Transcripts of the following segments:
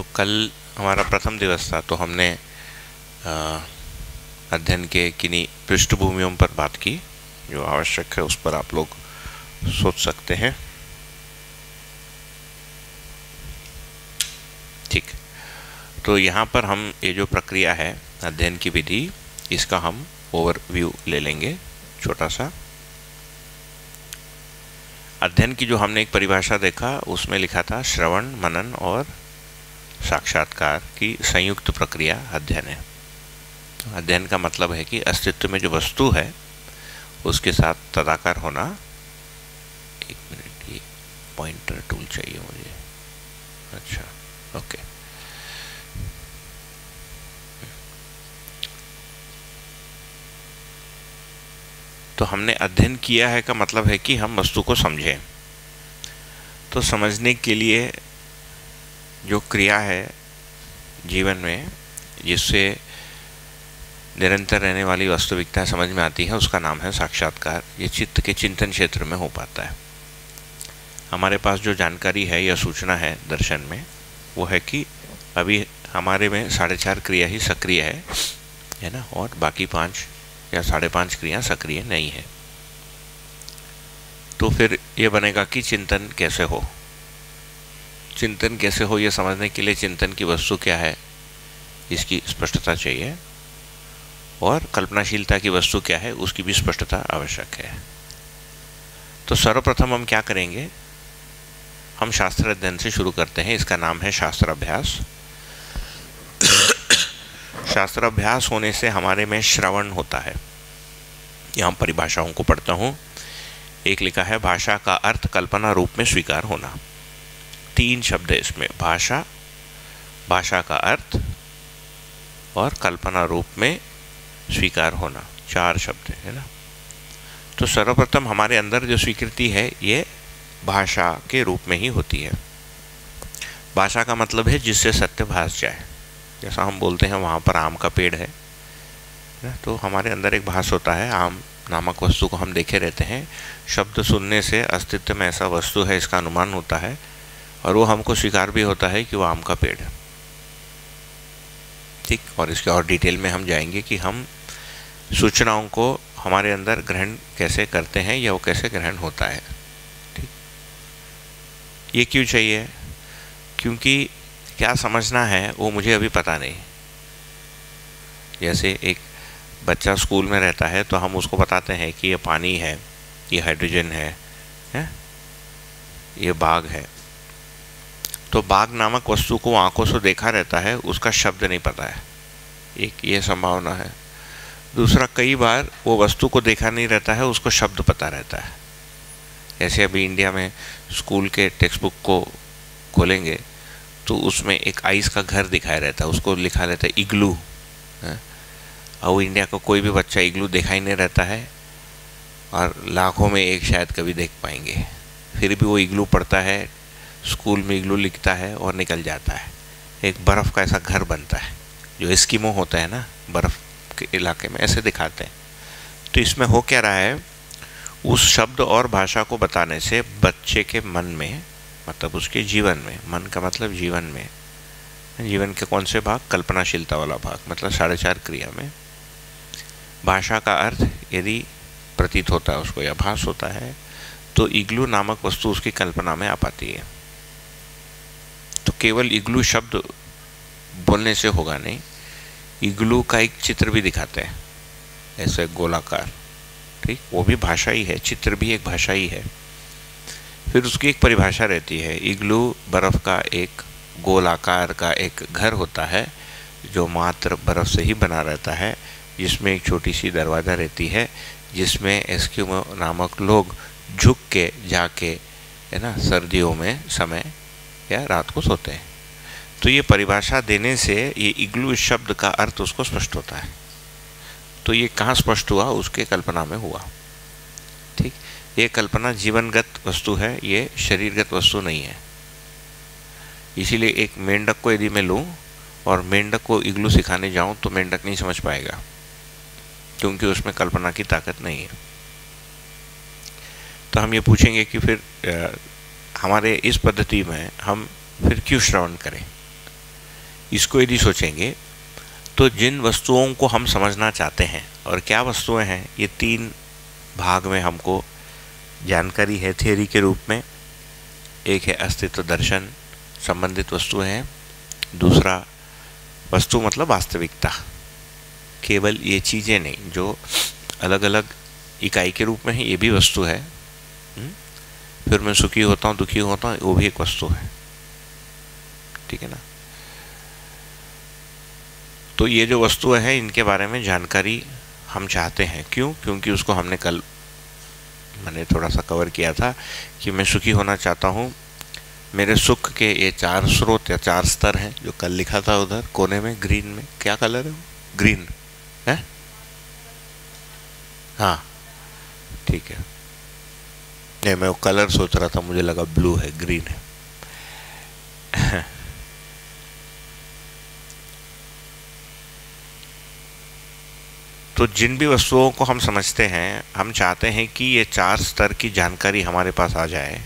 तो कल हमारा प्रथम दिवस था तो हमने अध्ययन के किन्हीं पृष्ठभूमियों पर बात की, जो आवश्यक है उस पर आप लोग सोच सकते हैं। ठीक। तो यहाँ पर हम ये जो प्रक्रिया है, अध्ययन की विधि, इसका हम ओवरव्यू ले लेंगे, छोटा सा। अध्ययन की जो हमने एक परिभाषा देखा, उसमें लिखा था श्रवण, मनन और साक्षात्कार की संयुक्त प्रक्रिया अध्ययन है। अध्ययन का मतलब है कि अस्तित्व में जो वस्तु है, उसके साथ तदाकार होना। एक मिनट, ये पॉइंटर टूल चाहिए मुझे। अच्छा ओके। तो हमने अध्ययन किया है का मतलब है कि हम वस्तु को समझें। तो समझने के लिए जो क्रिया है जीवन में, जिससे निरंतर रहने वाली वास्तविकता समझ में आती है, उसका नाम है साक्षात्कार। ये चित्त के चिंतन क्षेत्र में हो पाता है। हमारे पास जो जानकारी है या सूचना है दर्शन में, वो है कि अभी हमारे में साढ़े चार क्रिया ही सक्रिय है है ना? और बाकी पाँच या साढ़े पाँच क्रिया सक्रिय नहीं है। तो फिर ये बनेगा कि चिंतन कैसे हो? चिंतन कैसे हो, यह समझने के लिए चिंतन की वस्तु क्या है, इसकी स्पष्टता चाहिए। और कल्पनाशीलता की वस्तु क्या है, उसकी भी स्पष्टता आवश्यक है। तो सर्वप्रथम हम क्या करेंगे? हम शास्त्र अध्ययन से शुरू करते हैं। इसका नाम है शास्त्र अभ्यास शास्त्र अभ्यास होने से हमारे में श्रवण होता है। यहाँ परिभाषाओं को पढ़ता हूँ। एक लिखा है, भाषा का अर्थ कल्पना रूप में स्वीकार होना। तीन शब्द है इसमें, भाषा भाषा का अर्थ और कल्पना रूप में स्वीकार होना, चार शब्द, है ना? तो सर्वप्रथम हमारे अंदर जो स्वीकृति है, ये भाषा के रूप में ही होती है। भाषा का मतलब है जिससे सत्य भास जाए। जैसा हम बोलते हैं, वहाँ पर आम का पेड़ है ना? तो हमारे अंदर एक भास होता है, आम नामक वस्तु को हम देखे रहते हैं। शब्द सुनने से अस्तित्व में ऐसा वस्तु है, इसका अनुमान होता है। और वो हमको स्वीकार भी होता है कि वो आम का पेड़ है। ठीक? और इसके और डिटेल में हम जाएँगे कि हम सूचनाओं को हमारे अंदर ग्रहण कैसे करते हैं या वो कैसे ग्रहण होता है। ठीक? ये क्यों चाहिए? क्योंकि क्या समझना है वो मुझे अभी पता नहीं। जैसे एक बच्चा स्कूल में रहता है तो हम उसको बताते हैं कि ये पानी है ये हाइड्रोजन है, है? ये बाघ है। तो बाघ नामक वस्तु को आँखों से देखा रहता है, उसका शब्द नहीं पता है। एक ये संभावना है। दूसरा, कई बार वो वस्तु को देखा नहीं रहता है, उसको शब्द पता रहता है। जैसे अभी इंडिया में स्कूल के टेक्स्ट बुक को खोलेंगे तो उसमें एक आइस का घर दिखाया रहता है, उसको लिखा रहता है इग्लू और इंडिया का को कोई भी बच्चा इग्लू देखा ही नहीं रहता है, और लाखों में एक शायद कभी देख पाएँगे। फिर भी वो इग्लू पढ़ता है स्कूल में इग्लू लिखता है और निकल जाता है। एक बर्फ़ का ऐसा घर बनता है, जो एस्किमो होता है ना, बर्फ़ के इलाके में, ऐसे दिखाते हैं। तो इसमें हो क्या रहा है, उस शब्द और भाषा को बताने से बच्चे के मन में मतलब उसके जीवन में, मन का मतलब जीवन में, जीवन के कौन से भाग? कल्पनाशीलता वाला भाग मतलब साढ़े चार क्रिया में। भाषा का अर्थ यदि प्रतीत होता है उसको या भास होता है तो इग्लू नामक वस्तु उसकी कल्पना में आ पाती है। तो केवल इग्लू शब्द बोलने से होगा नहीं, इग्लू का एक चित्र भी दिखाते हैं, ऐसे गोलाकार, ठीक? वो भी भाषा ही है, चित्र भी एक भाषा ही है। फिर उसकी एक परिभाषा रहती है, इग्लू बर्फ़ का एक गोलाकार का एक घर होता है, जो मात्र बर्फ़ से ही बना रहता है, जिसमें एक छोटी सी दरवाज़ा रहती है, जिसमें एस्क्यूमो नामक लोग झुक के जाके, है ना, सर्दियों में समय या रात को सोते हैं। तो ये परिभाषा देने से ये इग्लू शब्द का अर्थ उसको स्पष्ट होता है। तो ये कहाँ स्पष्ट हुआ? उसके कल्पना में हुआ। ठीक? ये कल्पना जीवनगत वस्तु है, ये शरीरगत वस्तु नहीं है। इसीलिए एक मेंढक को यदि मैं लूँ और मेंढक को इग्लू सिखाने जाऊँ तो मेंढक नहीं समझ पाएगा, क्योंकि उसमें कल्पना की ताकत नहीं है। तो हम ये पूछेंगे कि फिर हमारे इस पद्धति में हम फिर क्यों श्रवण करें? इसको यदि सोचेंगे तो जिन वस्तुओं को हम समझना चाहते हैं, और क्या वस्तुएँ हैं, ये तीन भाग में हमको जानकारी है थियोरी के रूप में। एक है अस्तित्व दर्शन, संबंधित वस्तुएँ हैं। दूसरा, वस्तु मतलब वास्तविकता। केवल ये चीज़ें नहीं, जो अलग अलग इकाई के रूप में है, ये भी वस्तु है। हम्म? फिर मैं सुखी होता हूँ, दुखी होता हूँ, वो भी एक वस्तु है। ठीक है ना? तो ये जो वस्तुएँ हैं, इनके बारे में जानकारी हम चाहते हैं। क्यों? क्योंकि उसको हमने कल मैंने थोड़ा सा कवर किया था कि मैं सुखी होना चाहता हूँ। मेरे सुख के ये चार स्रोत या चार स्तर हैं, जो कल लिखा था उधर, कोने में, ग्रीन में। क्या कलर है ग्रीन, है? हाँ ठीक है। नहीं, मैं वो कलर सोच रहा था, मुझे लगा ब्लू है ग्रीन है। तो जिन भी वस्तुओं को हम समझते हैं, हम चाहते हैं कि ये चार स्तर की जानकारी हमारे पास आ जाए,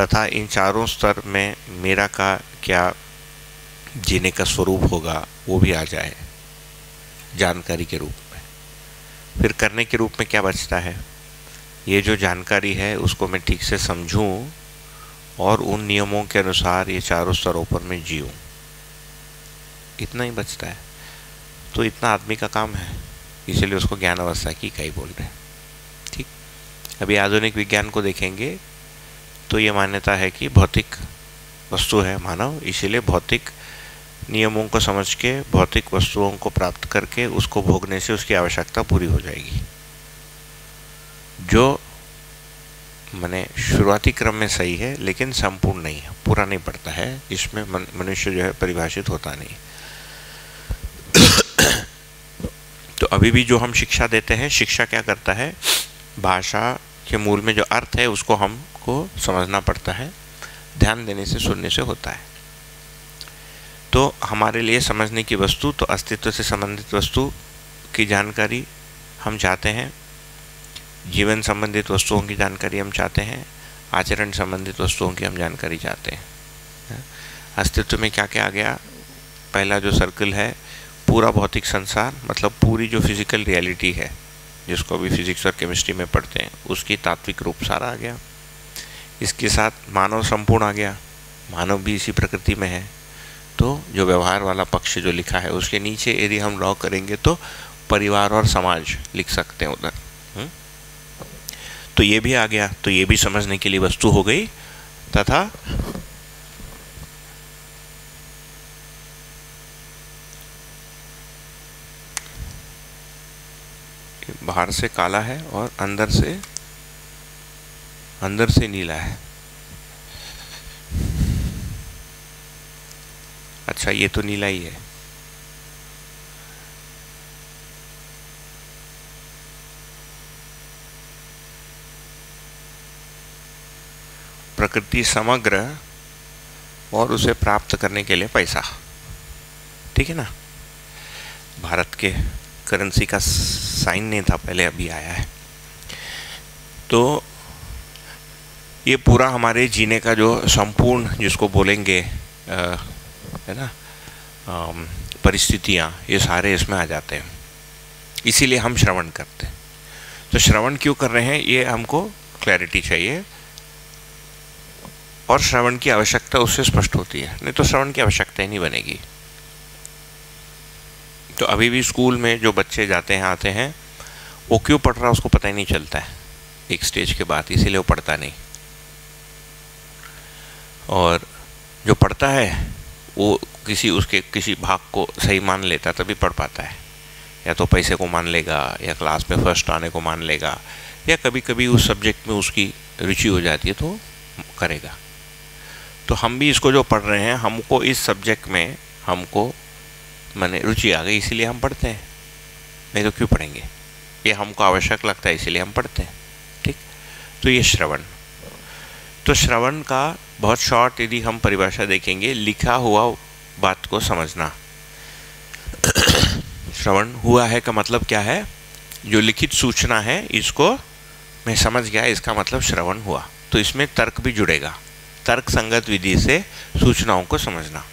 तथा इन चारों स्तर में मेरा का क्या जीने का स्वरूप होगा, वो भी आ जाए, जानकारी के रूप में। फिर करने के रूप में क्या बचता है? ये जो जानकारी है, उसको मैं ठीक से समझूं और उन नियमों के अनुसार ये चारों स्तरों पर मैं जीऊँ। इतना ही बचता है। तो इतना आदमी का काम है। इसीलिए उसको ज्ञान अवस्था की इकाई बोल रहे हैं। ठीक? अभी आधुनिक विज्ञान को देखेंगे तो ये मान्यता है कि भौतिक वस्तु है मानव। इसीलिए भौतिक नियमों को समझ के, भौतिक वस्तुओं को प्राप्त करके, उसको भोगने से उसकी आवश्यकता पूरी हो जाएगी। जो मैंने शुरुआती क्रम में सही है, लेकिन संपूर्ण नहीं है, पूरा नहीं पड़ता है, इसमें मनुष्य जो है परिभाषित होता नहीं। तो अभी भी जो हम शिक्षा देते हैं, शिक्षा क्या करता है? भाषा के मूल में जो अर्थ है, उसको हमको समझना पड़ता है, ध्यान देने से, सुनने से होता है। तो हमारे लिए समझने की वस्तु तो अस्तित्व से संबंधित वस्तु की जानकारी हम चाहते हैं जीवन संबंधित वस्तुओं की जानकारी हम चाहते हैं, आचरण संबंधित वस्तुओं की हम जानकारी चाहते हैं। अस्तित्व में क्या क्या आ गया? पहला जो सर्कल है, पूरा भौतिक संसार मतलब पूरी जो फ़िज़िकल रियलिटी है, जिसको अभी फिजिक्स और केमिस्ट्री में पढ़ते हैं, उसकी तात्विक रूप सारा आ गया। इसके साथ मानव संपूर्ण आ गया, मानव भी इसी प्रकृति में है। तो जो व्यवहार वाला पक्ष जो लिखा है, उसके नीचे यदि हम ड्रॉ करेंगे तो परिवार और समाज लिख सकते हैं उधर? तो ये भी आ गया तो ये भी समझने के लिए वस्तु हो गई, तथा बाहर से काला है और अंदर से अंदर से नीला है। अच्छा ये तो नीला ही है। प्रकृति समग्र और उसे प्राप्त करने के लिए पैसा। ठीक है ना? भारत के करेंसी का साइन नहीं था, पहले अभी आया है। तो ये पूरा हमारे जीने का जो संपूर्ण जिसको बोलेंगे है ना? परिस्थितियाँ, ये सारे इसमें आ जाते हैं। इसीलिए हम श्रवण करते हैं। तो श्रवण क्यों कर रहे हैं? ये हमको क्लैरिटी चाहिए। और श्रवण की आवश्यकता उससे स्पष्ट होती है। नहीं तो श्रवण की आवश्यकता ही नहीं बनेगी। तो अभी भी स्कूल में जो बच्चे जाते हैं, आते हैं, वो क्यों पढ़ रहा है उसको पता ही नहीं चलता है। एक स्टेज के बाद, इसीलिए वो पढ़ता नहीं। और जो पढ़ता है, वो किसी उसके, किसी भाग को सही मान लेता तभी पढ़ पाता है। या तो पैसे को मान लेगा, या क्लास में फ़र्स्ट आने को मान लेगा, या कभी कभी उस सब्जेक्ट में उसकी रुचि हो जाती है तो करेगा। तो हम भी इसको जो पढ़ रहे हैं, हमको इस सब्जेक्ट में हमको, मैंने रुचि आ गई, इसीलिए हम पढ़ते हैं। नहीं तो क्यों पढ़ेंगे? ये हमको आवश्यक लगता है, इसीलिए हम पढ़ते हैं, ठीक? तो ये श्रवण। तो श्रवण का बहुत शॉर्ट यदि हम परिभाषा देखेंगे, लिखा हुआ बात को समझना। श्रवण हुआ है का मतलब क्या है? जो लिखित सूचना है, इसको मैं समझ गया, इसका मतलब श्रवण हुआ। तो इसमें तर्क भी जुड़ेगा। तर्क संगत विधि से सूचनाओं को समझना।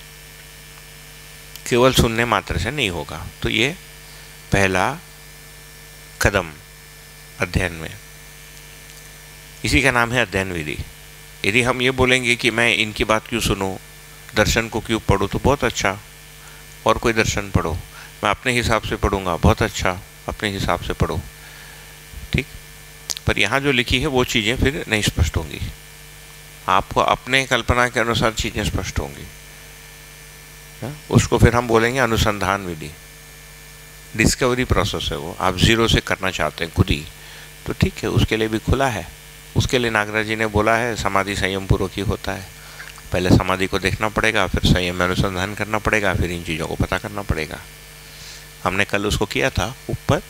केवल सुनने मात्र से नहीं होगा। तो ये पहला कदम अध्ययन में। इसी का नाम है अध्ययन विधि। यदि हम ये बोलेंगे कि मैं इनकी बात क्यों सुनूं, दर्शन को क्यों पढ़ूं तो बहुत अच्छा। और कोई दर्शन पढ़ो। मैं अपने हिसाब से पढ़ूँगा, बहुत अच्छा। अपने हिसाब से पढ़ो। ठीक? पर यहाँ जो लिखी है, वो चीज़ें फिर नहीं स्पष्ट होंगी। आपको अपने कल्पना के अनुसार चीज़ें स्पष्ट होंगी। हा? उसको फिर हम बोलेंगे अनुसंधान विधि। डिस्कवरी प्रोसेस है वो। आप ज़ीरो से करना चाहते हैं खुद ही। तो ठीक है, उसके लिए भी खुला है। उसके लिए नागराज जी ने बोला है, समाधि संयम पूर्वक ही होता है। पहले समाधि को देखना पड़ेगा, फिर संयम अनुसंधान करना पड़ेगा, फिर इन चीज़ों को पता करना पड़ेगा। हमने कल उसको किया था ऊपर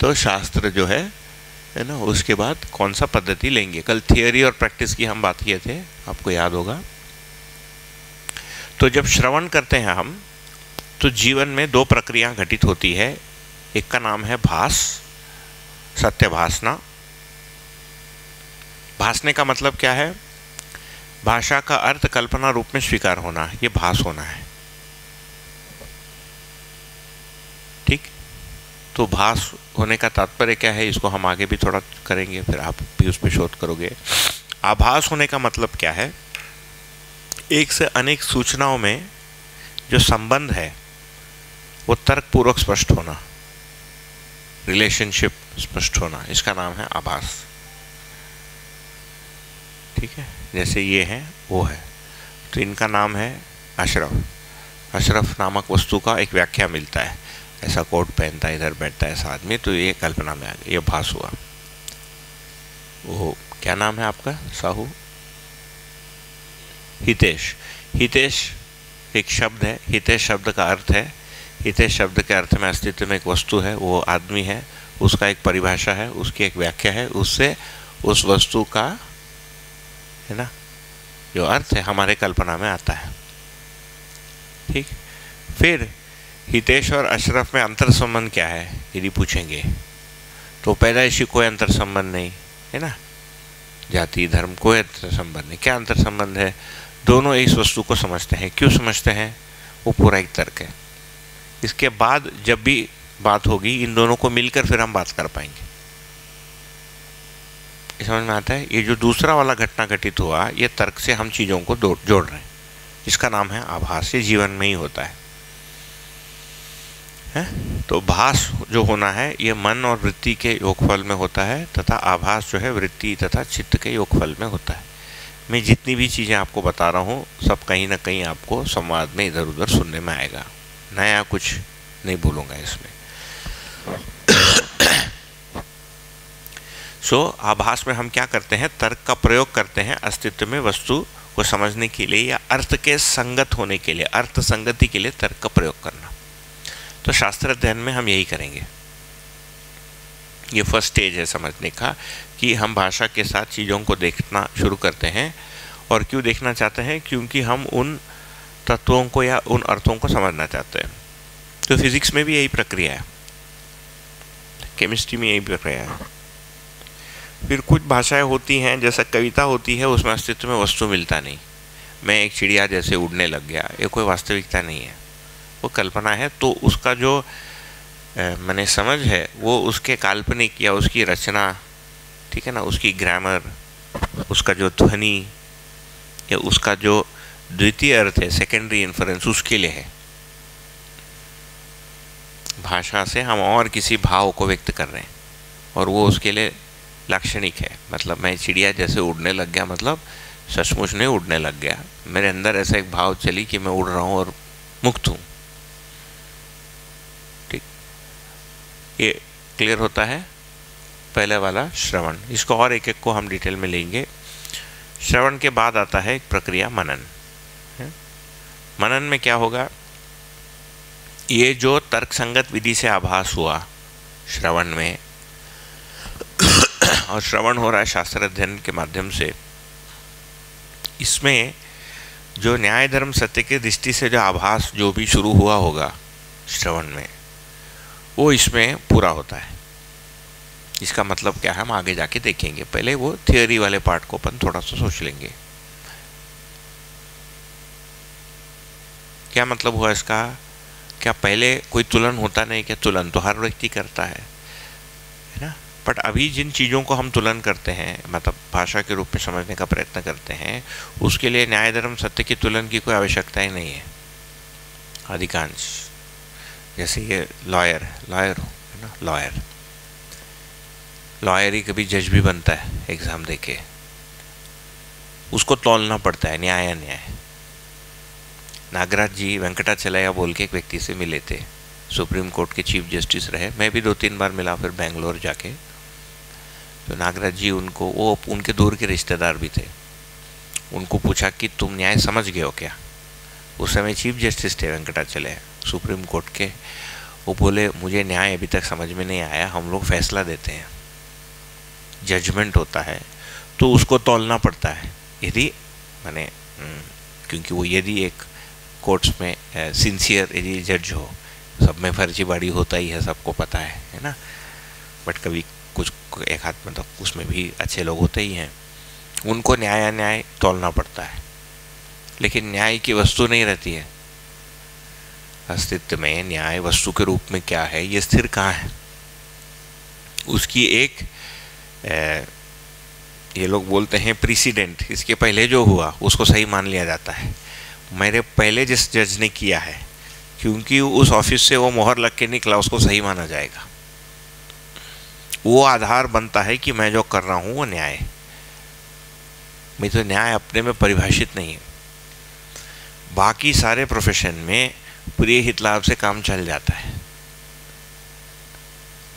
तो शास्त्र जो है है ना? उसके बाद कौन सा पद्धति लेंगे? कल थियोरी और प्रैक्टिस की हम बात किए थे, आपको याद होगा। तो जब श्रवण करते हैं हम तो जीवन में दो प्रक्रिया घटित होती है। एक का नाम है भास, सत्य भासना। भासने का मतलब क्या है? भाषा का अर्थ कल्पना रूप में स्वीकार होना, ये भास होना है ठीक तो भास होने का तात्पर्य क्या है? इसको हम आगे भी थोड़ा करेंगे, फिर आप भी उस पर शोध करोगे। आभास होने का मतलब क्या है? एक से अनेक सूचनाओं में जो संबंध है, वो तर्कपूर्वक स्पष्ट होना रिलेशनशिप स्पष्ट होना, इसका नाम है आभास। ठीक है? जैसे ये है, वो है। तो इनका नाम है अशरफ। अशरफ नामक वस्तु का एक व्याख्या मिलता है। ऐसा कोट पहनता है, इधर बैठता है ऐसा आदमी तो ये कल्पना में आ गया ये भास हुआ। वो क्या नाम है आपका? साहू? हितेश। हितेश एक शब्द है, हितेश शब्द का अर्थ है, हितेश शब्द के अर्थ में अस्तित्व में एक वस्तु है, वो आदमी है, उसका एक परिभाषा है, उसकी एक व्याख्या है, उससे उस वस्तु का, है ना, जो अर्थ है, हमारे कल्पना में आता है। ठीक? फिर हितेश और अशरफ में अंतर संबंध क्या है? यदि पूछेंगे। तो पैदाइशी कोई अंतर संबंध नहीं, है ना? जाति, धर्म, कोई अंतर संबंध नहीं। क्या अंतर संबंध है? दोनों इस वस्तु को समझते हैं। क्यों समझते हैं? वो पूरा एक तर्क है। इसके बाद जब भी बात होगी, इन दोनों को मिलकर फिर हम बात कर पाएँगे। समझ में आता है? ये जो दूसरा वाला घटना घटित हुआ, ये तर्क से हम चीज़ों को जोड़ रहे हैं। इसका नाम है आभास ये जीवन में ही होता है। है? तो भास जो होना है ये मन और वृत्ति के योगफल में होता है तथा आभास जो है वृत्ति तथा चित्त के योगफल में होता है। मैं जितनी भी चीज़ें आपको बता रहा हूँ सब कहीं ना कहीं आपको संवाद में इधर उधर सुनने में आएगा। नया कुछ नहीं बोलूँगा इसमें। सो so, आभास में हम क्या करते हैं? तर्क का प्रयोग करते हैं अस्तित्व में वस्तु को समझने के लिए या अर्थ के संगत होने के लिए अर्थ संगति के लिए तर्क का प्रयोग करना। तो शास्त्र अध्ययन में हम यही करेंगे। ये फ़र्स्ट स्टेज है समझने का कि हम भाषा के साथ चीज़ों को देखना शुरू करते हैं और क्यों देखना चाहते हैं? क्योंकि हम उन तत्वों को या उन अर्थों को समझना चाहते हैं। तो फिजिक्स में भी यही प्रक्रिया है। केमिस्ट्री में यही प्रक्रिया है। फिर कुछ भाषाएँ होती हैं, जैसा कविता होती है, उसमें अस्तित्व में वस्तु मिलता नहीं। मैं एक चिड़िया जैसे उड़ने लग गया, ये कोई वास्तविकता नहीं है। वो कल्पना है तो उसका जो मैंने समझ है, वो उसके काल्पनिक या उसकी रचना, ठीक है ना, उसकी ग्रामर उसका जो ध्वनि, या उसका जो द्वितीय अर्थ है सेकेंडरी इन्फ्लुएंस उसके लिए है। भाषा से हम और किसी भाव को व्यक्त कर रहे हैं, और वो उसके लिए लाक्षणिक है। मतलब मैं चिड़िया जैसे उड़ने लग गया मतलब सचमुच नहीं उड़ने लग गया। मेरे अंदर ऐसा एक भाव चली कि मैं उड़ रहा हूँ और मुक्त हूँ। ये क्लियर होता है, पहले वाला श्रवण। इसको और एक एक को हम डिटेल में लेंगे। श्रवण के बाद आता है एक प्रक्रिया, मनन। मनन में क्या होगा? ये जो तर्कसंगत विधि से आभास हुआ श्रवण में, और श्रवण हो रहा है शास्त्र अध्ययन के माध्यम से, इसमें जो न्याय, धर्म, सत्य की दृष्टि से जो आभास जो भी शुरू हुआ होगा श्रवण में वो इसमें पूरा होता है। इसका मतलब क्या है? हम आगे जाके देखेंगे। पहले वो थियोरी वाले पार्ट को अपन थोड़ा सा सोच लेंगे। क्या मतलब हुआ इसका? क्या पहले कोई तुलन होता नहीं? क्या तुलन तो हर व्यक्ति करता है है ना? बट अभी जिन चीज़ों को हम तुलन करते हैं मतलब भाषा के रूप में समझने का प्रयत्न करते हैं, उसके लिए न्याय, धर्म, सत्य की तुलन की कोई आवश्यकता ही नहीं है। अधिकांश। जैसे ये लॉयर लॉयर हो, है ना? लॉयर लॉयर ही कभी जज भी बनता है एग्ज़ाम दे के। उसको तोलना पड़ता है, न्याय अन्याय। नागराज जी वेंकटाचलया बोल के एक व्यक्ति से मिले थे। सुप्रीम कोर्ट के चीफ जस्टिस रहे। मैं भी दो तीन बार मिला फिर बेंगलोर जाके। तो नागराज जी उनको, वो उनके दूर के रिश्तेदार भी थे। उनको पूछा कि तुम न्याय समझ गए हो क्या? उस समय चीफ जस्टिस थे वेंकटाचलय। सुप्रीम कोर्ट के वो बोले मुझे न्याय अभी तक समझ में नहीं आया हम लोग फैसला देते हैं। जजमेंट होता है तो उसको तोलना पड़ता है। यदि मैंने हम्म, क्योंकि वो यदि एक कोर्ट्स में सिंसियर यदि जज हो सब में फर्जीबाड़ी होता ही है सबको पता है है ना? बट कभी कुछ एक हाथ मतलब उसमें भी अच्छे लोग होते ही हैं। उनको न्याय न्याय तोलना पड़ता है। लेकिन न्याय की वस्तु नहीं रहती है। अस्तित्व में न्याय वस्तु के रूप में क्या है ये स्थिर कहाँ है? उसकी एक ए, ये लोग बोलते हैं प्रीसीडेंट इसके पहले जो हुआ उसको सही मान लिया जाता है। मेरे पहले जिस जज ने किया है क्योंकि उस ऑफ़िस से वो मोहर लग के निकला उसको सही माना जाएगा। वो आधार बनता है कि मैं जो कर रहा हूँ वो न्याय मैं तो न्याय अपने में परिभाषित नहीं है। बाकी सारे प्रोफेशन में प्रिय हित लाभ से काम चल जाता है।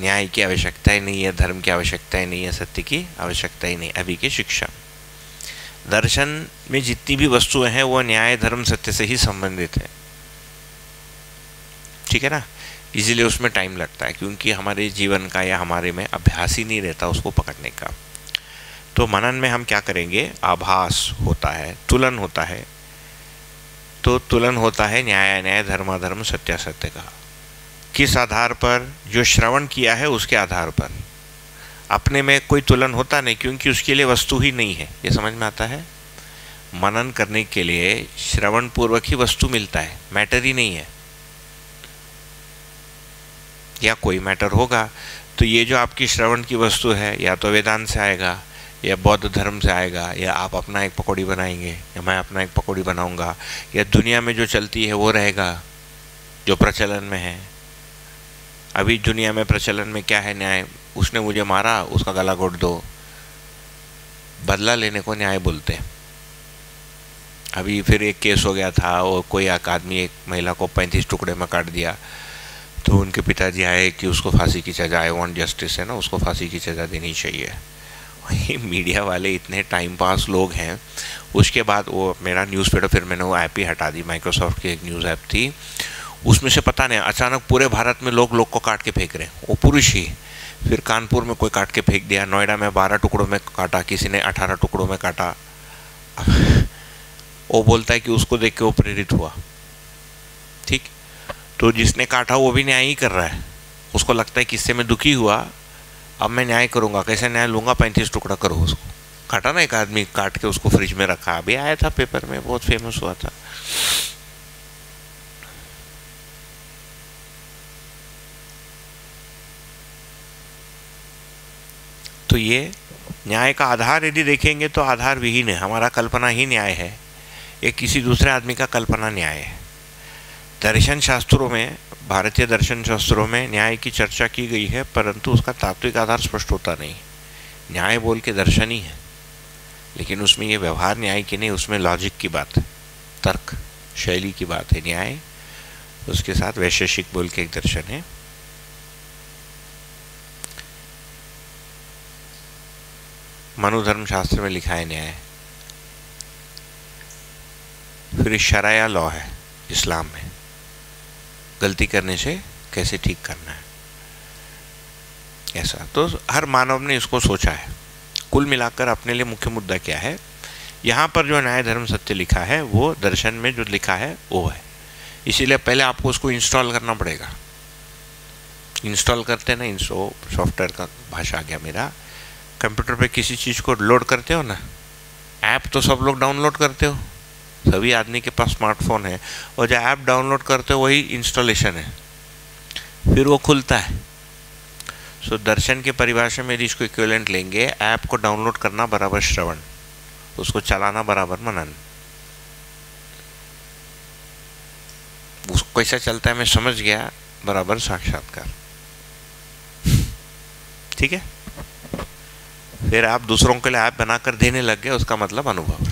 न्याय की आवश्यकता ही नहीं है, धर्म की आवश्यकता ही नहीं है, सत्य की आवश्यकता ही नहीं अभी की शिक्षा। दर्शन में जितनी भी वस्तुएँ हैं, वो न्याय, धर्म, सत्य से ही संबंधित है। ठीक है ना? इसीलिए उसमें टाइम लगता है, क्योंकि हमारे जीवन का या हमारे में अभ्यास ही नहीं रहता उसको पकड़ने का। तो मनन में हम क्या करेंगे? आभास होता है, तुलन होता है तो तुलन होता है न्याय न्याय, धर्माधर्म सत्यासत्य का। किस आधार पर जो श्रवण किया है उसके आधार पर। अपने में कोई तुलन होता नहीं क्योंकि उसके लिए वस्तु ही नहीं है। ये समझ में आता है? मनन करने के लिए श्रवण पूर्वक ही वस्तु मिलता है। मैटर ही नहीं है। या कोई मैटर होगा तो ये जो आपकी श्रवण की वस्तु है, या तो वेदांत से आएगा या बौद्ध धर्म से आएगा, या आप अपना एक पकौड़ी बनाएँगे, या मैं अपना एक पकौड़ी बनाऊँगा, या दुनिया में जो चलती है वो रहेगा, जो प्रचलन में है। अभी दुनिया में प्रचलन में क्या है न्याय? उसने मुझे मारा, उसका गला घोट दो। बदला लेने को न्याय बोलते हैं। अभी फिर एक केस हो गया था, और कोई एक आदमी, एक महिला को पैंतीस टुकड़े में काट दिया। तो उनके पिताजी आए कि उसको फांसी की सज़ा आई वॉन्ट जस्टिस है ना? उसको फांसी की सज़ा देनी चाहिए। वही मीडिया वाले इतने टाइम पास लोग हैं। उसके बाद वो मेरा न्यूज़ न्यूज़पेपर फिर मैंने वो ऐप ही हटा दी। माइक्रोसॉफ्ट की एक न्यूज़ ऐप थी। उसमें से पता नहीं, अचानक पूरे भारत में लोग लोग को काट के फेंक रहे हैं। वो पुरुष ही। फिर कानपुर में कोई काट के फेंक दिया, नोएडा में बारह टुकड़ों में काटा, किसी ने अठारह टुकड़ों में काटा। वो बोलता है कि उसको देख के वो प्रेरित हुआ। ठीक? तो जिसने काटा वो भी न्याय ही कर रहा है। उसको लगता है कि इससे मैं दुखी हुआ अब मैं न्याय करूँगा, कैसे न्याय लूँगा? पैंतीस टुकड़ा करो उसको। काटा ना एक आदमी, काट के उसको फ्रिज में रखा। अभी आया था पेपर में, बहुत फ़ेमस हुआ था। तो ये न्याय का आधार यदि देखेंगे तो आधार विहीन है। हमारा कल्पना ही न्याय है। ये किसी दूसरे आदमी का कल्पना न्याय है। दर्शन शास्त्रों में भारतीय दर्शन शास्त्रों में न्याय की चर्चा की गई है, परंतु उसका तात्विक आधार स्पष्ट होता नहीं। न्याय बोल के दर्शन ही है। लेकिन उसमें ये व्यवहार न्याय की नहीं, उसमें लॉजिक की बात है, तर्क, शैली की बात है, न्याय। उसके साथ वैशेषिक बोल के एक दर्शन है। मनुधर्म शास्त्र में लिखा है न्याय। फिर शराया लॉ है, इस्लाम में। गलती करने से कैसे ठीक करना है? ऐसा। तो हर मानव ने इसको सोचा है। कुल मिलाकर अपने लिए मुख्य मुद्दा क्या है? यहाँ पर जो न्याय, धर्म, सत्य लिखा है, वो दर्शन में जो लिखा है, वो है। इसीलिए पहले आपको उसको इंस्टॉल करना पड़ेगा। इंस्टॉल करते ना इंस्टो सॉफ्टवेयर का भाषा आ गया मेरा। कंप्यूटर पे किसी चीज़ को लोड करते हो ना? ऐप तो सब लोग डाउनलोड करते हो। सभी आदमी के पास स्मार्टफ़ोन है और जो ऐप डाउनलोड करते वही इंस्टॉलेशन है। फिर वो खुलता है। सो so, दर्शन के परिभाषा में यदि इसको इक्वलेंट लेंगे ऐप को डाउनलोड करना बराबर श्रवण उसको चलाना बराबर मनन। उसको कैसा चलता है मैं समझ गया बराबर साक्षात्कार। ठीक है? फिर आप दूसरों के लिए ऐप बनाकर देने लग गए उसका मतलब अनुभव।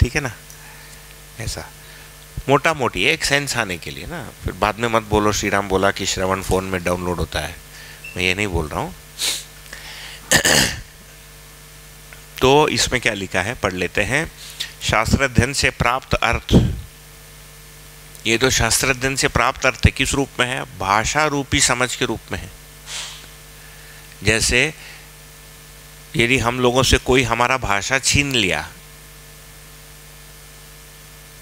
ठीक है ना? ऐसा। मोटा मोटी एक सेंस आने के लिए ना, फिर बाद में मत बोलो श्री राम बोला कि श्रवण फ़ोन में डाउनलोड होता है। मैं ये नहीं बोल रहा हूँ। तो इसमें क्या लिखा है? पढ़ लेते हैं। शास्त्र अध्ययन से प्राप्त अर्थ। ये तो शास्त्र अध्ययन से प्राप्त अर्थ है। किस रूप में है? भाषा रूपी समझ के रूप में है। जैसे यदि हम लोगों से कोई हमारा भाषा छीन लिया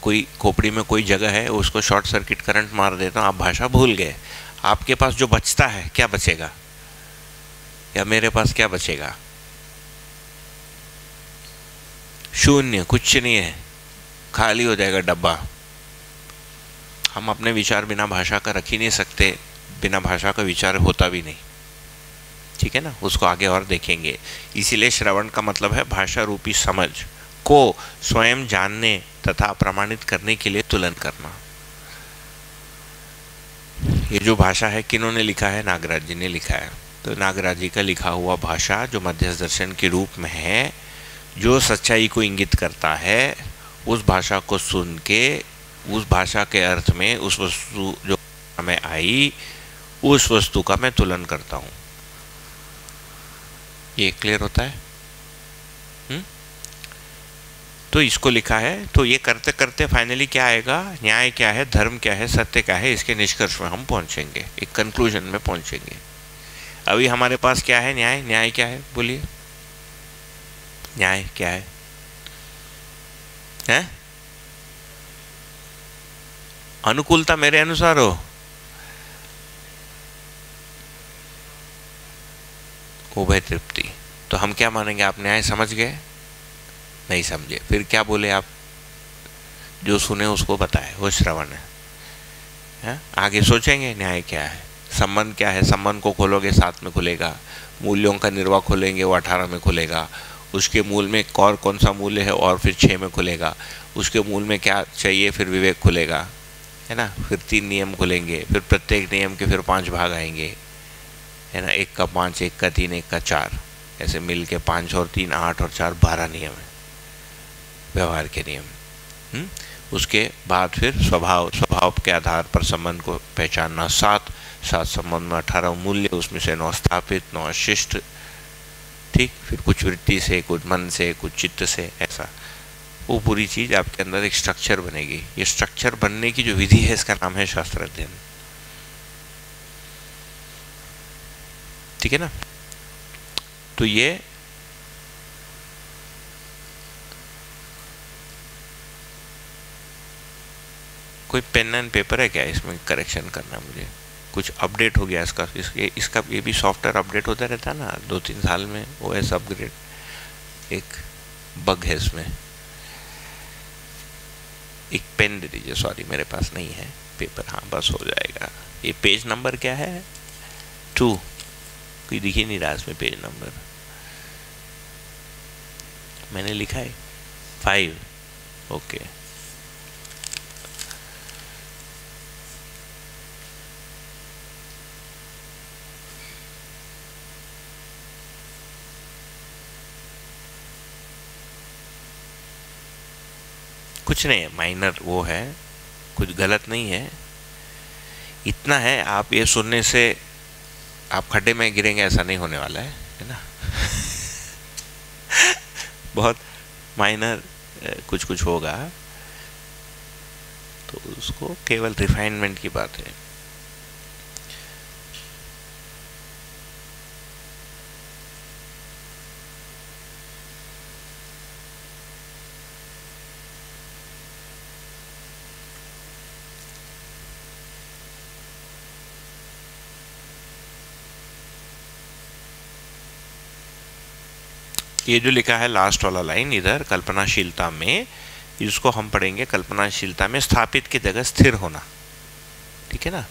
कोई खोपड़ी में कोई जगह है, उसको शॉर्ट सर्किट करंट मार देता हूँ, आप भाषा भूल गए। आपके पास जो बचता है, क्या बचेगा? या मेरे पास क्या बचेगा? शून्य, कुछ नहीं है। खाली हो जाएगा डब्बा। हम अपने विचार बिना भाषा का रख ही नहीं सकते, बिना भाषा का विचार होता भी नहीं। ठीक है ना? उसको आगे और देखेंगे। इसीलिए श्रवण का मतलब है भाषा रूपी समझ। को स्वयं जानने तथा प्रमाणित करने के लिए तुलन करना। ये जो भाषा है किन्होंने लिखा है? नागराज जी ने लिखा है। तो नागराज जी का लिखा हुआ भाषा जो मध्यस्थ दर्शन के रूप में है, जो सच्चाई को इंगित करता है, उस भाषा को सुन के, उस भाषा के अर्थ में, उस वस्तु जो हमें आई, उस वस्तु का मैं तुलन करता हूँ। ये क्लियर होता है? तो इसको लिखा है तो ये करते करते फाइनली क्या आएगा? न्याय क्या है? धर्म क्या है? सत्य क्या है? इसके निष्कर्ष में हम पहुँचेंगे, एक कंक्लूजन में पहुँचेंगे। अभी हमारे पास क्या है? न्याय। न्याय क्या है? बोलिए। न्याय क्या है? हैं? अनुकूलता मेरे अनुसार हो। उभय तृप्ति। तो हम क्या मानेंगे? आप न्याय समझ गए। नहीं समझे। फिर क्या बोले आप? जो सुने उसको बताए वो श्रवण है, है? आगे सोचेंगे न्याय क्या है? संबंध क्या है? संबंध को खोलोगे सात में खुलेगा। मूल्यों का निर्वाह खोलेंगे वो अठारह में खुलेगा। उसके मूल में और कौन सा मूल्य है और फिर छः में खुलेगा। उसके मूल में क्या चाहिए फिर विवेक खुलेगा। है ना? फिर तीन नियम खुलेंगे फिर प्रत्येक नियम के फिर पाँच भाग आएँगे। है ना? एक का पाँच एक का तीन एक का चार। ऐसे मिल के पाँच और तीन आठ और चार बारह नियम है। व्यवहार के नियम। हुँ? हम्म? उसके बाद फिर स्वभाव स्वभाव के आधार पर संबंध को पहचानना। सात सात संबंध में अठारह मूल्य, उसमें से नौ स्थापित, नौ शिष्ट ठीक? फिर कुछ वृत्ति से, कुछ मन से, कुछ चित्त से, ऐसा। वो पूरी चीज़ आपके अंदर एक स्ट्रक्चर बनेगी। ये स्ट्रक्चर बनने की जो विधि है, इसका नाम है शास्त्र अध्ययन। ठीक है ना? तो ये कोई पेन एंड पेपर है क्या इसमें करेक्शन करना मुझे? कुछ अपडेट हो गया इसका? इसके, इसका ये भी सॉफ्टवेयर अपडेट होता रहता है ना दो तीन साल में ओ एस अपग्रेड एक बग है इसमें। एक पेन दे दीजिए सॉरी मेरे पास नहीं है पेपर हाँ बस हो जाएगा। ये पेज नंबर क्या है? टू कोई दिख ही नहीं रहा इसमें पेज नंबर मैंने लिखा है फाइव ओके कुछ नहीं है माइनर वो है, कुछ गलत नहीं है। इतना है, आप ये सुनने से आप खड्डे में गिरेंगे, ऐसा नहीं होने वाला है है ना? बहुत माइनर कुछ कुछ होगा। तो उसको केवल रिफाइनमेंट की बात है। ये जो लिखा है लास्ट वाला लाइन इधर, कल्पनाशीलता में, इसको हम पढ़ेंगे कल्पनाशीलता में स्थापित की जगह स्थिर होना। ठीक है ना?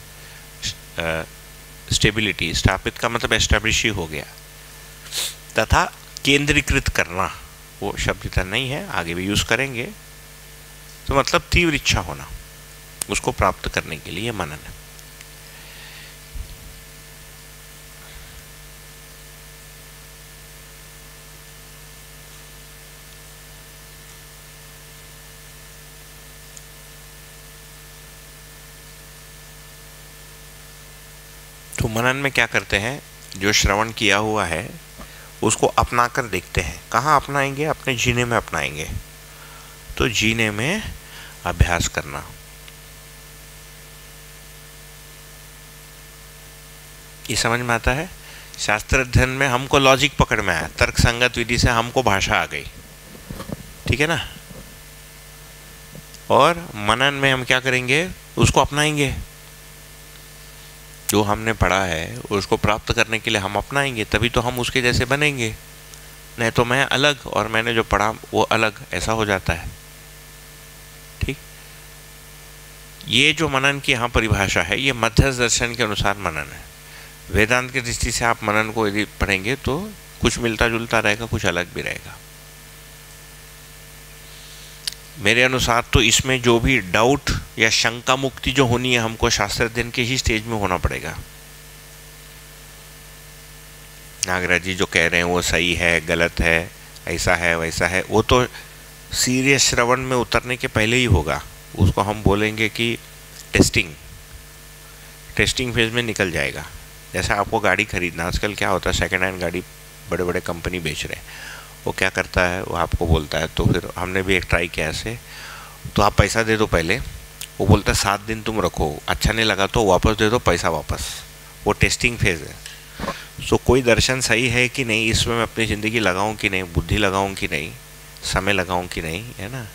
स्टेबिलिटी स्थापित का मतलब एस्टेब्लिश ही हो गया। तथा केंद्रीकृत करना, वो शब्द इतना नहीं है, आगे भी यूज़ करेंगे। तो मतलब तीव्र इच्छा होना, उसको प्राप्त करने के लिए मनन है। तो मनन में क्या करते हैं, जो श्रवण किया हुआ है, उसको अपना कर देखते हैं। कहाँ अपनाएँगे? अपने जीने में अपनाएँगे। तो जीने में अभ्यास करना। ये समझ में आता है? शास्त्र अध्ययन में हमको लॉजिक पकड़ में आया। तर्क संगत विधि से हमको भाषा आ गई। ठीक है ना? और मनन में हम क्या करेंगे? उसको अपनाएँगे। जो हमने पढ़ा है, उसको प्राप्त करने के लिए हम अपनाएँगे, तभी तो हम उसके जैसे बनेंगे। नहीं तो मैं अलग और मैंने जो पढ़ा, वो अलग, ऐसा हो जाता है। ठीक? ये जो मनन की यहाँ परिभाषा है, ये मध्यस्थ दर्शन के अनुसार मनन है। वेदांत की दृष्टि से आप मनन को यदि पढ़ेंगे तो कुछ मिलता जुलता रहेगा, कुछ अलग भी रहेगा। मेरे अनुसार तो इसमें जो भी डाउट या शंका मुक्ति जो होनी है, हमको शास्त्र अध्ययन के ही स्टेज में होना पड़ेगा। नागराज जी जो कह रहे हैं, वो सही है, गलत है, ऐसा है, वैसा है, वो तो सीरियस श्रवण में उतरने के पहले ही होगा। उसको हम बोलेंगे कि टेस्टिंग टेस्टिंग फ़ेज़ में निकल जाएगा। जैसा आपको गाड़ी खरीदना आजकल क्या होता है सेकेंड हैंड गाड़ी बड़े बड़े कंपनी बेच रहे हैं। वो क्या करता है वो आपको बोलता है। तो फिर हमने भी एक ट्राई किया ऐसे। तो आप पैसा दे दो पहले। वो बोलता है सात दिन तुम रखो। अच्छा नहीं लगा तो वापस दे दो पैसा वापस। वो टेस्टिंग फ़ेज़ है। सो so, कोई दर्शन सही है कि नहीं? इसमें मैं अपनी ज़िंदगी लगाऊँ कि नहीं? बुद्धि लगाऊँ कि नहीं? समय लगाऊँ कि नहीं? है ना?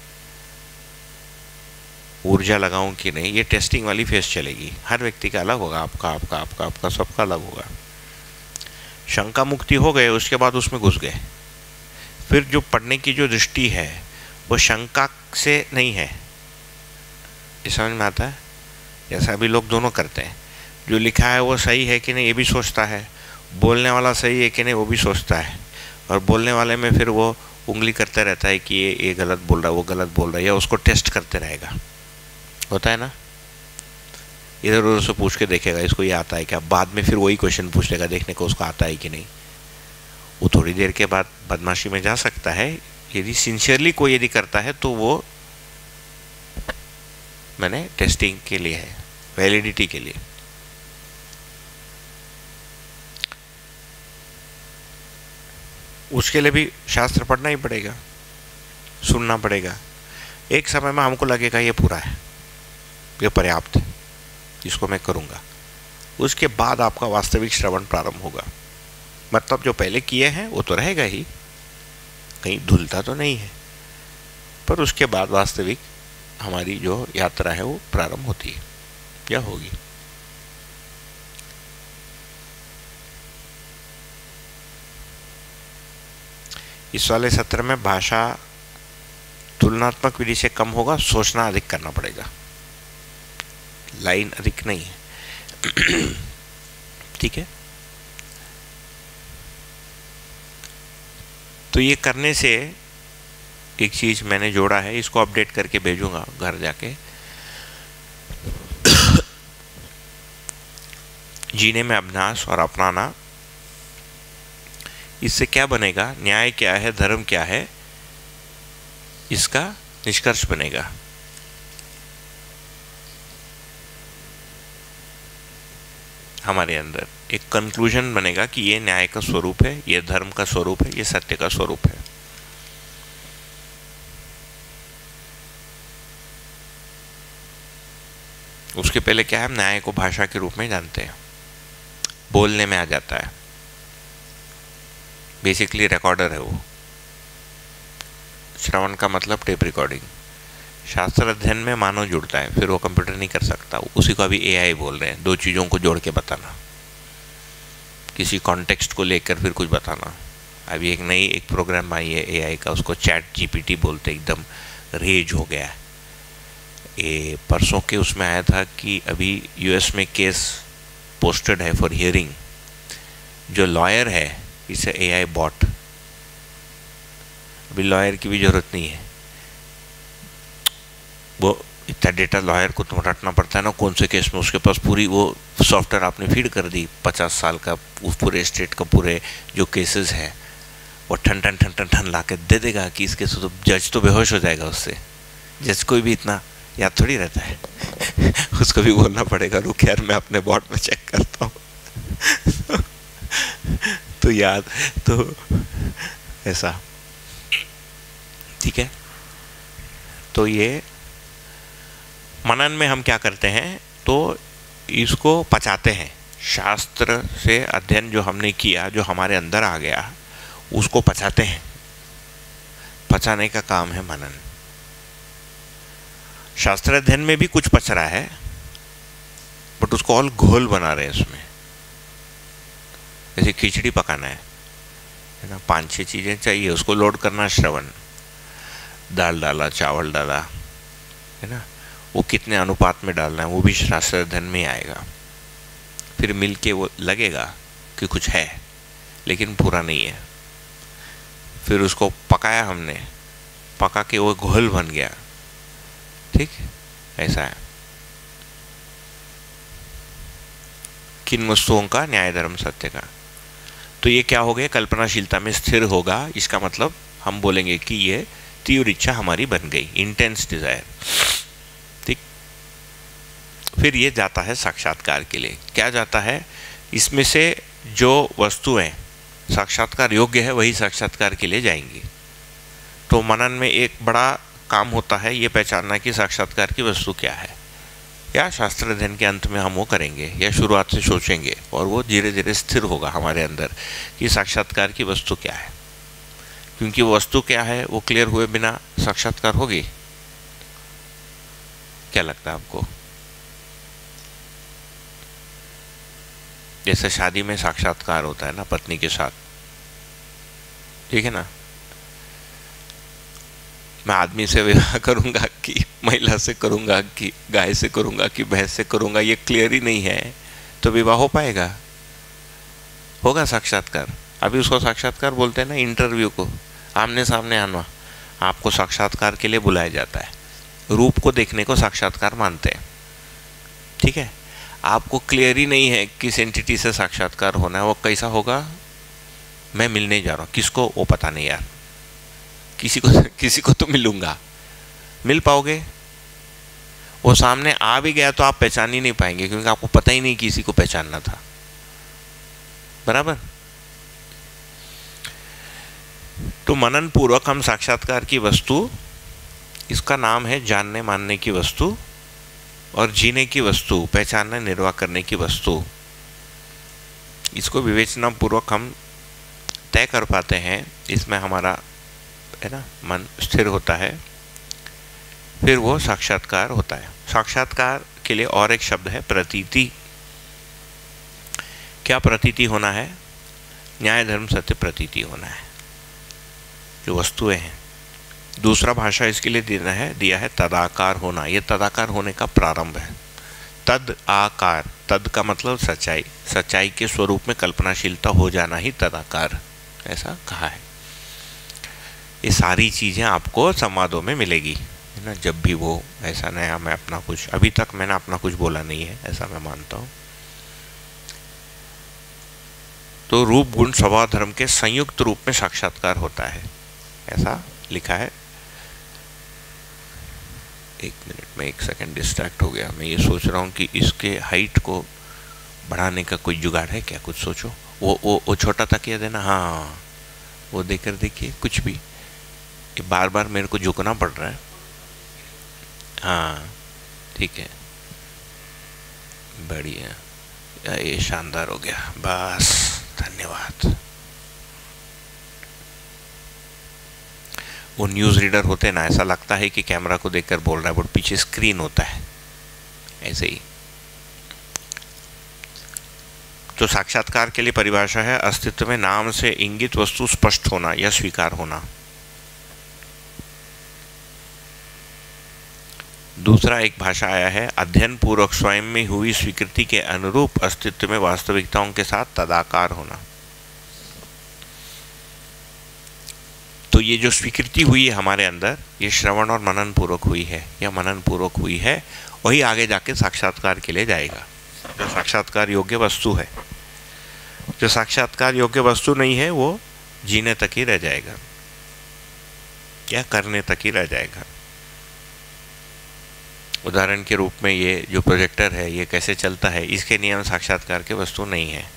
ऊर्जा लगाऊँ कि नहीं? ये टेस्टिंग वाली फ़ेज़ चलेगी। हर व्यक्ति का अलग होगा। आपका आपका आपका आपका सबका अलग होगा। शंका मुक्ति हो गए उसके बाद उसमें घुस गए। फिर जो पढ़ने की जो दृष्टि है, वो शंका से नहीं है। ये समझ में आता है? जैसा अभी लोग दोनों करते हैं। जो लिखा है वो सही है कि नहीं, ये भी सोचता है। बोलने वाला सही है कि नहीं, वो भी सोचता है। और बोलने वाले में फिर वो उंगली करते रहता है कि ये ये गलत बोल रहा है, वो गलत बोल रहा है, या उसको टेस्ट करते रहेगा। होता है ना? इधर उधर से पूछ के देखेगा, इसको ये आता है क्या? बाद में फिर वही क्वेश्चन पूछ लेगा, देखने को उसको आता है कि नहीं। वो थोड़ी देर के बाद बदमाशी में जा सकता है यदि सिंसियरली कोई यदि करता है तो वो मैंने टेस्टिंग के लिए है वैलिडिटी के लिए उसके लिए भी शास्त्र पढ़ना ही पड़ेगा सुनना पड़ेगा एक समय में हमको लगेगा ये पूरा है ये पर्याप्त है इसको मैं करूँगा उसके बाद आपका वास्तविक श्रवण प्रारंभ होगा मतलब जो पहले किए हैं, वो तो रहेगा ही। कहीं धुलता तो नहीं है। पर उसके बाद वास्तविक हमारी जो यात्रा है, वो प्रारंभ होती है। या होगी। इस वाले सत्र में भाषा तुलनात्मक विधि से कम होगा, सोचना अधिक करना पड़ेगा। लाइन अधिक नहीं है। ठीक है? तो ये करने से एक चीज़ मैंने जोड़ा है, इसको अपडेट करके भेजूँगा घर जाके। जीने में अभ्यास और अपनाना, इससे क्या बनेगा? न्याय क्या है? धर्म क्या है? इसका निष्कर्ष बनेगा। हमारे अंदर। एक कंक्लूजन बनेगा कि ये न्याय का स्वरूप है, ये धर्म का स्वरूप है, ये सत्य का स्वरूप है। उसके पहले क्या है न्याय को भाषा के रूप में जानते हैं। बोलने में आ जाता है। बेसिकली रिकॉर्डर है वो। श्रवण का मतलब टेप रिकॉर्डिंग शास्त्र अध्ययन में मानव जुड़ता है, फिर वो कंप्यूटर नहीं कर सकता। उसी को अभी एआई बोल रहे हैं, दो चीज़ों को जोड़ के बताना। किसी कॉन्टेक्स्ट को लेकर फिर कुछ बताना। अभी एक नई एक प्रोग्राम आई है एआई का, उसको चैट जीपीटी बोलते एकदम रेज हो गया ये परसों के उसमें आया था कि अभी यूएस में केस पोस्टेड है फॉर हियरिंग जो लॉयर है इसे एआई बॉट अभी लॉयर की भी ज़रूरत नहीं है। वो इतना डेटा लॉयर को तो रटना पड़ता है ना, कौन से केस में? उसके पास पूरी वो सॉफ्टवेयर आपने फ़ीड कर दी, पचास साल का उस पूरे स्टेट का, पूरे जो केसेस है, वो ठन ठन ठन ठन ठन ला दे देगा कि इसके तो जज तो बेहोश हो जाएगा उससे। जज कोई भी इतना याद थोड़ी रहता है। उसको भी बोलना पड़ेगा, रुक यार, मैं अपने बॉट में चेक करता हूँ। तो याद तो ऐसा। ठीक है? तो ये मनन में हम क्या करते हैं? तो इसको पचाते हैं। शास्त्र से अध्ययन जो हमने किया, जो हमारे अंदर आ गया, उसको पचाते हैं। पचाने का काम है मनन। शास्त्र अध्ययन में भी कुछ पच रहा है बट उसको ऑल घोल बना रहे हैं उसमें। जैसे खिचड़ी पकाना है है ना? पाँच छह चीज़ें चाहिए, उसको लोड करना श्रवण। दाल डाला, चावल डाला, है ना? वो कितने अनुपात में डालना है, वो भी शास्त्र अध्ययन में आएगा। फिर मिल के वो लगेगा कि कुछ है, लेकिन पूरा नहीं है। फिर उसको पकाया हमने, पका के वो घोल बन गया। ठीक? ऐसा है। किन वस्तुओं का? न्याय, धर्म, सत्य का। तो ये क्या हो गया? कल्पनाशीलता में स्थिर होगा। इसका मतलब हम बोलेंगे कि ये तीव्र इच्छा हमारी बन गई। इंटेंस डिज़ायर फिर ये जाता है साक्षात्कार के लिए। क्या जाता है? इसमें से जो वस्तुएँ साक्षात्कार योग्य है, वही साक्षात्कार के लिए जाएँगी। तो मनन में एक बड़ा काम होता है ये पहचानना कि साक्षात्कार की वस्तु क्या है। या शास्त्र अध्ययन के अंत में हम वो करेंगे, या शुरुआत से सोचेंगे, और वो धीरे धीरे स्थिर होगा हमारे अंदर कि साक्षात्कार की वस्तु क्या है। क्योंकि वस्तु क्या है, वो क्लियर हुए बिना साक्षात्कार होगी? क्या लगता है आपको? जैसे शादी में साक्षात्कार होता है ना, पत्नी के साथ। ठीक है ना? मैं आदमी से विवाह करूँगा कि महिला से करूँगा कि गाय से करूँगा कि भैंस से करूँगा, ये क्लियर ही नहीं है। तो विवाह हो पाएगा? होगा साक्षात्कार। अभी उसको साक्षात्कार बोलते हैं ना इंटरव्यू को। आमने सामने आना। आपको साक्षात्कार के लिए बुलाया जाता है। रूप को देखने को साक्षात्कार मानते हैं। ठीक है? आपको क्लियर ही नहीं है किस एंटिटी से साक्षात्कार होना है, वो कैसा होगा? मैं मिलने जा रहा हूँ। किसको? वो पता नहीं यार। किसी को किसी को तो मिलूँगा। मिल पाओगे? वो सामने आ भी गया तो आप पहचान ही नहीं पाएँगे, क्योंकि आपको पता ही नहीं किसी को पहचानना था। बराबर? तो मनन पूर्वक हम साक्षात्कार की वस्तु, इसका नाम है जानने मानने की वस्तु और जीने की वस्तु, पहचानने, निर्वाह करने की वस्तु। इसको विवेचना पूर्वक हम तय कर पाते हैं। इसमें हमारा, है ना, मन स्थिर होता है। फिर वो साक्षात्कार होता है। साक्षात्कार के लिए और एक शब्द है, प्रतीति। क्या प्रतीति होना है? न्याय, धर्म, सत्य प्रतीति होना है। जो वस्तुएँ हैं। दूसरा भाषा इसके लिए देना है, दिया है तदाकार होना। यह तदाकार होने का प्रारंभ है। तद आकार, तद का मतलब सच्चाई। सच्चाई के स्वरूप में कल्पनाशीलता हो जाना ही तदाकार, ऐसा कहा है। ये सारी चीज़ें आपको संवादों में मिलेगी, है ना? जब भी वो, ऐसा नया मैं अपना कुछ, अभी तक मैंने अपना कुछ बोला नहीं है, ऐसा मैं मानता हूँ। तो रूप गुण स्वभाव धर्म के संयुक्त रूप में साक्षात्कार होता है, ऐसा लिखा है एक मिनट, में एक सेकंड डिस्ट्रैक्ट हो गया। मैं ये सोच रहा हूँ कि इसके हाइट को बढ़ाने का कोई जुगाड़ है क्या? कुछ सोचो। वो वो वो छोटा तकिया देना? हाँ। वो देकर देखिए, कुछ भी। ये बार बार मेरे को झुकना पड़ रहा है। हाँ ठीक है। बढ़िया। ये शानदार हो गया। बस, धन्यवाद। वो न्यूज़ रीडर होते हैं ना, ऐसा लगता है कि कैमरा को देखकर बोल रहा है बट पीछे स्क्रीन होता है। ऐसे ही। तो साक्षात्कार के लिए परिभाषा है अस्तित्व में नाम से इंगित वस्तु स्पष्ट होना या स्वीकार होना। दूसरा एक भाषा आया है अध्ययन पूर्वक स्वयं में हुई स्वीकृति के अनुरूप अस्तित्व में वास्तविकताओं के साथ तदाकार होना। तो ये जो स्वीकृति हुई है हमारे अंदर, ये श्रवण और मनन पूर्वक हुई है, या मनन पूर्वक हुई है, वही आगे जाके साक्षात्कार के लिए जाएगा। जो साक्षात्कार योग्य वस्तु है, जो साक्षात्कार योग्य वस्तु नहीं है, वो जीने तक ही रह जाएगा। या करने तक ही रह जाएगा। उदाहरण के रूप में ये जो प्रोजेक्टर है, ये कैसे चलता है, इसके नियम साक्षात्कार के वस्तु नहीं है।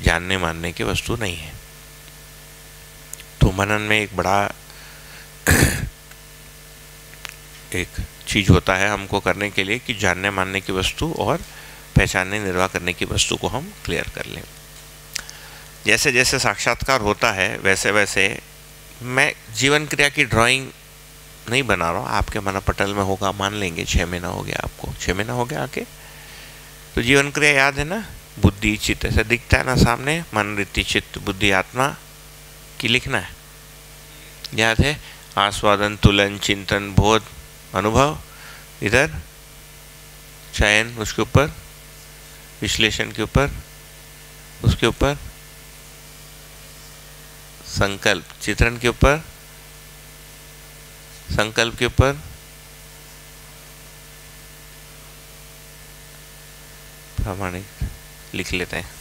जानने मानने की वस्तु नहीं है। तो मनन में एक बड़ा एक चीज़ होता है हमको करने के लिए कि जानने मानने की वस्तु और पहचानने निर्वाह करने की वस्तु को हम क्लियर कर लें। जैसे जैसे साक्षात्कार होता है, वैसे वैसे मैं जीवन क्रिया की ड्राइंग नहीं बना रहा हूँ। आपके मन पटल में होगा, मान लेंगे छः महीना हो गया आपको। छः महीना हो गया आके। तो जीवन क्रिया याद है ना? बुद्धि, चित्त, ऐसा दिखता है ना सामने, मन, रीति, चित्त, बुद्धि, आत्मा की लिखना है। याद है? आस्वादन, तुलन, चिंतन, बोध, अनुभव, इधर, चयन, उसके ऊपर, विश्लेषण के ऊपर, उसके ऊपर, संकल्प, चित्रण के ऊपर, संकल्प के ऊपर, प्रामाणिक, लिख लेते हैं।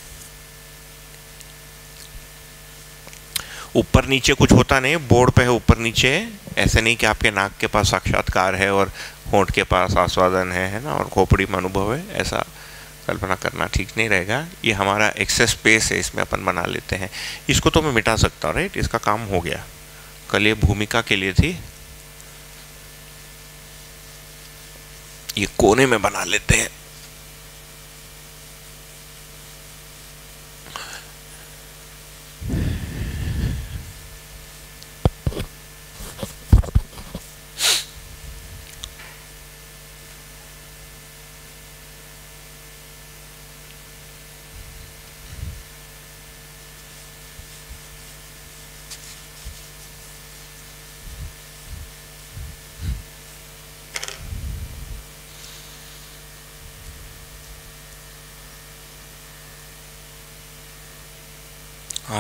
ऊपर नीचे कुछ होता नहीं, बोर्ड पे है ऊपर नीचे। ऐसे नहीं कि आपके नाक के पास साक्षात्कार है और होंठ के पास आस्वादन है है ना, और खोपड़ी में अनुभव है, ऐसा कल्पना करना ठीक नहीं रहेगा। ये हमारा एक्सेस स्पेस है, इसमें अपन बना लेते हैं। इसको तो मैं मिटा सकता हूँ राइट इसका काम हो गया। कल ये भूमिका के लिए थी। ये कोने में बना लेते हैं।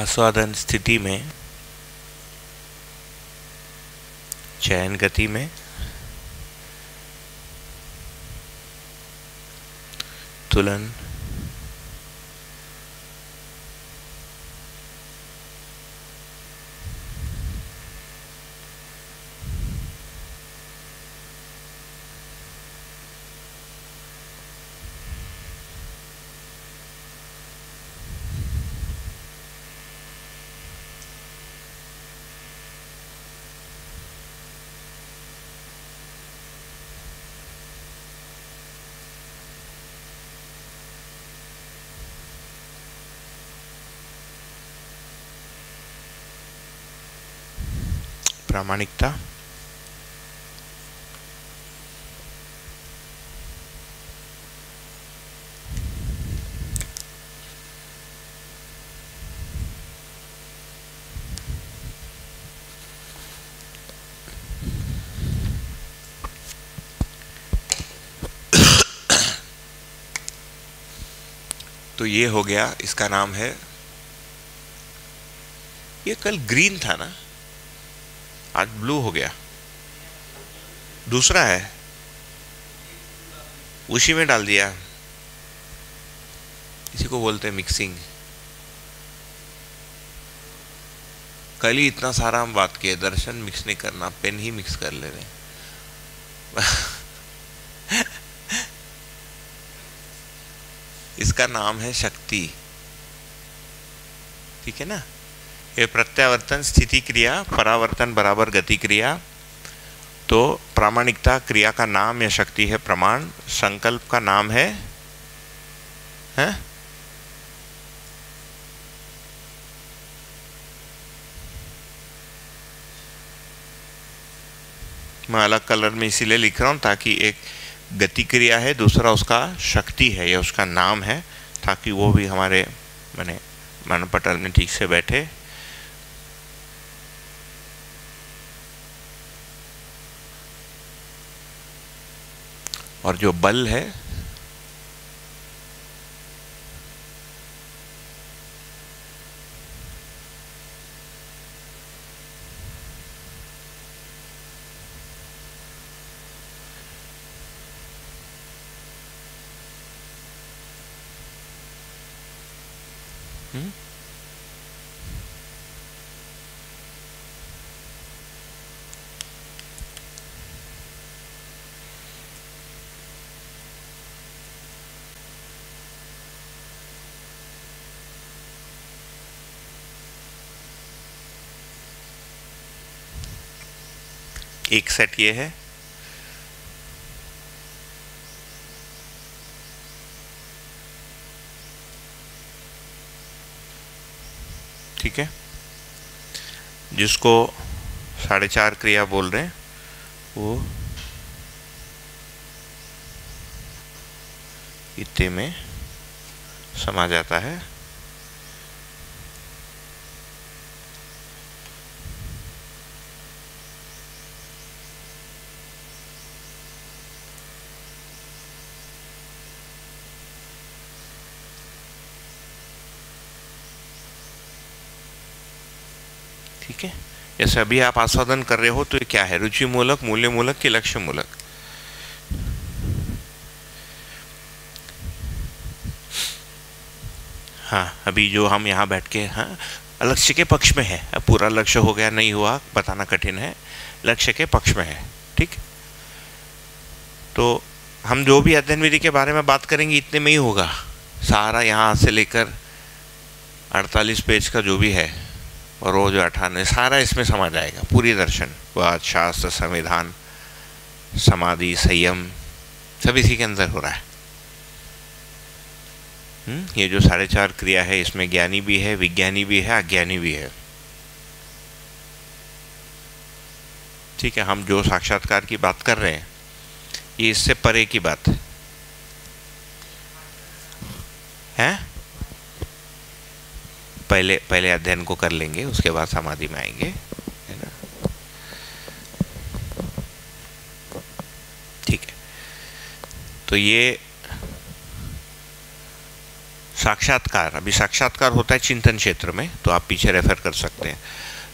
आस्वादन स्थिति में चयन गति में तुलन प्रामाणिकता तो ये हो गया इसका नाम है ये कल ग्रीन था ना? आज ब्लू हो गया। दूसरा है, उसी में डाल दिया। इसी को बोलते हैं मिक्सिंग कल ही इतना सारा हम बात किए, दर्शन मिक्स नहीं करना पेन ही मिक्स कर ले रहे इसका नाम है शक्ति। ठीक है ना? ये प्रत्यावर्तन, स्थिति क्रिया, परावर्तन बराबर गति क्रिया तो प्रामाणिकता क्रिया का नाम या शक्ति है प्रमाण, संकल्प का नाम है है? मैं अलग कलर में इसीलिए लिख रहा हूँ ताकि एक गति क्रिया है, दूसरा उसका शक्ति है या उसका नाम है, ताकि वो भी हमारे, मैंने मन पटल में ठीक से बैठे और जो बल है एक सेट ये है। ठीक है? जिसको साढ़े चार क्रिया बोल रहे हैं, वो इतने में समा जाता है। है जैसे अभी आप आस्वादन कर रहे हो तो ये क्या है? रुचि मूलक मूल्य मूलक कि लक्ष्य मूलक हाँ अभी जो हम यहाँ बैठ के हाँ लक्ष्य के पक्ष में है। अब पूरा लक्ष्य हो गया, नहीं हुआ, बताना कठिन है। लक्ष्य के पक्ष में है, ठीक? तो हम जो भी अध्ययन विधि के बारे में बात करेंगे, इतने में ही होगा। सारा यहाँ से लेकर 48 पेज का जो भी है और वो जो अठानवे सारा इसमें समा जाएगा। पूरी दर्शन वाद शास्त्र संविधान समाधि संयम सब इसी के अंदर हो रहा है। हुँ? हम्म, ये जो साढ़े चार क्रिया है इसमें ज्ञानी भी है विज्ञानी भी है अज्ञानी भी है। ठीक है हम जो साक्षात्कार की बात कर रहे हैं ये इससे परे की बात। है हैं? पहले पहले अध्ययन को कर लेंगे, उसके बाद समाधि में आएँगे, है ना? ठीक है। तो ये साक्षात्कार, अभी साक्षात्कार होता है चिंतन क्षेत्र में तो आप पीछे रेफर कर सकते हैं।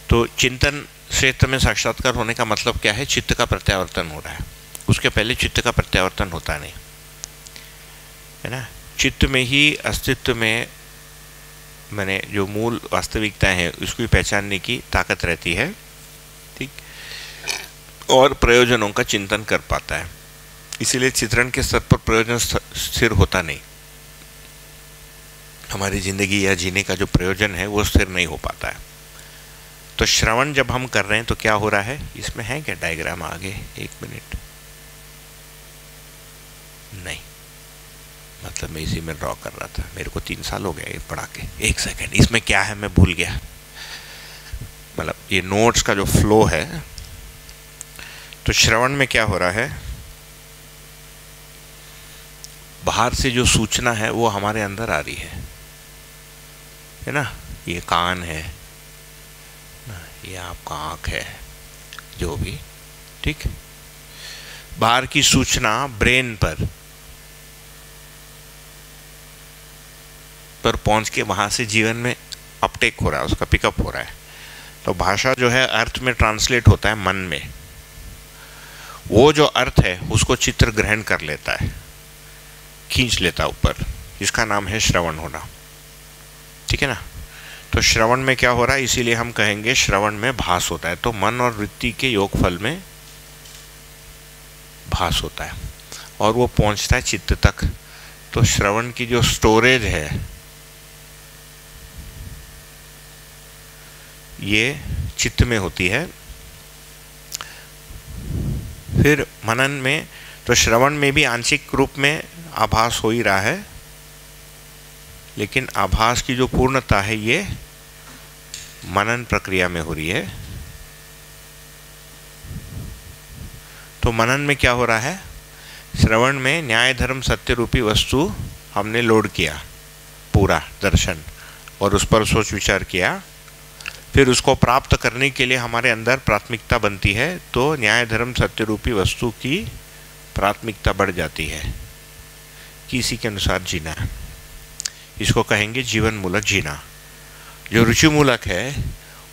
तो चिंतन क्षेत्र में साक्षात्कार होने का मतलब क्या है? चित्त का प्रत्यावर्तन हो रहा है। उसके पहले चित्त का प्रत्यावर्तन होता नहीं, है ना? चित्त में ही अस्तित्व में मैंने जो मूल वास्तविकता है, उसको पहचानने की ताकत रहती है, ठीक? और प्रयोजनों का चिंतन कर पाता है। इसीलिए चित्रण के स्तर पर प्रयोजन स्थिर होता नहीं। हमारी ज़िंदगी या जीने का जो प्रयोजन है, वो स्थिर नहीं हो पाता है। तो श्रवण जब हम कर रहे हैं तो क्या हो रहा है? इसमें है क्या डायग्राम आगे? एक मिनट। नहीं। मतलब मैं इसी में ड्रॉ कर रहा था। मेरे को तीन साल हो गए पढ़ा के। एक सेकेंड इसमें क्या है मैं भूल गया। मतलब ये नोट्स का जो फ्लो है तो श्रवण में क्या हो रहा है? बाहर से जो सूचना है, वो हमारे अंदर आ रही है। है ना? ये कान है, ये आपका आँख है, जो भी, ठीक? बाहर की सूचना ब्रेन पर पर पहुँच के वहाँ से जीवन में अपटेक हो रहा है, उसका पिकअप हो रहा है। तो भाषा जो है अर्थ में ट्रांसलेट होता है मन में। वो जो अर्थ है, उसको चित्र ग्रहण कर लेता है। खींच लेता है ऊपर, जिसका नाम है श्रवण होना। ठीक है ना? तो श्रवण में क्या हो रहा है? इसीलिए हम कहेंगे श्रवण में भास होता है। तो मन और वृत्ति के योगफल में भास होता है। और वो पहुँचता है चित्त तक। तो श्रवण की जो स्टोरेज है ये चित्त में होती है। फिर मनन में तो श्रवण में भी आंशिक रूप में आभास हो ही रहा है। लेकिन आभास की जो पूर्णता है, ये मनन प्रक्रिया में हो रही है। तो मनन में क्या हो रहा है? श्रवण में न्याय, धर्म, सत्य रूपी वस्तु हमने लोड किया, पूरा दर्शन, और उस पर सोच विचार किया। फिर उसको प्राप्त करने के लिए हमारे अंदर प्राथमिकता बनती है तो न्याय धर्म सत्य रूपी वस्तु की प्राथमिकता बढ़ जाती है। किसी के अनुसार जीना। इसको कहेंगे जीवन मूलक जीना। जो रुचि मूलक है,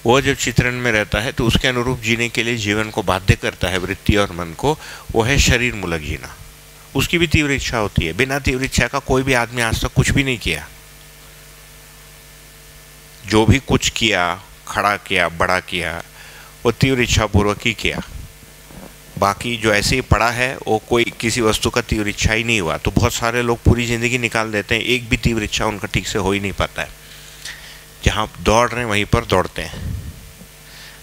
वो जब चित्रण में रहता है तो उसके अनुरूप जीने के लिए जीवन को बाध्य करता है वृत्ति और मन को, वो है शरीर मूलक जीना। उसकी भी तीव्र इच्छा होती है। बिना तीव्र इच्छा का कोई भी आदमी आज तक कुछ भी नहीं किया। जो भी कुछ किया खड़ा किया, बड़ा किया, वो तीव्र इच्छा पूर्वक ही किया। बाकी जो ऐसे ही पड़ा है, वो कोई किसी वस्तु का तीव्र इच्छा ही नहीं हुआ। तो बहुत सारे लोग पूरी ज़िंदगी निकाल देते हैं, एक भी तीव्र इच्छा उनका ठीक से हो ही नहीं पाता है। जहाँ दौड़ रहे हैं, वहीं पर दौड़ते हैं।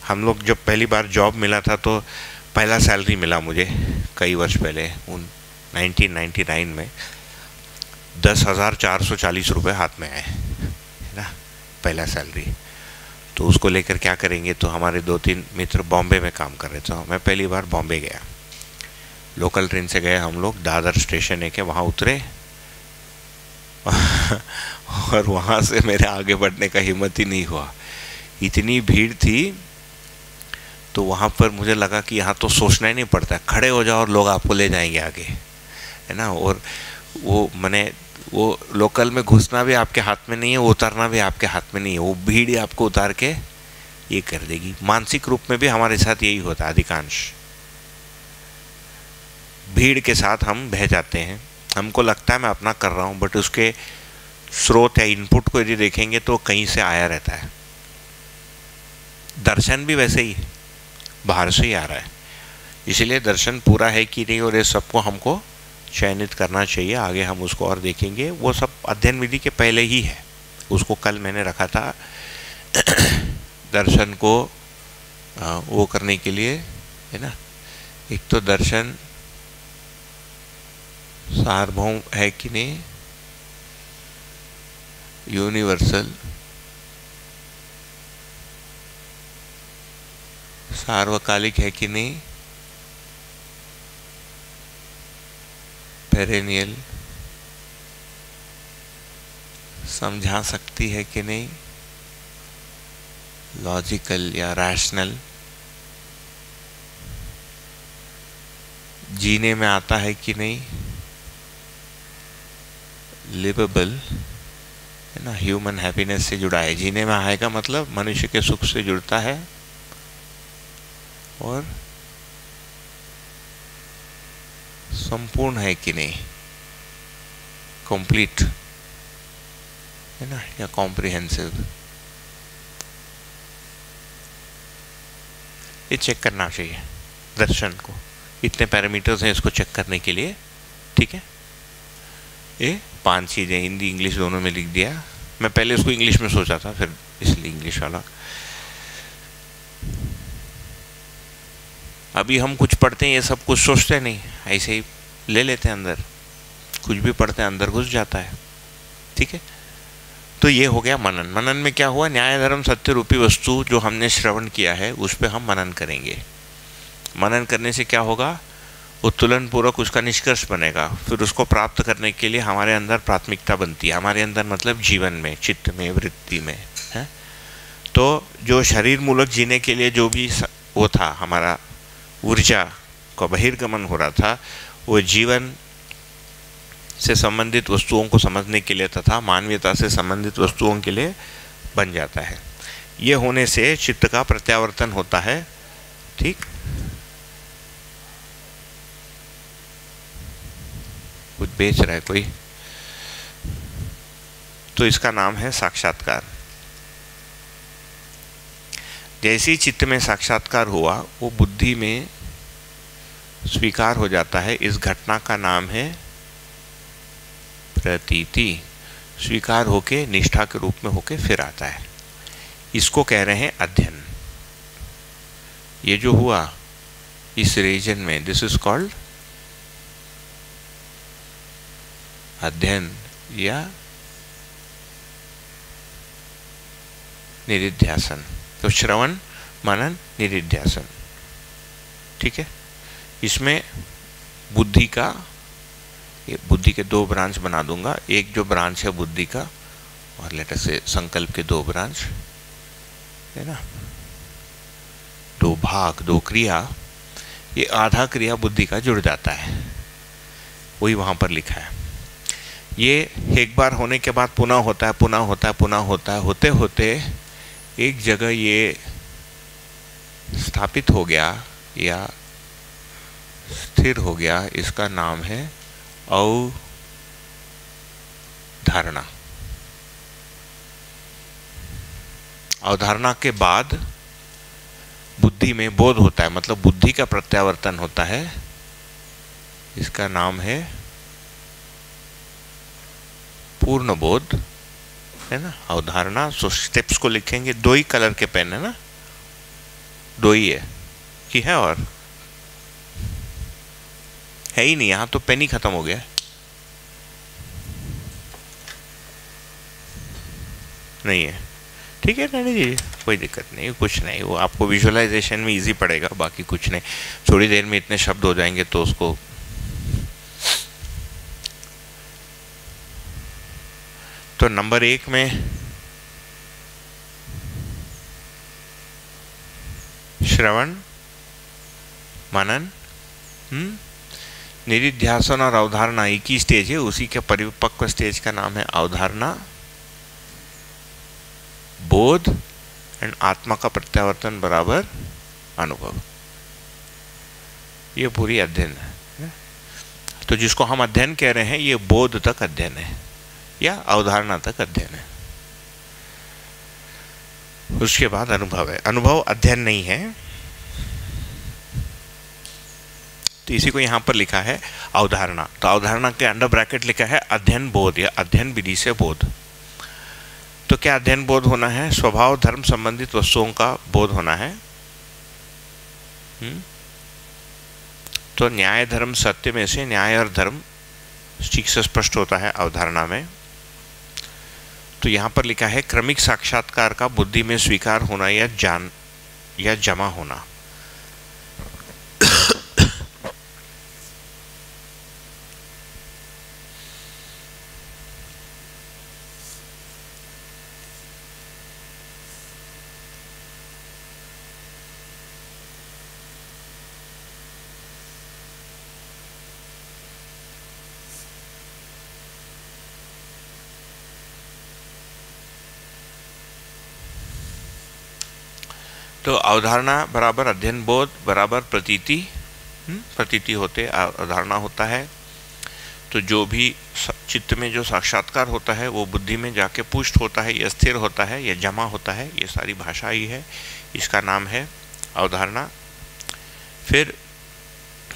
हम लोग जब पहली बार जॉब मिला था तो पहला सैलरी मिला मुझे, कई वर्ष पहले, उन 1999 में। दस हज़ार चार सौ चालीस रुपये हाथ में आए, है ना? पहला सैलरी। तो उसको लेकर क्या करेंगे? तो हमारे दो तीन मित्र बॉम्बे में काम कर रहे थे। तो मैं पहली बार बॉम्बे गया। लोकल ट्रेन से गए हम लोग, दादर स्टेशन है के वहाँ उतरे। और वहाँ से मेरे आगे बढ़ने का हिम्मत ही नहीं हुआ। इतनी भीड़ थी तो वहाँ पर मुझे लगा कि यहाँ तो सोचना ही नहीं पड़ता। खड़े हो जाओ और लोग आपको ले जाएँगे आगे। है ना? और वो, मैंने वो लोकल में घुसना भी आपके हाथ में नहीं है, उतारना भी आपके हाथ में नहीं है। वो भीड़ आपको उतार के ये कर देगी। मानसिक रूप में भी हमारे साथ यही होता है अधिकांश। भीड़ के साथ हम बह जाते हैं। हमको लगता है मैं अपना कर रहा हूँ बट उसके स्रोत या इनपुट को यदि देखेंगे तो कहीं से आया रहता है। दर्शन भी वैसे ही बाहर से ही आ रहा है। इसीलिए दर्शन पूरा है कि नहीं और ये सबको हमको चयनित करना चाहिए, आगे हम उसको और देखेंगे। वो सब अध्ययन विधि के पहले ही है। उसको कल मैंने रखा था। दर्शन को वो करने के लिए, है ना? एक तो दर्शन सार्वभौम है कि नहीं? यूनिवर्सल। सार्वकालिक है कि नहीं? पेरेनियल समझा सकती है कि नहीं? लॉजिकल या रैशनल जीने में आता है कि नहीं? लिवेबल है ना? ह्यूमन हैप्पीनेस से जुड़ा है। जीने में आएगा मतलब मनुष्य के सुख से जुड़ता है। और संपूर्ण है कि नहीं? कंप्लीट है ना? या कॉम्प्रिहेंसिव ये चेक करना चाहिए, दर्शन को। इतने पैरामीटर्स हैं इसको चेक करने के लिए, ठीक है? ये पाँच चीज़ें, हिंदी, इंग्लिश दोनों में लिख दिया। मैं पहले उसको इंग्लिश में सोचा था, फिर इसलिए इंग्लिश वाला। अभी हम कुछ पढ़ते हैं, ये सब कुछ सोचते नहीं, ऐसे ही ले लेते हैं अंदर। कुछ भी पढ़ते हैं, अंदर घुस जाता है। ठीक है? तो ये हो गया मनन। मनन में क्या हुआ? न्याय, धर्म, सत्य रूपी वस्तु जो हमने श्रवण किया है, उस पर हम मनन करेंगे। मनन करने से क्या होगा? उत्तुलन पूर्वक उसका निष्कर्ष बनेगा। फिर उसको प्राप्त करने के लिए हमारे अंदर प्राथमिकता बनती है। हमारे अंदर मतलब जीवन में, चित्त में, वृत्ति में, है? तो जो शरीर मूलक जीने के लिए जो भी वो था, हमारा ऊर्जा का बहिर्गमन हो रहा था वो जीवन से संबंधित वस्तुओं को समझने के लिए तथा मानवीयता से संबंधित वस्तुओं के लिए बन जाता है। ये होने से चित्त का प्रत्यावर्तन होता है। ठीक? कुछ बेच रहा है कोई? तो इसका नाम है साक्षात्कार। जैसे चित्त में साक्षात्कार हुआ, वो बुद्धि में स्वीकार हो जाता है। इस घटना का नाम है प्रतीति। स्वीकार होके, निष्ठा के रूप में होके फिर आता है। इसको कह रहे हैं अध्ययन। ये जो हुआ इस रीजन में दिस इज़ कॉल्ड अध्ययन या निरिध्यासन। तो श्रवण मनन निरिध्यासन। ठीक है? इसमें बुद्धि का, ये बुद्धि के दो ब्रांच बना दूँगा। एक जो ब्रांच है बुद्धि का, और लेटर से संकल्प के दो ब्रांच, है ना? दो भाग, दो क्रिया, ये आधा क्रिया बुद्धि का जुड़ जाता है। वही वहाँ पर लिखा है। ये एक बार होने के बाद पुनः होता है, पुनः होता है, पुनः होता है। होते होते एक जगह ये स्थापित हो गया या स्थिर हो गया, इसका नाम है अवधारणा। अवधारणा के बाद बुद्धि में बोध होता है मतलब बुद्धि का प्रत्यावर्तन होता है। इसका नाम है पूर्ण बोध है ना? अवधारणा सो स्टेप्स को लिखेंगे, दो ही कलर के पेन है ना? दो ही है, कि है और? है ही नहीं, यहाँ तो पेन ही खत्म हो गया नहीं है। ठीक है रानी जी, कोई दिक्कत नहीं, कुछ नहीं, वो आपको विजुअलाइजेशन में इजी पड़ेगा, बाकी कुछ नहीं। थोड़ी देर में इतने शब्द हो जाएँगे तो उसको तो नंबर एक में श्रवण, मनन हम्म? निधिध्यासन और अवधारणा एक ही स्टेज है, उसी के परिपक्व स्टेज का नाम है अवधारणा, बोध एंड आत्मा का प्रत्यावर्तन बराबर अनुभव। ये पूरी अध्ययन है? तो जिसको हम अध्ययन कह रहे हैं, ये बोध तक अध्ययन है, या अवधारणा तक अध्ययन है। उसके बाद अनुभव है। अनुभव अध्ययन नहीं है। तो इसी को यहाँ पर लिखा है अवधारणा। तो अवधारणा के अंडर ब्रैकेट लिखा है अध्ययन बोध या अध्ययन विधि से बोध। तो क्या अध्ययन बोध होना है? स्वभाव, धर्म संबंधित वस्तुओं का बोध होना है हुँ? हम्म? तो न्याय, धर्म सत्य में से न्याय और धर्म ठीक से स्पष्ट होता है अवधारणा में। तो यहाँ पर लिखा है, क्रमिक साक्षात्कार का बुद्धि में स्वीकार होना या जान या जमा होना। तो अवधारणा बराबर अध्ययन बोध बराबर प्रतीति हम्म, प्रतीति होते अवधारणा होता है। तो जो भी चित्त में जो साक्षात्कार होता है वो बुद्धि में जाके पुष्ट होता है या स्थिर होता है या जमा होता है ये सारी भाषा ही है इसका नाम है अवधारणा। फिर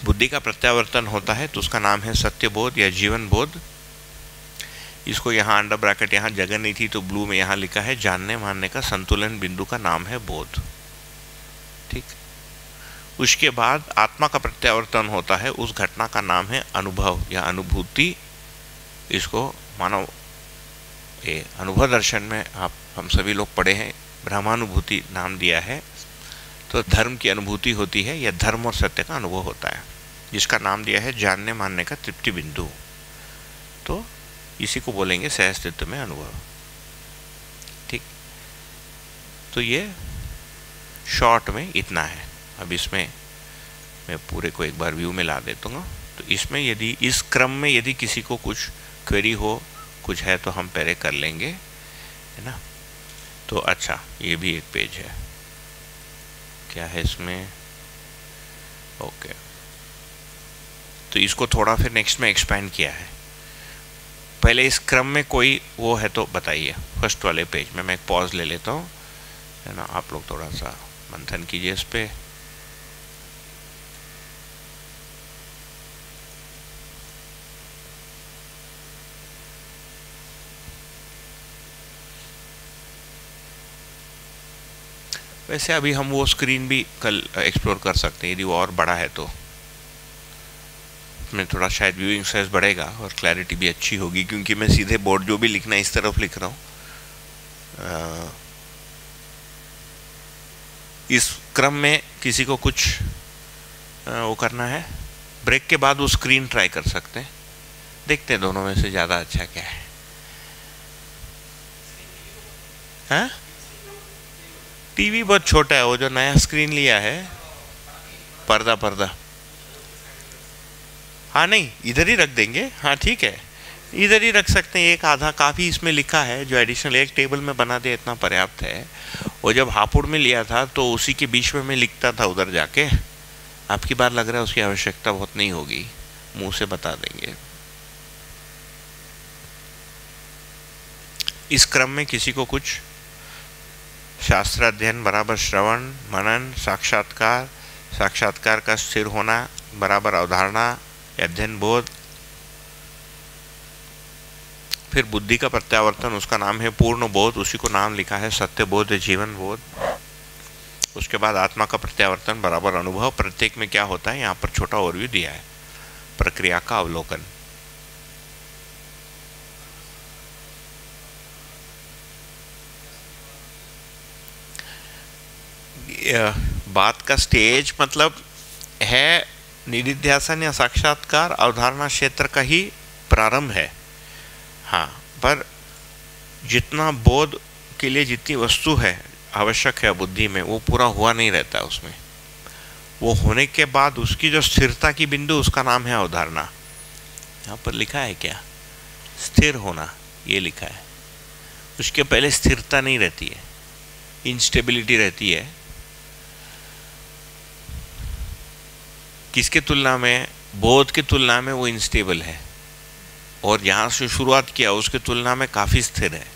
बुद्धि का प्रत्यावर्तन होता है तो उसका नाम है सत्य बोध या जीवन बोध। इसको यहाँ अंडर ब्रैकेट यहाँ जगह नहीं थी तो ब्लू में यहाँ लिखा है जानने मानने का संतुलन बिंदु का नाम है बोध। ठीक। उसके बाद आत्मा का प्रत्यावर्तन होता है, उस घटना का नाम है अनुभव या अनुभूति। इसको मानव, ये अनुभव दर्शन में आप, हम सभी लोग पढ़े हैं, ब्रह्मानुभूति नाम दिया है तो धर्म की अनुभूति होती है, या धर्म और सत्य का अनुभव होता है, जिसका नाम दिया है जानने मानने का तृप्ति बिंदु। तो इसी को बोलेंगे सहस्तित्व में अनुभव। ठीक। तो ये शॉर्ट में इतना है। अब इसमें मैं पूरे को एक बार व्यू में ला देता हूँ तो इसमें यदि, इस क्रम में यदि किसी को कुछ क्वेरी हो, कुछ है तो हम पहले कर लेंगे, है ना? तो अच्छा ये भी एक पेज है। क्या है इसमें? ओके तो इसको थोड़ा फिर नेक्स्ट में एक्सपेंड किया है। पहले इस क्रम में कोई वो है तो बताइए। फ़र्स्ट वाले पेज में मैं एक पॉज ले लेता हूँ। है ना? आप लोग थोड़ा सा मंथन कीजिए इस पे। वैसे अभी हम वो स्क्रीन भी कल एक्सप्लोर कर सकते हैं, यदि वो और बड़ा है तो। में थोड़ा शायद व्यूइंग साइज़ बढ़ेगा और क्लैरिटी भी अच्छी होगी, क्योंकि मैं सीधे बोर्ड जो भी लिखना है, इस तरफ़ लिख रहा हूँ। इस क्रम में किसी को कुछ वो करना है। ब्रेक के बाद वो स्क्रीन ट्राई कर सकते हैं। देखते हैं दोनों में से ज़्यादा अच्छा क्या है। है? टीवी बहुत छोटा है, वो जो नया स्क्रीन लिया है पर्दा पर्दा हाँ नहीं, इधर ही रख देंगे। हाँ ठीक है। इधर ही रख सकते हैं, एक आधा काफ़ी इसमें लिखा है जो एडिशनल एक टेबल में बना दे, इतना पर्याप्त है। वो जब हापुड़ में लिया था तो उसी के बीच में मैं लिखता था उधर जाके। आपकी बार लग रहा है उसकी आवश्यकता बहुत नहीं होगी। मुँह से बता देंगे। इस क्रम में किसी को कुछ शास्त्र अध्ययन बराबर श्रवण, मनन, साक्षात्कार साक्षात्कार का स्थिर होना, बराबर अवधारणा, अध्ययन बोध फिर बुद्धि का प्रत्यावर्तन, उसका नाम है पूर्ण बोध उसी को नाम लिखा है सत्य बोध जीवन बोध। उसके बाद आत्मा का प्रत्यावर्तन, बराबर अनुभव। प्रत्येक में क्या होता है? यहाँ पर छोटा ओवरव्यू दिया है। प्रक्रिया का अवलोकन। बात का स्टेज मतलब है निधिध्यासन या साक्षात्कार, अवधारणा क्षेत्र का ही प्रारंभ है। हाँ पर जितना बोध के लिए जितनी वस्तु है, आवश्यक है बुद्धि में, वो पूरा हुआ नहीं रहता उसमें। वो होने के बाद उसकी जो स्थिरता की बिंदु, उसका नाम है अवधारणा। यहाँ पर लिखा है क्या? स्थिर होना, ये लिखा है। उसके पहले स्थिरता नहीं रहती है इंस्टेबिलिटी रहती है। किसके तुलना में? बोध की तुलना में वो इंस्टेबल है। और यहाँ से शुरुआत किया, उसकी तुलना में काफ़ी स्थिर है।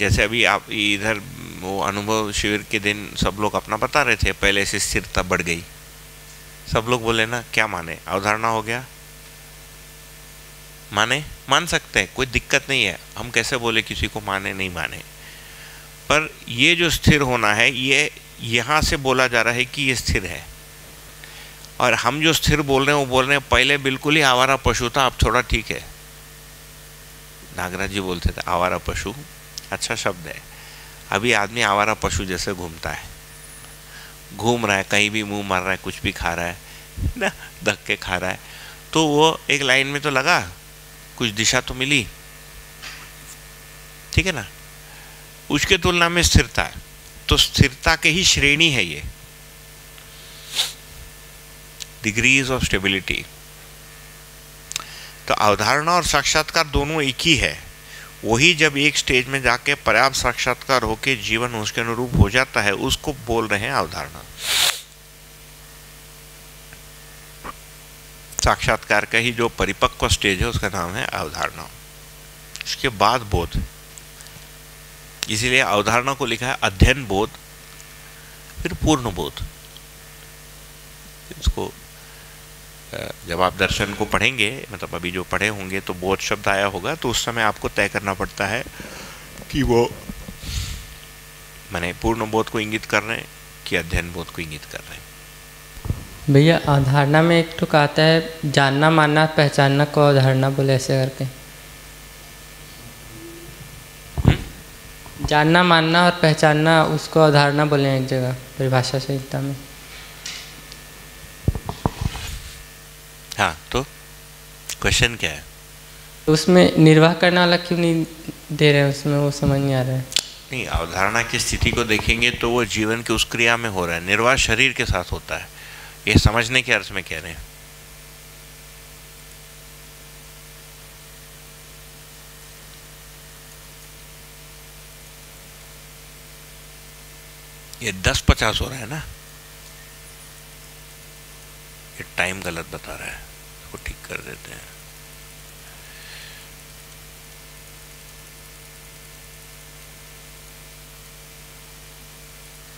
जैसे अभी आप इधर, वो अनुभव शिविर के दिन सब लोग अपना बता रहे थे, पहले से स्थिरता बढ़ गई। सब लोग बोले, ना, क्या माने? अवधारणा हो गया? माने? मान सकते हैं, कोई दिक्कत नहीं है। हम कैसे बोले किसी को माने, नहीं माने? पर ये जो स्थिर होना है, ये यहाँ से बोला जा रहा है कि ये स्थिर है। और हम जो स्थिर बोल रहे हैं, वो बोल रहे हैं, पहले बिल्कुल ही आवारा पशु था, अब थोड़ा ठीक है। नागराज जी बोलते थे, आवारा पशु अच्छा शब्द है। अभी आदमी आवारा पशु जैसे घूमता है। घूम रहा है, कहीं भी मुँह मार रहा है, कुछ भी खा रहा है, ना धक्के खा रहा है। तो वो एक लाइन में तो लगा, कुछ दिशा तो मिली। ठीक है ना? उसके तुलना में स्थिरता है। तो स्थिरता के ही श्रेणी है ये। डिग्रीज ऑफ़ स्टेबिलिटी तो अवधारणा और साक्षात्कार दोनों एक ही है। वही जब एक स्टेज में जाके पर्याप्त साक्षात्कार होके जीवन उसके अनुरूप हो जाता है, उसको बोल रहे हैं अवधारणा। साक्षात्कार का ही जो परिपक्व स्टेज है, उसका नाम है अवधारणा। उसके बाद बोध। इसीलिए अवधारणा को लिखा है अध्ययन बोध, फिर पूर्ण बोध। इसको जब आप दर्शन को पढ़ेंगे मतलब अभी जो पढ़े होंगे तो बोध शब्द आया होगा तो उस समय आपको तय करना पड़ता है कि वो मैंने पूर्ण बोध को इंगित कर रहे हैं कि अध्ययन बोध को इंगित कर रहे हैं। भैया अवधारणा में एक तो कहता है जानना मानना पहचानना को अवधारणा बोले ऐसे करके। हम्म? जानना मानना और पहचानना उसको अवधारणा बोले एक जगह परिभाषा संहिता में। हाँ तो क्वेश्चन क्या है? उसमें निर्वाह करने वाला क्यों नहीं दे रहे हैं? उसमें वो समझ नहीं आ रहा है। नहीं अवधारणा की स्थिति को देखेंगे तो वो जीवन की उस क्रिया में हो रहा है। निर्वाह शरीर के साथ होता है। ये समझने के अर्थ में कह रहे हैं। ये दस पचास हो रहा है ना? ये टाइम गलत बता रहा है इसको ठीक कर देते हैं।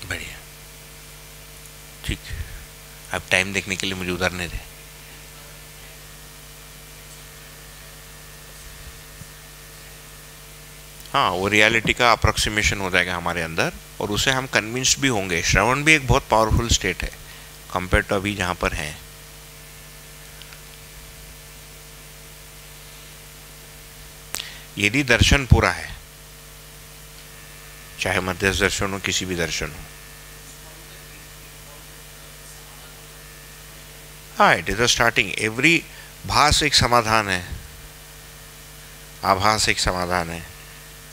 बढ़िया। ठीक। अब टाइम देखने के लिए मुझे उधरने दे हाँ वो रियलिटी का अप्रोक्सीमेशन हो जाएगा हमारे अंदर और उसे हम कन्विंस्ड भी होंगे। श्रवण भी एक बहुत पावरफुल स्टेट है कंपेयर टू अभी जहाँ पर है। यदि दर्शन पूरा है, चाहे मध्यस्थ दर्शन हो, किसी भी दर्शन हो। हाँ it is a starting every भास एक समाधान है, आभास एक समाधान है,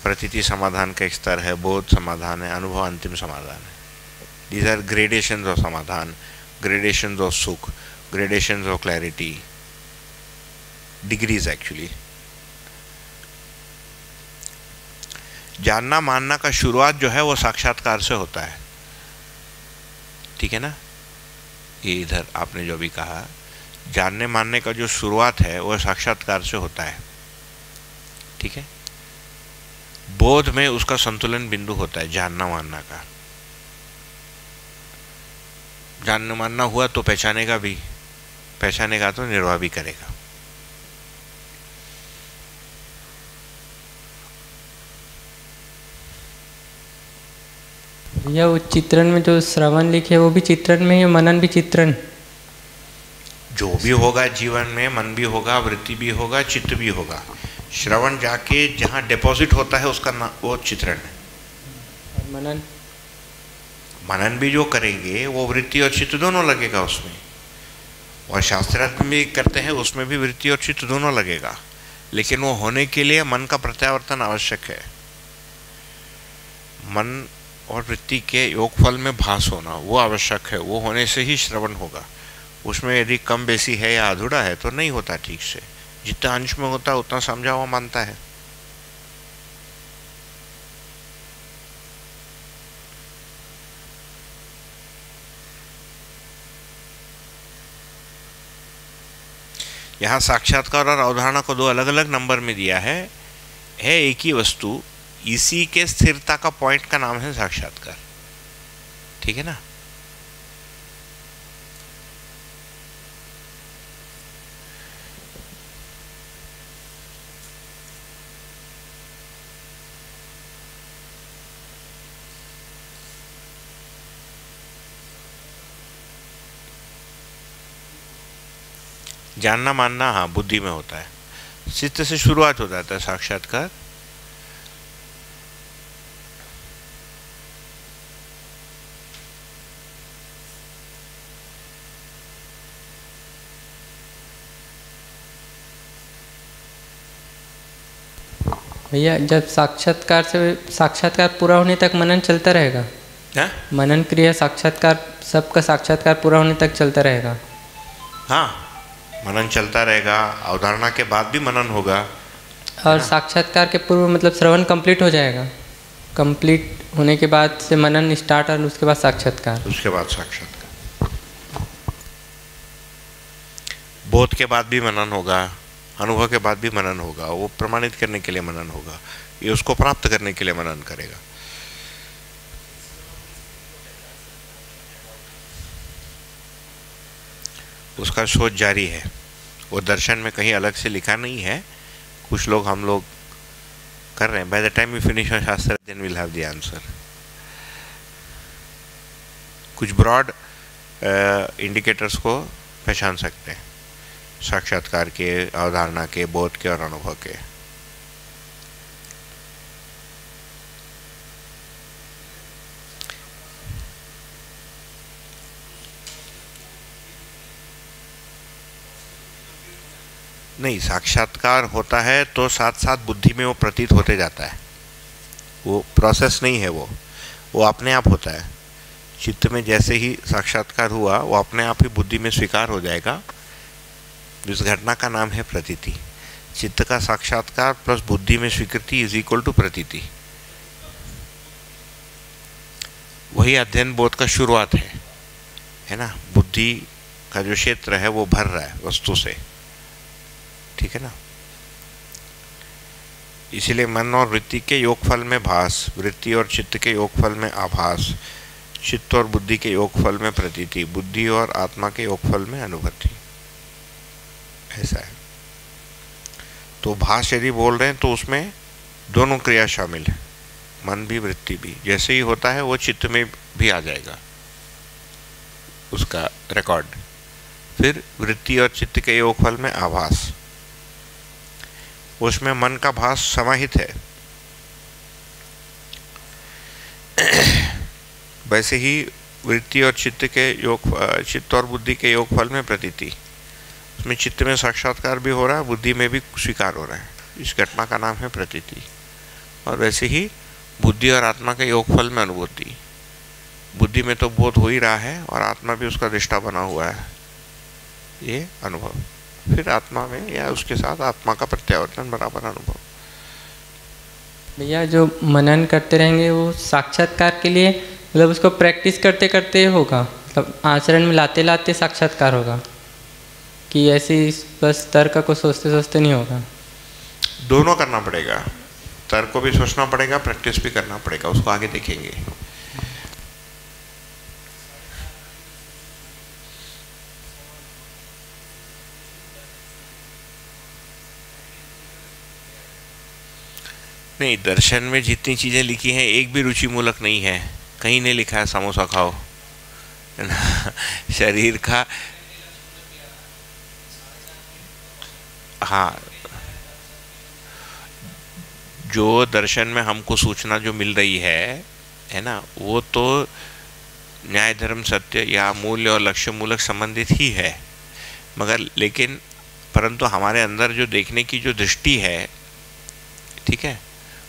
प्रतीति समाधान का एक स्तर है, बोध समाधान है, अनुभव अंतिम समाधान है। दीज आर ग्रेडेशन ऑफ़ समाधान ग्रेडेशन ऑफ़ सुख gradation of clarity degrees actually जानना मानना का शुरुआत जो है वो साक्षात्कार से होता है। ठीक है ना? ये इधर आपने जो भी कहा, जानने मानने का जो शुरुआत है वो साक्षात्कार से होता है। ठीक है? बोध में उसका संतुलन बिंदु होता है, जानना मानना का। जानना मानना हुआ तो पहचानेगा भी, पहचानेगा तो निर्वाह भी करेगा। भैया वो चित्रण में जो श्रवण लिखे वो भी चित्रण में है मनन भी चित्रण? जो भी होगा जीवन में मन भी होगा वृत्ति भी होगा चित्त भी होगा। श्रवण जाके जहाँ डिपॉजिट होता है उसका ना वो चित्रण है। मनन? मनन भी जो करेंगे वो वृत्ति और चित्त दोनों लगेगा उसमें। और शास्त्रार्थ भी करते हैं उसमें भी वृत्ति और चित्त दोनों लगेगा। लेकिन वो होने के लिए मन का प्रत्यावर्तन आवश्यक है। मन और वृत्ति के योगफल में भास होना, वो आवश्यक है, वो होने से ही श्रवण होगा। उसमें यदि कम बेसी है या अधूरा है तो नहीं होता ठीक से। जितना अंश में होता है उतना समझा हुआ मानता है। यहाँ साक्षात्कार और अवधारणा को दो अलग अलग नंबर में दिया है। है एक ही वस्तु इसी के स्थिरता का पॉइंट का नाम है साक्षात्कार। ठीक है ना? जानना मानना हाँ बुद्धि में होता है। चित्त से शुरुआत हो जाता है साक्षात्कार। भैया जब साक्षात्कार से साक्षात्कार पूरा होने तक मनन चलता रहेगा? है? मनन क्रिया साक्षात्कार सबका साक्षात्कार पूरा होने तक चलता रहेगा? हाँ मनन चलता रहेगा अवधारणा के बाद भी मनन होगा। और साक्षात्कार के पूर्व मतलब श्रवण कंप्लीट हो जाएगा? कंप्लीट होने के बाद से मनन स्टार्ट और उसके बाद साक्षात्कार? उसके बाद साक्षात्कार। बोध के बाद भी मनन होगा। अनुभव के बाद भी मनन होगा, वो प्रमाणित करने के लिए मनन होगा, ये उसको प्राप्त करने के लिए मनन करेगा। उसका शोध जारी है। वो दर्शन में कहीं अलग से लिखा नहीं है। कुछ लोग हम लोग कर रहे हैं। By the time we finish your शास्त्र then will have the answer कुछ ब्रॉड इंडिकेटर्स को पहचान सकते हैं। साक्षात्कार के, अवधारणा के, बोध के और अनुभव के। नहीं, साक्षात्कार होता है तो साथ साथ बुद्धि में वो प्रतीत होते जाता है। वो प्रोसेस नहीं है वो। वो अपने आप होता है। चित्त में जैसे ही साक्षात्कार हुआ, वो अपने आप ही बुद्धि में स्वीकार हो जाएगा। इस घटना का नाम है प्रतीति। चित्त का साक्षात्कार प्लस बुद्धि में स्वीकृति इज़ इक्वल टू प्रतीति। वही अध्ययन बोध का शुरुआत है। है ना? बुद्धि का जो क्षेत्र है, वो भर रहा है वस्तु से। ठीक है ना? इसीलिए मन और वृत्ति के योगफल में भास, वृत्ति और चित्त के योगफल में आभास, चित्त और बुद्धि के योगफल में प्रतीति, बुद्धि और आत्मा के योगफल में अनुभूति ऐसा है। तो भाष यदि बोल रहे हैं तो उसमें दोनों क्रिया शामिल है। मन भी, वृत्ति भी। जैसे ही होता है, वो चित्त में भी आ जाएगा। उसका रिकॉर्ड फिर वृत्ति और चित्त के योगफल में आभास। उसमें मन का भास समाहित है। वैसे ही वृत्ति और चित्त के योग, चित्त और बुद्धि के योगफल में प्रतीति। उसमें चित्त में साक्षात्कार भी हो रहा है, बुद्धि में भी स्वीकार हो रहा है। इस घटना का नाम है प्रतीति। और वैसे ही बुद्धि और आत्मा के योगफल में अनुभूति। बुद्धि में तो बोध हो ही रहा है और आत्मा भी उसका रिश्ता बना हुआ है। ये अनुभव। फिर आत्मा में या उसके साथ आत्मा का प्रत्यावर्तन, बराबर अनुभव। भैया, जो मनन करते रहेंगे, वो साक्षात्कार के लिए मतलब उसको प्रैक्टिस करते करते होगा? मतलब आचरण में लाते लाते साक्षात्कार होगा? कि ऐसे बस तर्क को सोचते सोचते नहीं होगा। दोनों करना पड़ेगा। तर्क को भी सोचना पड़ेगा, प्रैक्टिस भी करना पड़ेगा, उसको आगे देखेंगे। नहीं, दर्शन में जितनी चीज़ें लिखी हैं, एक भी रुचि मूलक नहीं है। कहीं नहीं लिखा है, समोसा खाओ। शरीर का हाँ। जो दर्शन में हमको सूचना जो मिल रही है है ना, वो तो न्याय, धर्म, सत्य या मूल्य और लक्ष्य मूलक संबंधित ही है। मगर लेकिन, परंतु हमारे अंदर जो देखने की जो दृष्टि है, ठीक है,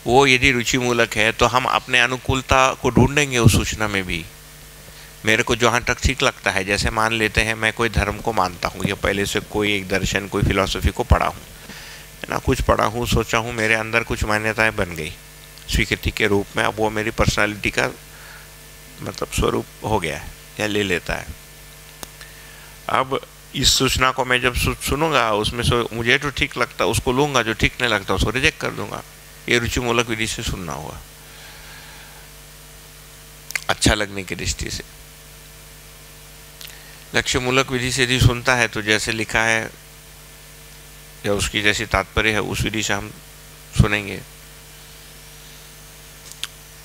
वो यदि रुचि मूलक है तो हम अपने अनुकूलता को ढूंढेंगे उस सूचना में भी। मेरे को जहाँ तक ठीक लगता है, जैसे मान लेते हैं मैं कोई धर्म को मानता हूँ, या पहले से कोई एक दर्शन, कोई फिलॉसफी को पढ़ा हूँ। है ना, कुछ पढ़ा हूँ, सोचा हूँ, मेरे अंदर कुछ मान्यताएँ बन गई। स्वीकृति के रूप में अब वो मेरी पर्सनालिटी का मतलब स्वरूप हो गया है, या ले लेता है। अब इस सूचना को मैं जब सुनूँगा, उसमें से मुझे जो ठीक लगता, उसको लूँगा, जो ठीक नहीं लगता, उसको रिजेक्ट कर दूँगा। ये रुचिमूलक विधि से सुनना होगा। अच्छा लगने की दृष्टि से। लक्ष्य मूलक विधि से यदि सुनता है तो जैसे लिखा है, या उसकी जैसी तात्पर्य है, उस विधि से हम सुनेंगे।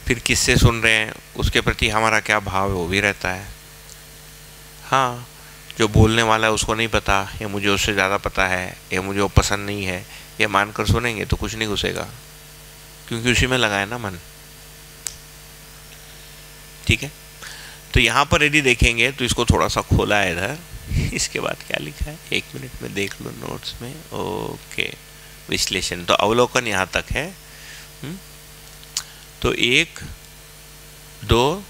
फिर किससे सुन रहे हैं, उसके प्रति हमारा क्या भाव है, वो भी रहता है। हाँ जो बोलने वाला है, उसको नहीं पता, या मुझे उससे ज़्यादा पता है, या मुझे वो पसंद नहीं है, ये मानकर सुनेंगे तो कुछ नहीं घुसेगा। क्योंकि उसी में लगाए ना मन। ठीक है? तो यहाँ पर यदि देखेंगे तो इसको थोड़ा सा खोला है इधर। इसके बाद क्या लिखा है? एक मिनट में देख लो नोट्स में। ओके विश्लेषण। तो अवलोकन यहाँ तक है? हम्म? तो एक, दो,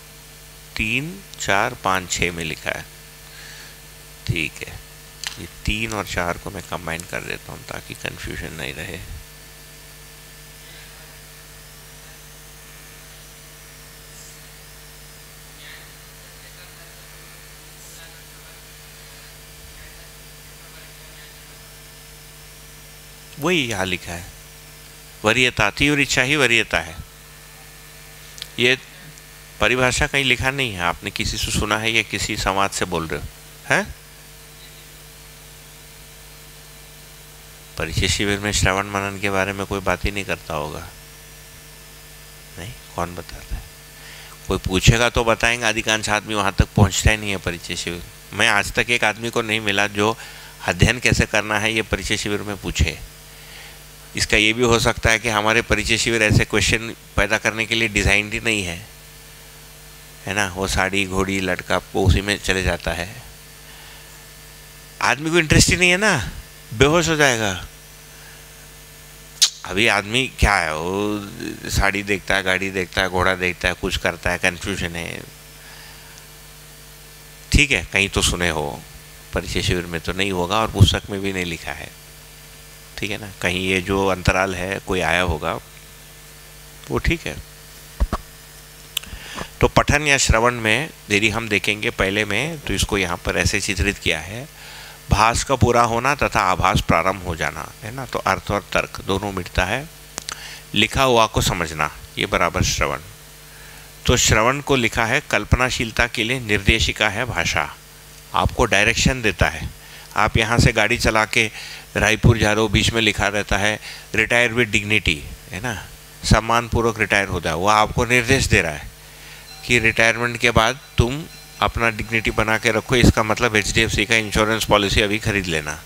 तीन, चार, पाँच छ में लिखा है। ठीक है। ये तीन और चार को मैं कंबाइन कर देता हूँ ताकि कंफ्यूजन नहीं रहे। वही यहाँ लिखा है। वरीयता, तीव्र इच्छा ही वरीयता है। ये परिभाषा कहीं लिखा नहीं है, आपने किसी से सुना है या किसी समाज से बोल रहे हो? है? परिचय शिविर में श्रवण मनन के बारे में कोई बात ही नहीं करता होगा। नहीं, कौन बताता है? कोई पूछेगा तो बताएँगे, अधिकांश आदमी वहाँ तक पहुँचता ही नहीं है परिचय शिविर। मैं आज तक एक आदमी को नहीं मिला जो अध्ययन कैसे करना है ये परिचय शिविर में पूछे। इसका ये भी हो सकता है कि हमारे परिचय शिविर ऐसे क्वेश्चन पैदा करने के लिए डिज़ाइन ही नहीं है। है ना? वो साड़ी, घोड़ी, लड़का, वो उसी में चले जाता है। आदमी को इंटरेस्ट ही नहीं है ना। बेहोश हो जाएगा। अभी आदमी क्या है? वो साड़ी देखता है, गाड़ी देखता है, घोड़ा देखता है, कुछ करता है कन्फ्यूज़न है। ठीक है, कहीं तो सुने हो। परिचय शिविर में तो नहीं होगा और पुस्तक में भी नहीं लिखा है। ठीक है ना? कहीं ये जो अंतराल है, कोई आया होगा, वो ठीक है। तो पठन या श्रवण में यदि हम देखेंगे पहले में तो इसको यहाँ पर ऐसे चित्रित किया है, भास का पूरा होना तथा आभास प्रारंभ हो जाना, है ना? तो अर्थ और तर्क दोनों मिटता है। लिखा हुआ को समझना, ये बराबर श्रवण। तो श्रवण को लिखा है, कल्पनाशीलता के लिए निर्देशिका है भाषा। आपको डायरेक्शन देता है। आप यहाँ से गाड़ी चला के रायपुर जा रहे हो बीच में लिखा रहता है रिटायर विद डिग्निटी है ना? सम्मानपूर्वक रिटायर है वो आपको निर्देश दे रहा है कि रिटायरमेंट के बाद तुम अपना डिग्निटी बना के रखो। इसका मतलब एचडीएफसी का इंश्योरेंस पॉलिसी अभी खरीद लेना।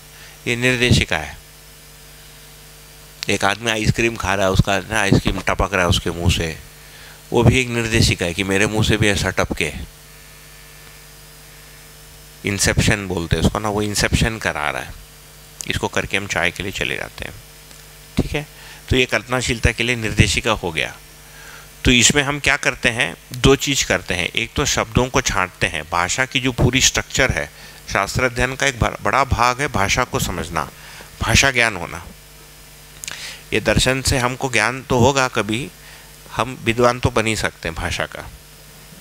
ये निर्देशिका है। एक आदमी आइसक्रीम खा रहा है, उसका ना आइसक्रीम टपक रहा है उसके मुँह से। वो भी एक निर्देशिका है कि मेरे मुँह से भी ऐसा टपके। इंसेप्शन बोलते हैं उसको ना, वो इंसेप्शन करा रहा है। इसको करके हम चाय के लिए चले जाते हैं। ठीक है? तो ये कल्पनाशीलता के लिए निर्देशिका हो गया। तो इसमें हम क्या करते हैं? दो चीज़ करते हैं। एक तो शब्दों को छांटते हैं। भाषा की जो पूरी स्ट्रक्चर है, शास्त्र अध्ययन का एक बड़ा भाग है भाषा को समझना, भाषा ज्ञान होना। ये दर्शन से हमको ज्ञान तो होगा कभी, हम विद्वान तो बन ही सकते हैं भाषा का।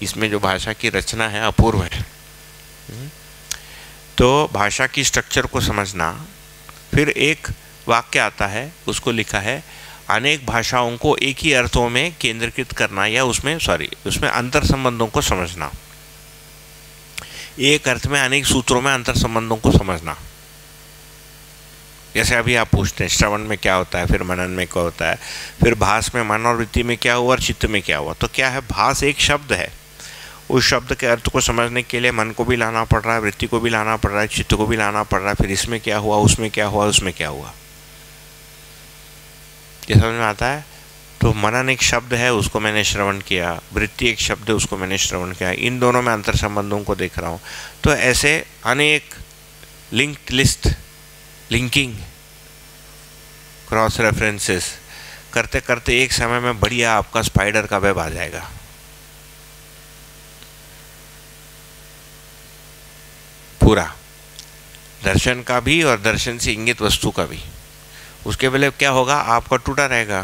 इसमें जो भाषा की रचना है अपूर्व है। हम्म। तो भाषा की स्ट्रक्चर को समझना फिर एक वाक्य आता है, उसको लिखा है, अनेक भाषाओं को एक ही अर्थों में केंद्रीकृत करना या उसमें सॉरी उसमें अंतर संबंधों को समझना। एक अर्थ में, अनेक सूत्रों में अंतर संबंधों को समझना। जैसे अभी आप पूछते हैं, श्रवण में क्या होता है, फिर मनन में क्या होता है, फिर भास में मन और वृत्ति में क्या हुआ और चित्त में क्या हुआ तो क्या है? भास एक शब्द है। उस शब्द के अर्थ को समझने के लिए मन को भी लाना पड़ रहा है, वृत्ति को भी लाना पड़ रहा है, चित्त को भी लाना पड़ रहा है, फिर इसमें क्या हुआ, उसमें क्या हुआ, उसमें क्या हुआ? ये समझ में आता है? तो मनन एक शब्द है, उसको मैंने श्रवण किया, वृत्ति एक शब्द है, उसको मैंने श्रवण किया। इन दोनों में अंतर संबंधों को देख रहा हूँ। तो ऐसे अनेक linked list linking cross references करते करते एक समय में बढ़िया आपका स्पाइडर का वेब आ जाएगा। पूरा। दर्शन का भी और दर्शन से इंगित वस्तु का भी। उसके पहले क्या होगा? आपका टूटा रहेगा।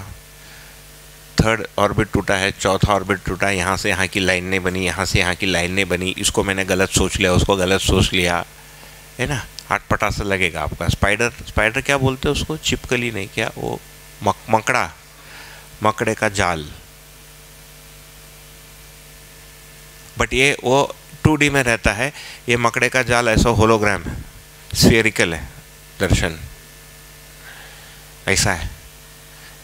थर्ड ऑर्बिट टूटा है चौथा ऑर्बिट टूटा है यहाँ से यहाँ की लाइन नहीं बनी यहाँ से यहाँ की लाइन नहीं बनी। इसको मैंने गलत सोच लिया उसको गलत सोच लिया। है ना? आठ पटा सा लगेगा आपका। स्पाइडर स्पाइडर क्या बोलते हैं उसको? चिपकली नहीं क्या? वो मक, मकड़ा। मकड़े का जाल। बट ये वो टू डी में रहता है, ये मकड़े का जाल ऐसा होलोग्राम है स्फेरिकल है, दर्शन। ऐसा है।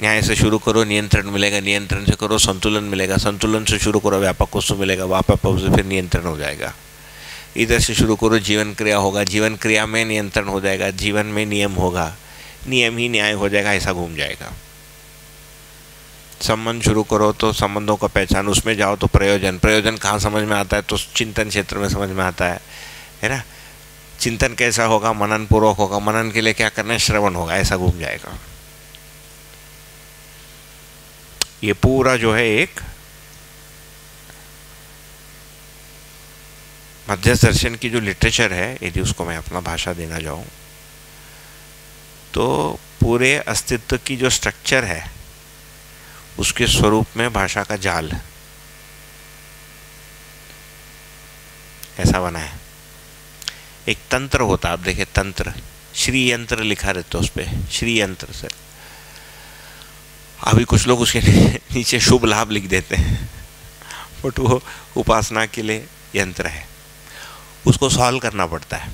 न्याय से शुरू करो, नियंत्रण मिलेगा, नियंत्रण से करो, संतुलन मिलेगा, संतुलन से शुरू करो, व्यापक वस्तु मिलेगा, व्यापक से फिर नियंत्रण हो जाएगा। इधर से शुरू करो, जीवन क्रिया होगा, जीवन क्रिया में नियंत्रण हो जाएगा, जीवन में नियम होगा, नियम ही न्याय हो जाएगा, ऐसा घूम जाएगा। संबंध शुरू करो तो संबंधों का पहचान, उसमें जाओ तो प्रयोजन। प्रयोजन कहाँ समझ में आता है? तो चिंतन क्षेत्र में समझ में आता है। है ना? चिंतन कैसा होगा? मनन पूर्वक होगा। मनन के लिए क्या करना है? श्रवण होगा। ऐसा घूम जाएगा। ये पूरा जो है एक मध्यस्थ दर्शन की जो लिटरेचर है, यदि उसको मैं अपना भाषा देना जाऊँ तो पूरे अस्तित्व की जो स्ट्रक्चर है उसके स्वरूप में भाषा का जाल ऐसा बना है। एक तंत्र होता आप देखें तंत्र। श्री यंत्र लिखा रहता है उस पर श्री यंत्र से। अभी कुछ लोग उसके नीचे शुभ लाभ लिख देते हैं। बट वो उपासना के लिए यंत्र है। उसको सॉल्व करना पड़ता है।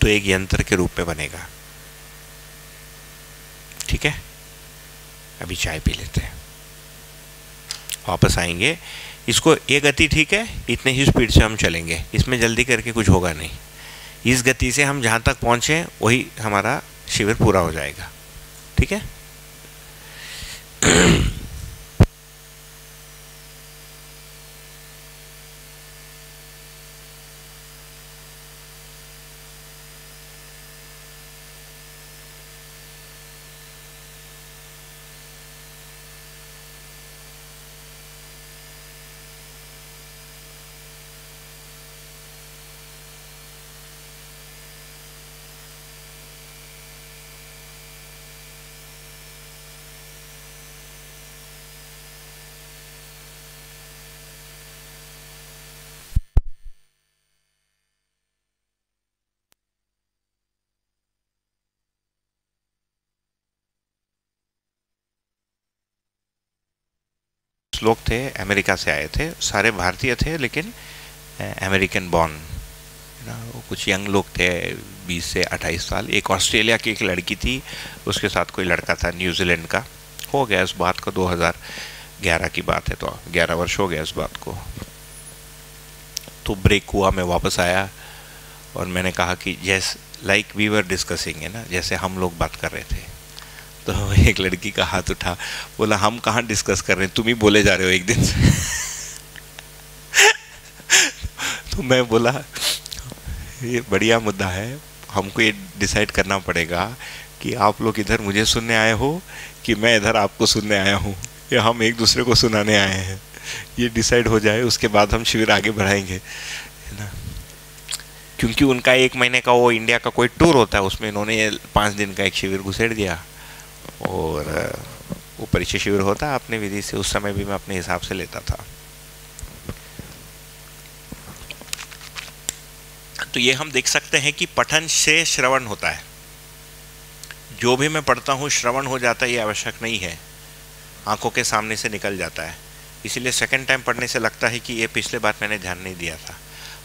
तो एक यंत्र के रूप में बनेगा। ठीक है? अभी चाय पी लेते हैं। वापस आएँगे। इसको, ये गति ठीक है? इतने ही स्पीड से हम चलेंगे। इसमें जल्दी करके कुछ होगा नहीं। इस गति से हम जहाँ तक पहुँचें, वही हमारा शिविर पूरा हो जाएगा। ठीक है? लोग थे, अमेरिका से आए थे, सारे भारतीय थे, लेकिन अमेरिकन बॉर्न ना कुछ यंग लोग थे 20 से 28 साल। एक ऑस्ट्रेलिया की एक लड़की थी, उसके साथ कोई लड़का था न्यूजीलैंड का। हो गया इस बात को 2011 की बात है तो 11 वर्ष हो गया इस बात को। तो ब्रेक हुआ, मैं वापस आया और मैंने कहा कि जैस लाइक वी वर डिस्कसिंग है ना, जैसे हम लोग बात कर रहे थे। तो एक लड़की का हाथ उठा, बोला, हम कहाँ डिस्कस कर रहे हैं? तुम ही बोले जा रहे हो एक दिन से. तो मैं बोला, ये बढ़िया मुद्दा है, हमको ये डिसाइड करना पड़ेगा कि आप लोग इधर मुझे सुनने आए हो, कि मैं इधर आपको सुनने आया हूँ, या हम एक दूसरे को सुनाने आए हैं। ये डिसाइड हो जाए, उसके बाद हम शिविर आगे बढ़ाएँगे। है ना? क्योंकि उनका एक महीने का वो इंडिया का कोई टूर होता है, उसमें इन्होंने पाँच दिन का एक शिविर घुसेड़ दिया। और वो परिचय शिविर होता अपने विधि से, उस समय भी मैं अपने हिसाब से लेता था। तो ये हम देख सकते हैं कि पठन से श्रवण होता है। जो भी मैं पढ़ता हूँ, श्रवण हो जाता है, ये आवश्यक नहीं है। आँखों के सामने से निकल जाता है। इसीलिए सेकंड टाइम पढ़ने से लगता है कि ये पिछले बार मैंने ध्यान नहीं दिया था।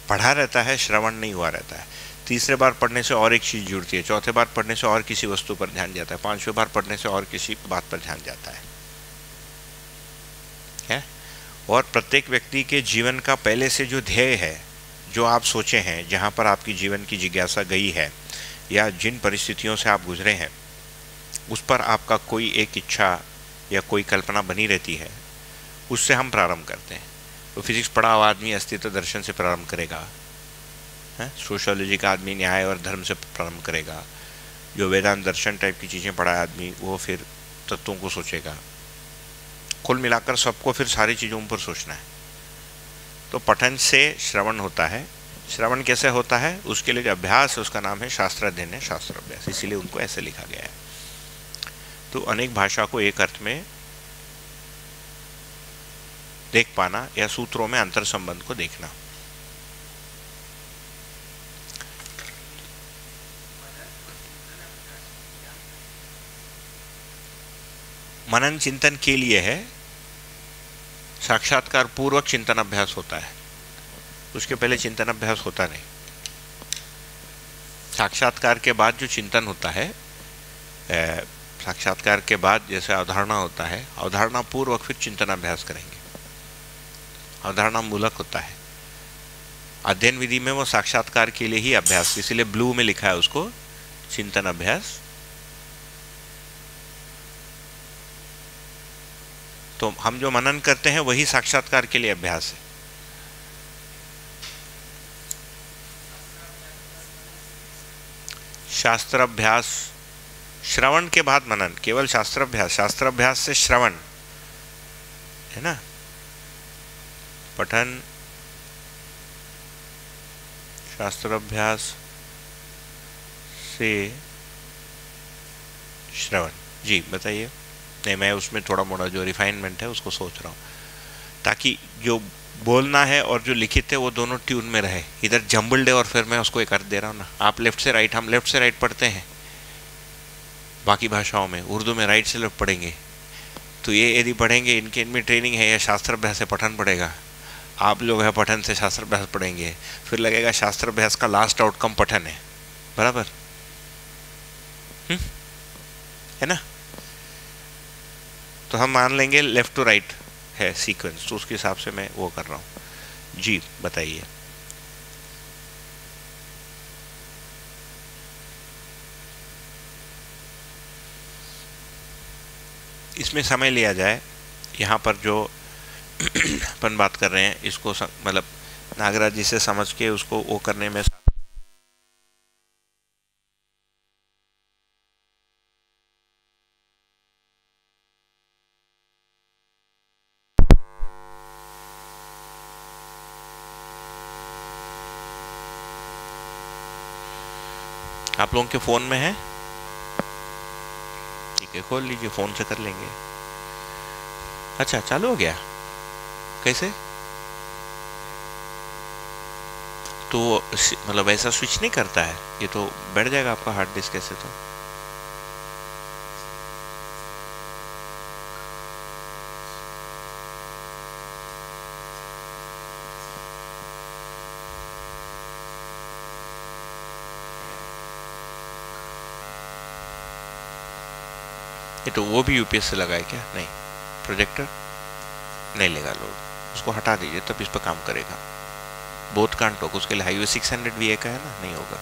पढ़ा रहता है, श्रवण नहीं हुआ रहता है। तीसरे बार पढ़ने से और एक चीज़ जुड़ती है, चौथे बार पढ़ने से और किसी वस्तु पर ध्यान जाता है, पाँचवें बार पढ़ने से और किसी बात पर ध्यान जाता है। है? और प्रत्येक व्यक्ति के जीवन का पहले से जो ध्येय है, जो आप सोचे हैं, जहाँ पर आपकी जीवन की जिज्ञासा गई है, या जिन परिस्थितियों से आप गुजरे हैं, उस पर आपका कोई एक इच्छा या कोई कल्पना बनी रहती है, उससे हम प्रारंभ करते हैं। तो फिजिक्स पढ़ा हुआ आदमी अस्तित्व दर्शन से प्रारंभ करेगा। है? सोशोलॉजी का आदमी न्याय और धर्म से प्रारंभ करेगा। जो वेदांत दर्शन टाइप की चीज़ें पढ़ा आदमी, वो फिर तत्वों को सोचेगा। कुल मिलाकर सबको फिर सारी चीज़ों पर सोचना है। तो पठन से श्रवण होता है। श्रवण कैसे होता है? उसके लिए जो अभ्यास है, उसका नाम है शास्त्र अध्ययन है शास्त्र अभ्यास इसीलिए उनको ऐसे लिखा गया है। तो अनेक भाषा को एक अर्थ में देख पाना या सूत्रों में अंतर संबंध को देखना। मनन चिंतन के लिए है, साक्षात्कार पूर्वक चिंतन अभ्यास होता है। उसके पहले चिंतन अभ्यास होता नहीं। साक्षात्कार के बाद जो चिंतन होता है साक्षात्कार के बाद जैसे अवधारणा होता है, अवधारणा पूर्वक फिर चिंतन अभ्यास करेंगे। अवधारणा मूलक होता है। अध्ययन विधि में वो साक्षात्कार के लिए ही अभ्यास, इसीलिए ब्लू में लिखा है उसको, चिंतन अभ्यास। तो हम जो मनन करते हैं, वही साक्षात्कार के लिए अभ्यास है। शास्त्र अभ्यास श्रवण के बाद मनन, केवल शास्त्र अभ्यास शास्त्र अभ्यास से श्रवण, है ना? पठन शास्त्र अभ्यास से श्रवण। जी, बताइए। नहीं मैं उसमें थोड़ा मोड़ा जो रिफाइनमेंट है, उसको सोच रहा हूँ। ताकि जो बोलना है और जो लिखित है, वो दोनों ट्यून में रहे। इधर जम्बल्ड है और फिर मैं उसको एक अर्थ दे रहा हूँ ना। आप लेफ़्ट से राइट हम लेफ़्ट से राइट पढ़ते हैं। बाकी भाषाओं में, उर्दू में राइट से लेफ़्ट पढ़ेंगे। तो ये यदि पढ़ेंगे, इनके, इनमें ट्रेनिंग है या शास्त्र अभ्यास से पठन पड़ेगा। आप लोग है पठन से शास्त्र अभ्यास पढ़ेंगे। फिर लगेगा शास्त्र अभ्यास का लास्ट आउटकम पठन है। बराबर? हम्म? है ना? तो हम मान लेंगे लेफ़्ट टू राइट है सीक्वेंस तो उसके हिसाब से मैं वो कर रहा हूँ। जी, बताइए। इसमें समय लिया जाए। यहाँ पर जो अपन बात कर रहे हैं, इसको मतलब नागराज जी से समझ के उसको वो करने में आप लोगों के फ़ोन में है? ठीक है, खोल लीजिए, फ़ोन से कर लेंगे। अच्छा चालू हो गया? कैसे? तो मतलब ऐसा स्विच नहीं करता है? ये तो बैठ जाएगा आपका हार्ड डिस्क ऐसे तो। तो वो भी यूपीएस से लगाए क्या? नहीं। प्रोजेक्टर नहीं लेगा लोड उसको हटा दीजिए, तब इस पर काम करेगा। बहुत कांट होगा उसके लिए हाईवे सिक्स हंड्रेड वी का है ना? नहीं होगा।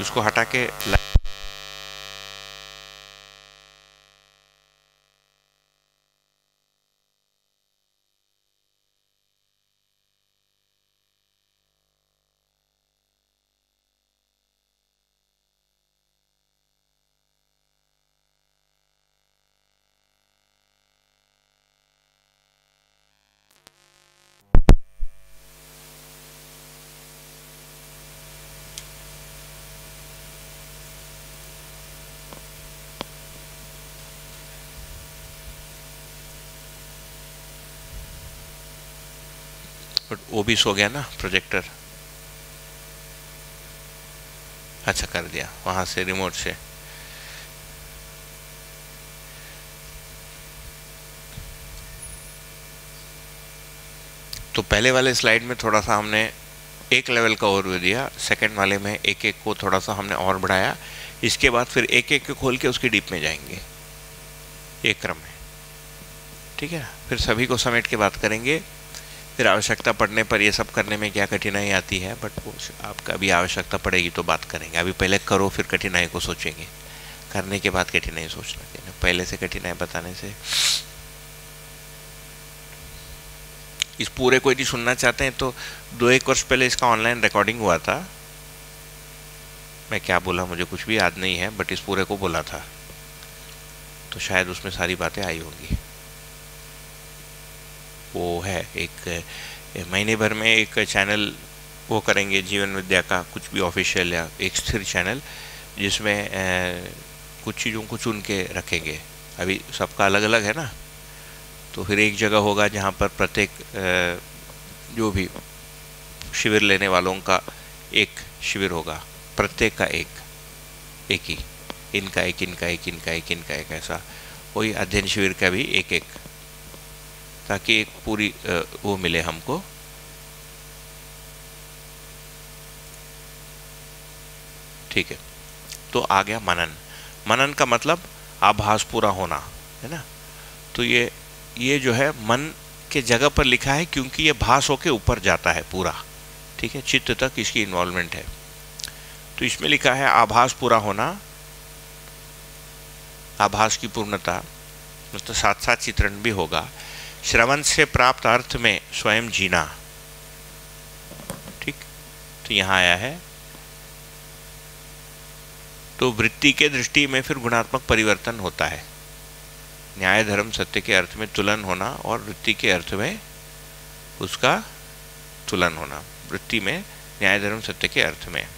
उसको हटा के बट वो भी सो गया ना प्रोजेक्टर अच्छा कर दिया, वहाँ से रिमोट से। तो पहले वाले स्लाइड में थोड़ा सा हमने एक लेवल का ओवरव्यू दिया सेकंड वाले में एक एक को थोड़ा सा हमने और बढ़ाया। इसके बाद फिर एक एक को खोल के उसकी डीप में जाएँगे, एक क्रम में। ठीक है फिर सभी को समेट के बात करेंगे। फिर आवश्यकता पड़ने पर ये सब करने में क्या कठिनाई आती है? बट वो आपका अभी आवश्यकता पड़ेगी तो बात करेंगे। अभी पहले करो, फिर कठिनाई को सोचेंगे। करने के बाद कठिनाई सोचना चाहिए पहले से कठिनाई बताने से। इस पूरे को यदि सुनना चाहते हैं तो दो एक वर्ष पहले इसका ऑनलाइन रिकॉर्डिंग हुआ था। मैं क्या बोला मुझे कुछ भी याद नहीं है बट इस पूरे को बोला था। तो शायद उसमें सारी बातें आई होंगी। वो है। एक महीने भर में एक चैनल वो करेंगे, जीवन विद्या का कुछ भी ऑफिशियल या एक स्थिर चैनल जिसमें कुछ चीज़ों को चुन के रखेंगे। अभी सबका अलग अलग है ना? तो फिर एक जगह होगा जहाँ पर प्रत्येक जो भी शिविर लेने वालों का एक शिविर होगा। प्रत्येक का एक एक ही। इनका एक इनका एक इनका एक इनका एक ऐसा। वही अध्ययन शिविर का भी एक एक ताकि एक पूरी वो मिले हमको। ठीक है। तो आ गया मनन। मनन का मतलब आभास पूरा होना, है ना? तो ये ये जो है, मन के जगह पर लिखा है क्योंकि ये भास होके ऊपर जाता है पूरा। ठीक है? चित्त तक इसकी इन्वॉल्वमेंट है। तो इसमें लिखा है आभास पूरा होना, आभास की पूर्णता मतलब साथ साथ चित्रण भी होगा। श्रवण से प्राप्त अर्थ में स्वयं जीना। ठीक? तो यहाँ आया है। तो वृत्ति के दृष्टि में फिर गुणात्मक परिवर्तन होता है। न्याय, धर्म, सत्य के अर्थ में तुलन होना और वृत्ति के अर्थ में उसका तुलन होना। वृत्ति में, न्याय, धर्म, सत्य के अर्थ में।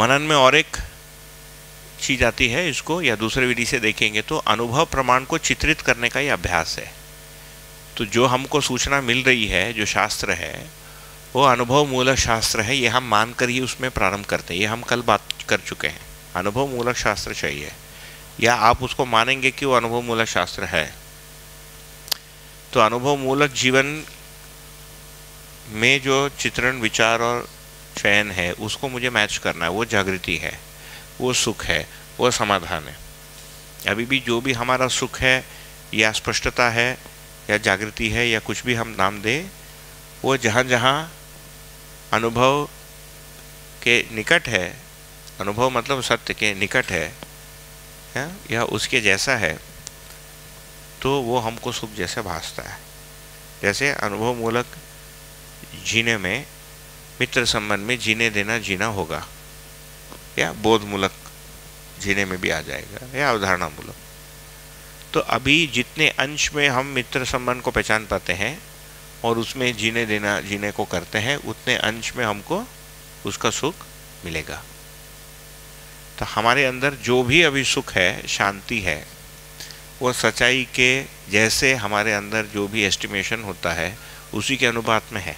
मनन में और एक चीज़ जाती है इसको या दूसरे विधि से देखेंगे तो अनुभव प्रमाण को चित्रित करने का ही अभ्यास है। तो जो हमको सूचना मिल रही है, जो शास्त्र है, वो अनुभव मूलक शास्त्र है, ये हम मानकर ही उसमें प्रारंभ करते हैं। ये हम कल बात कर चुके हैं। अनुभव मूलक शास्त्र चाहिए। या आप उसको मानेंगे कि वो अनुभव मूलक शास्त्र है। तो अनुभव मूलक जीवन में जो चित्रण, विचार और चयन है, उसको मुझे मैच करना है। वो जागृति है। वो सुख है, वो समाधान है। अभी भी जो भी हमारा सुख है, या स्पष्टता है, या जागृति है, या कुछ भी हम नाम दें, वो जहाँ जहाँ अनुभव के निकट है, अनुभव मतलब सत्य के निकट है है या उसके जैसा है तो वो हमको सुख जैसे भासता है। जैसे अनुभव मूलक जीने में, मित्र संबंध में जीने देना जीना होगा। या बोध मूलक जीने में भी आ जाएगा, या अवधारणा मूलक तो अभी जितने अंश में हम मित्र संबंध को पहचान पाते हैं और उसमें जीने देना, जीने को करते हैं, उतने अंश में हमको उसका सुख मिलेगा। तो हमारे अंदर जो भी अभी सुख है, शांति है, वो सच्चाई के जैसे हमारे अंदर जो भी एस्टिमेशन होता है, उसी के अनुपात में है।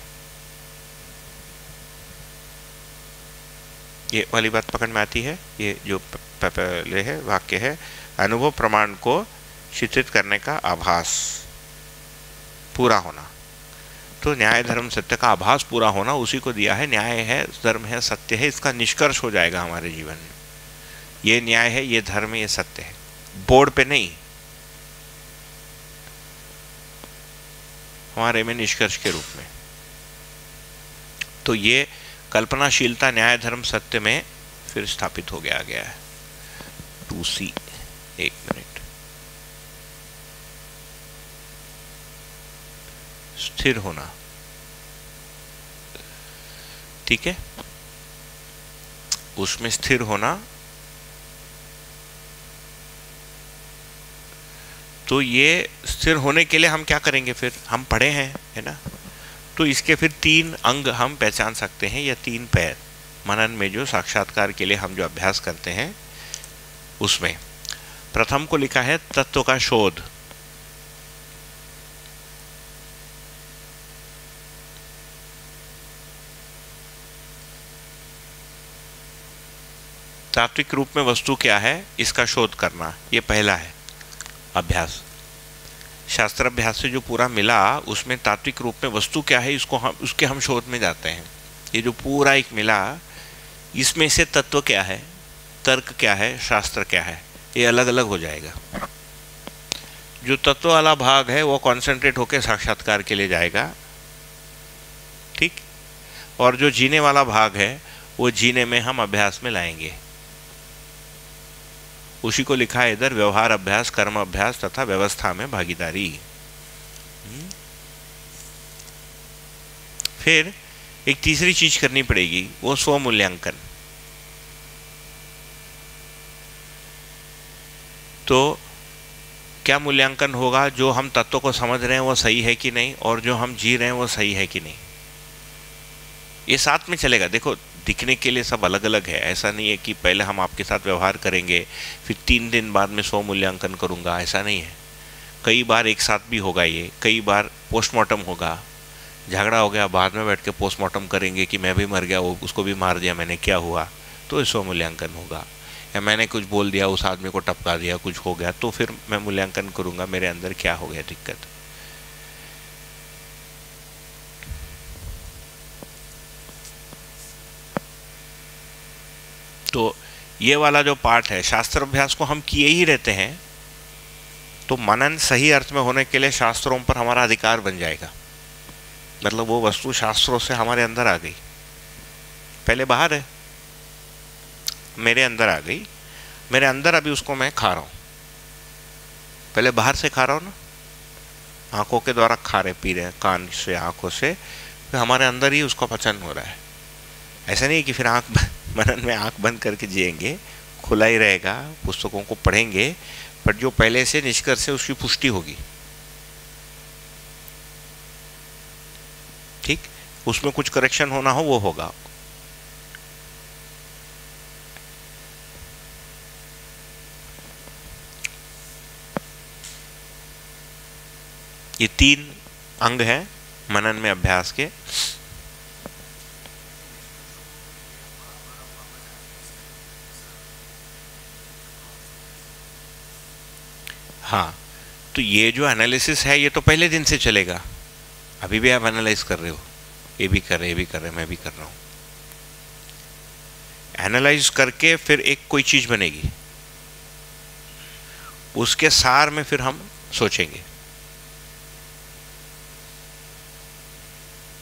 ये वाली बात पकड़ में आती है। ये जो पहले है, वाक्य है, अनुभव प्रमाण को चित्रित करने का आभास। पूरा होना। तो न्याय धर्म सत्य का आभास पूरा होना उसी को दिया है। न्याय है, धर्म है, सत्य है, इसका निष्कर्ष हो जाएगा हमारे जीवन में। ये न्याय है, ये धर्म है, ये सत्य है। बोर्ड पे नहीं। हमारे में निष्कर्ष के रूप में। तो ये कल्पनाशीलता, न्याय, धर्म, सत्य में फिर स्थापित हो गया गया है। टू सी एक मिनट। स्थिर होना। ठीक है? उसमें स्थिर होना तो ये स्थिर होने के लिए हम क्या करेंगे फिर? हम पढ़े हैं, है ना? तो इसके फिर तीन अंग हम पहचान सकते हैं, या तीन पैर। मनन में जो साक्षात्कार के लिए हम जो अभ्यास करते हैं, उसमें। प्रथम को लिखा है, तत्व का शोध। तात्विक रूप में वस्तु क्या है, इसका शोध करना, ये पहला है अभ्यास। शास्त्र अभ्यास से जो पूरा मिला, उसमें तात्विक रूप में वस्तु क्या है, इसको हम, उसके हम शोध में जाते हैं। ये जो पूरा एक मिला, इसमें से तत्व क्या है, तर्क क्या है, शास्त्र क्या है, ये अलग अलग हो जाएगा। जो तत्व वाला भाग है, वो कॉन्सेंट्रेट होकर साक्षात्कार के लिए जाएगा। ठीक? और जो जीने वाला भाग है, वो जीने में हम अभ्यास में लाएँगे। उसी को लिखा है इधर, व्यवहार अभ्यास, कर्म अभ्यास तथा व्यवस्था में भागीदारी। हम्म। फिर एक तीसरी चीज़ करनी पड़ेगी, वो स्व मूल्यांकन तो क्या मूल्यांकन होगा? जो हम तत्व को समझ रहे हैं वो सही है कि नहीं, और जो हम जी रहे हैं वो सही है कि नहीं? ये साथ में चलेगा। देखो दिखने के लिए सब अलग अलग है। ऐसा नहीं है कि पहले हम आपके साथ व्यवहार करेंगे, फिर तीन दिन बाद में स्व मूल्यांकन करूँगा। ऐसा नहीं है। कई बार एक साथ भी होगा ये। कई बार पोस्टमार्टम होगा। झगड़ा हो गया, बाद में बैठ के पोस्टमार्टम करेंगे कि मैं भी मर गया, वो उसको भी मार दिया, मैंने क्या हुआ? तो स्व मूल्यांकन होगा। या मैंने कुछ बोल दिया, उस आदमी को टपका दिया, कुछ हो गया तो फिर मैं मूल्यांकन करूँगा, मेरे अंदर क्या हो गया दिक्कत? तो ये वाला जो पार्ट है शास्त्र अभ्यास को हम किए ही रहते हैं तो मनन सही अर्थ में होने के लिए शास्त्रों पर हमारा अधिकार बन जाएगा। मतलब वो वस्तु शास्त्रों से हमारे अंदर आ गई। पहले बाहर है। मेरे अंदर आ गई। मेरे अंदर अभी उसको मैं खा रहा हूँ। पहले बाहर से खा रहा हूँ ना? आँखों के द्वारा खा रहे, पी रहे, कान से, आँखों से, फिर हमारे अंदर ही उसका पचन हो रहा है। ऐसा नहीं कि फिर आँख मनन में आँख बंद करके जिएँगे, खुला ही रहेगा, पुस्तकों को पढ़ेंगे, पर जो पहले से निष्कर्ष है उसकी पुष्टि होगी। ठीक? उसमें कुछ करेक्शन होना हो, वो होगा। ये तीन अंग हैं, मनन में अभ्यास के। हाँ तो ये जो एनालिसिस है, ये तो पहले दिन से चलेगा। अभी भी आप एनालाइज कर रहे हो। ये भी कर रहे, ये भी कर रहे, मैं भी कर रहा हूँ। एनालाइज करके फिर एक कोई चीज़ बनेगी। उसके सार में फिर हम सोचेंगे।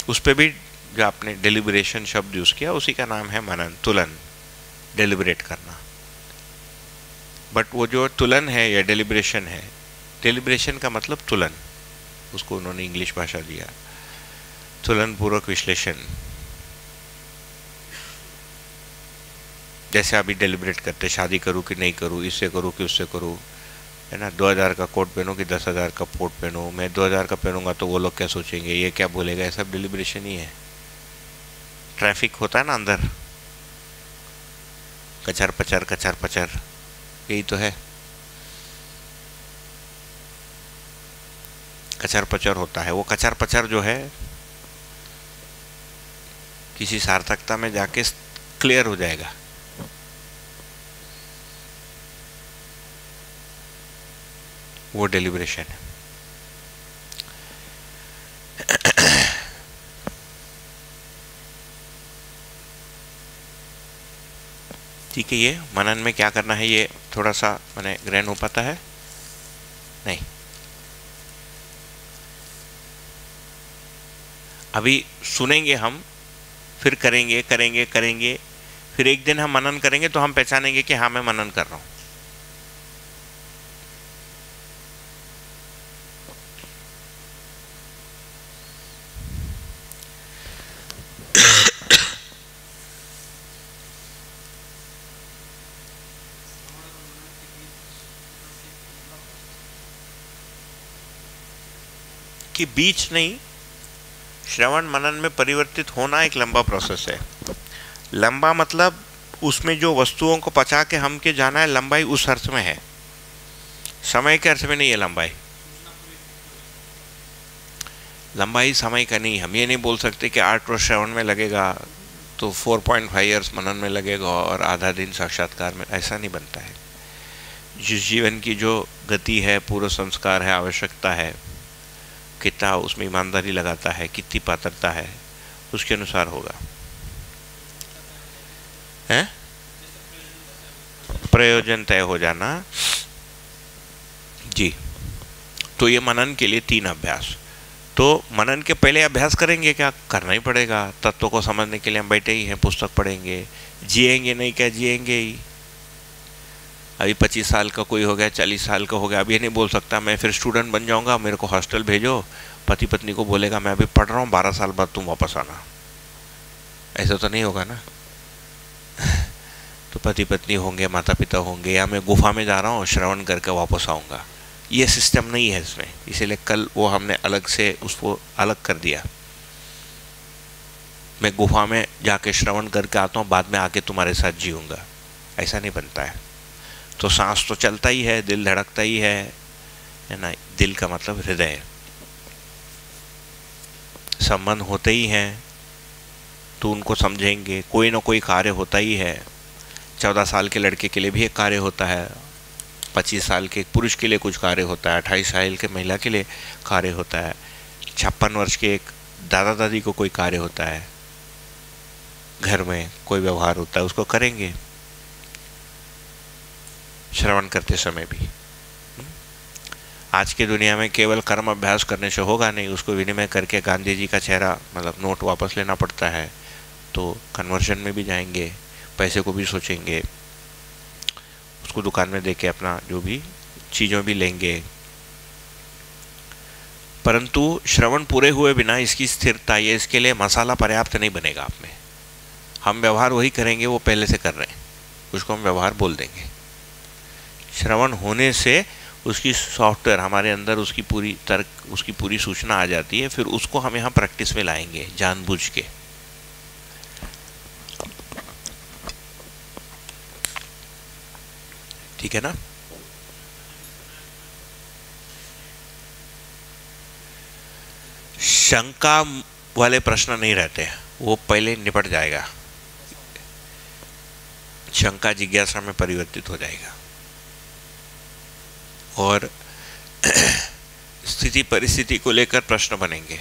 उस पर भी जो आपने डिलिब्रेशन शब्द यूज़ किया, उसी का नाम है मनन, तुलन। डिलिब्रेट करना। बट वो जो तुलन है, या डेलिब्रेशन है डेलिब्रेशन का मतलब तुलन। उसको उन्होंने इंग्लिश भाषा दिया तुलन पूर्वक विश्लेषण। जैसे अभी डेलिब्रेट करते शादी करूँ कि नहीं करूँ, इससे करूँ कि उससे करूँ, है ना? दो हज़ार का कोट पहनूँ कि दस हज़ार का कोट पहनूँ? मैं दो हज़ार का पहनूँगा तो वो लोग क्या सोचेंगे? ये क्या बोलेगा? ये सब डिलिब्रेशन ही है। ट्रैफ़िक होता है ना अंदर। कचर पचर कचर पचर यही तो है। कचर पचर होता है। वो कचर पचर जो है, किसी सार्थकता में जाके क्लियर हो जाएगा। वो डिलीवरेशन है। ठीक है, ये मनन में क्या करना है, ये थोड़ा सा मैंने ग्रहण हो पाता है। नहीं। अभी सुनेंगे हम, फिर करेंगे करेंगे करेंगे, फिर एक दिन हम मनन करेंगे तो हम पहचानेंगे कि हाँ मैं मनन कर रहा हूँ कि बीच नहीं, श्रवण मनन में परिवर्तित होना एक लंबा प्रोसेस है। लंबा मतलब उसमें जो वस्तुओं को पचा के हम के जाना है, लंबाई उस अर्थ में है। समय के अर्थ में नहीं है लंबाई। लंबाई समय का नहीं, हम ये नहीं बोल सकते कि आठ वर्ष श्रवण में लगेगा तो 4.5 पॉइंट ईयर्स मनन में लगेगा और आधा दिन साक्षात्कार में, ऐसा नहीं बनता है। जिस जीवन की जो गति है, पूर्व संस्कार है, आवश्यकता है कितना उसमें ईमानदारी लगाता है, कितनी पात्रता है, उसके अनुसार होगा। है? प्रयोजन तय हो जाना। जी। तो ये मनन के लिए तीन अभ्यास। तो मनन के पहले अभ्यास करेंगे क्या? करना ही पड़ेगा। तत्व को समझने के लिए हम बैठे ही हैं, पुस्तक पढ़ेंगे। जिएँगे नहीं क्या? जिएँगे ही। अभी पच्चीस साल का कोई हो गया, चालीस साल का हो गया, अभी नहीं बोल सकता, मैं फिर स्टूडेंट बन जाऊँगा, मेरे को हॉस्टल भेजो पति पत्नी को बोलेगा, मैं अभी पढ़ रहा हूँ, बारह साल बाद तुम वापस आना। ऐसा तो नहीं होगा ना? तो पति पत्नी होंगे माता पिता होंगे, या मैं गुफा में जा रहा हूँ, श्रवण करके वापस आऊँगा। ये सिस्टम नहीं है इसमें। इसीलिए कल वो हमने अलग से उसको अलग कर दिया। मैं गुफा में जाके श्रवण करके आता हूँ, बाद में आके तुम्हारे साथ जीऊँगा। ऐसा नहीं बनता है। तो सांस तो चलता ही है, दिल धड़कता ही है है ना? दिल का मतलब हृदय। संबंध होते ही हैं तो उनको समझेंगे। कोई ना कोई कार्य होता ही है। चौदह साल के लड़के के लिए भी एक कार्य होता है। पच्चीस साल के पुरुष के लिए कुछ कार्य होता है। अट्ठाईस साल के महिला के लिए कार्य होता है। छप्पन वर्ष के एक दादा दादी को कोई कार्य होता है। घर में कोई व्यवहार होता है, उसको करेंगे। श्रवण करते समय भी। आज की दुनिया में केवल कर्म अभ्यास करने से होगा नहीं, उसको विनिमय करके गांधी जी का चेहरा मतलब नोट वापस लेना पड़ता है। तो कन्वर्शन में भी जाएँगे, पैसे को भी सोचेंगे, उसको दुकान में देके अपना जो भी चीज़ों भी लेंगे। परंतु श्रवण पूरे हुए बिना इसकी स्थिरता ये इसके लिए मसाला पर्याप्त नहीं बनेगा आप में। हम व्यवहार वही करेंगे, वो पहले से कर रहे हैं। उसको हम व्यवहार बोल देंगे। श्रवण होने से उसकी सॉफ्टवेयर हमारे अंदर उसकी पूरी तर्क, उसकी पूरी सूचना आ जाती है, फिर उसको हम यहाँ प्रैक्टिस में लाएँगे, जानबूझ के। ठीक है ना? शंका वाले प्रश्न नहीं रहते वो पहले निपट जाएगा। शंका जिज्ञासा में परिवर्तित हो जाएगा। और स्थिति परिस्थिति को लेकर प्रश्न बनेंगे।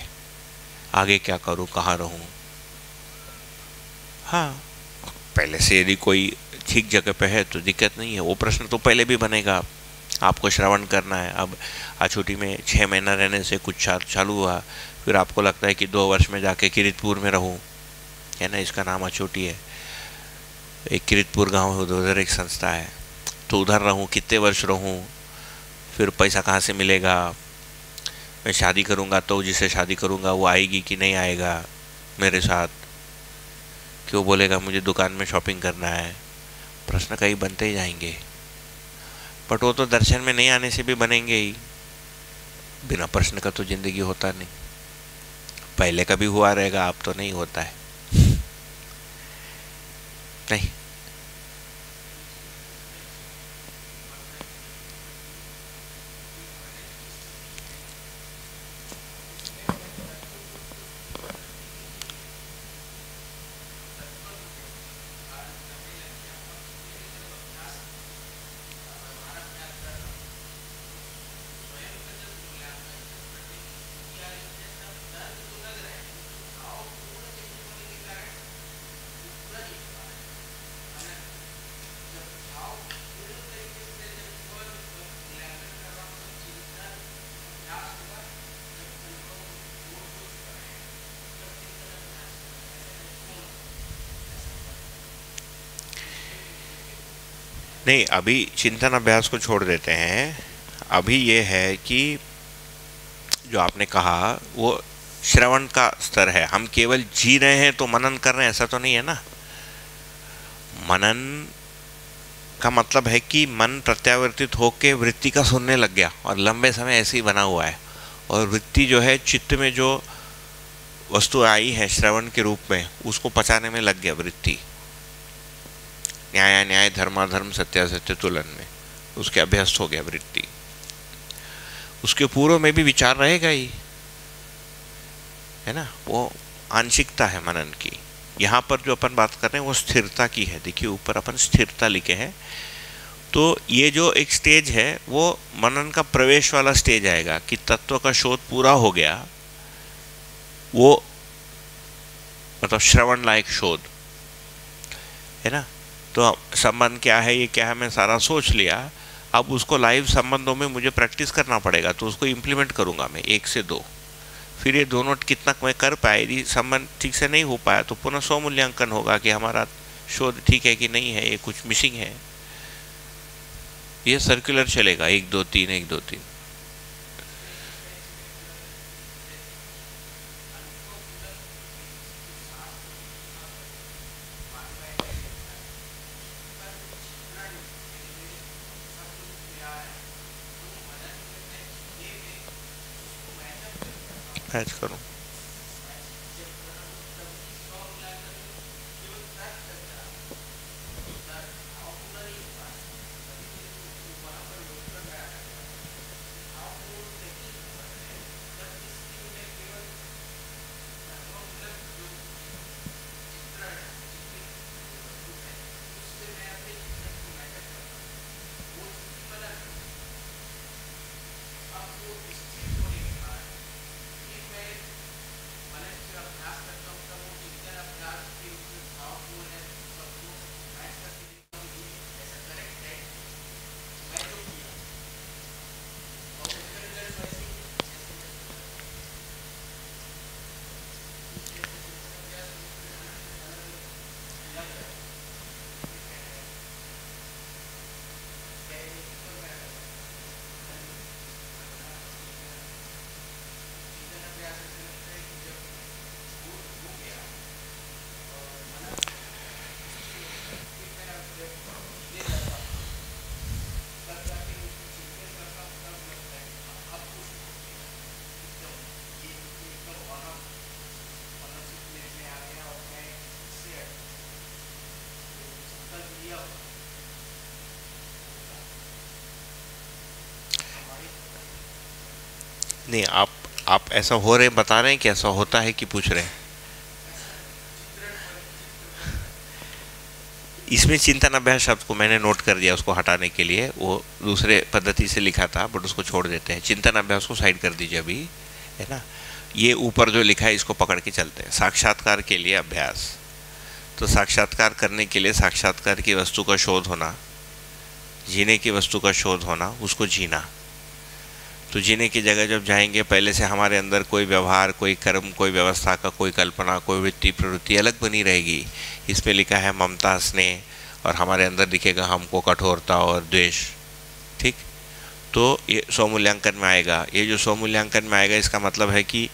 आगे क्या करूँ, कहाँ रहूँ? हाँ पहले से यदि कोई ठीक जगह पे है तो दिक्कत नहीं है। वो प्रश्न तो पहले भी बनेगा। आपको श्रवण करना है। अब आछोटी में छः महीना रहने से कुछ चालू हुआ। फिर आपको लगता है कि दो वर्ष में जाके किरितपुर में रहूँ। है ना, इसका नाम अछोटी है। एक किरितपुर गाँव है, उधर एक संस्था है। तो उधर रहूँ, कितने वर्ष रहूँ? फिर पैसा कहाँ से मिलेगा? मैं शादी करूँगा तो जिसे शादी करूँगा वो आएगी कि नहीं आएगा मेरे साथ? क्यों बोलेगा, मुझे दुकान में शॉपिंग करना है। प्रश्न कई बनते ही जाएँगे। बट वो तो दर्शन में नहीं आने से भी बनेंगे ही। बिना प्रश्न का तो ज़िंदगी होता नहीं। पहले कभी हुआ रहेगा, अब तो नहीं होता है। नहीं। नहीं, अभी चिंतन अभ्यास को छोड़ देते हैं। अभी ये है कि जो आपने कहा, वो श्रवण का स्तर है। हम केवल जी रहे हैं तो मनन कर रहे हैं, ऐसा तो नहीं है ना? मनन का मतलब है कि मन प्रत्यावर्तित होकर वृत्ति का सुनने लग गया और लंबे समय ऐसे ही बना हुआ है। और वृत्ति जो है, चित्त में जो वस्तु आई है श्रवण के रूप में, उसको पचाने में लग गया वृत्ति। न्याय न्याय, धर्माधर्म, सत्यासत्य तुलन में। उसके अभ्यस्त हो गया वृत्ति। उसके पूर्व में भी विचार रहेगा ही। है ना? वो आंशिकता है मनन की। यहाँ पर जो अपन बात कर रहे हैं, वो स्थिरता की है। देखिए, ऊपर अपन स्थिरता लिखे हैं। तो ये जो एक स्टेज है, वो मनन का प्रवेश वाला स्टेज आएगा कि तत्व का शोध पूरा हो गया। वो मतलब श्रवण लायक शोध। है ना? तो संबंध क्या है, ये क्या है मैं सारा सोच लिया। अब उसको लाइव संबंधों में मुझे प्रैक्टिस करना पड़ेगा तो उसको इम्प्लीमेंट करूँगा मैं, एक से दो। फिर ये दोनों कितना मैं कर पाए यदि संबंध ठीक से नहीं हो पाया तो पुनः स्व मूल्यांकन होगा कि हमारा शोध ठीक है कि नहीं है, ये कुछ मिसिंग है। ये सर्कुलर चलेगा, एक, दो, तीन, एक, दो, तीन। मैच करूँ। नहीं, आप आप ऐसा हो रहे बता रहे हैं कि ऐसा होता है कि पूछ रहे हैं? इसमें चिंतन अभ्यास शब्द को मैंने नोट कर दिया उसको हटाने के लिए। वो दूसरे पद्धति से लिखा था, बट उसको छोड़ देते हैं। चिंतन अभ्यास को साइड कर दीजिए अभी, है ना? ये ऊपर जो लिखा है, इसको पकड़ के चलते हैं। साक्षात्कार के लिए अभ्यास। तो साक्षात्कार करने के लिए साक्षात्कार की वस्तु का शोध होना, जीने की वस्तु का शोध होना, उसको जीना। तो जीने की जगह जब जाएँगे, पहले से हमारे अंदर कोई व्यवहार, कोई कर्म, कोई व्यवस्था का कोई कल्पना, कोई वृत्ति, प्रवृत्ति अलग बनी रहेगी। इसमें लिखा है ममता, स्नेह, और हमारे अंदर दिखेगा हमको कठोरता और द्वेष। ठीक? तो ये स्वमूल्यांकन में आएगा। ये जो स्वमूल्यांकन में आएगा, इसका मतलब है कि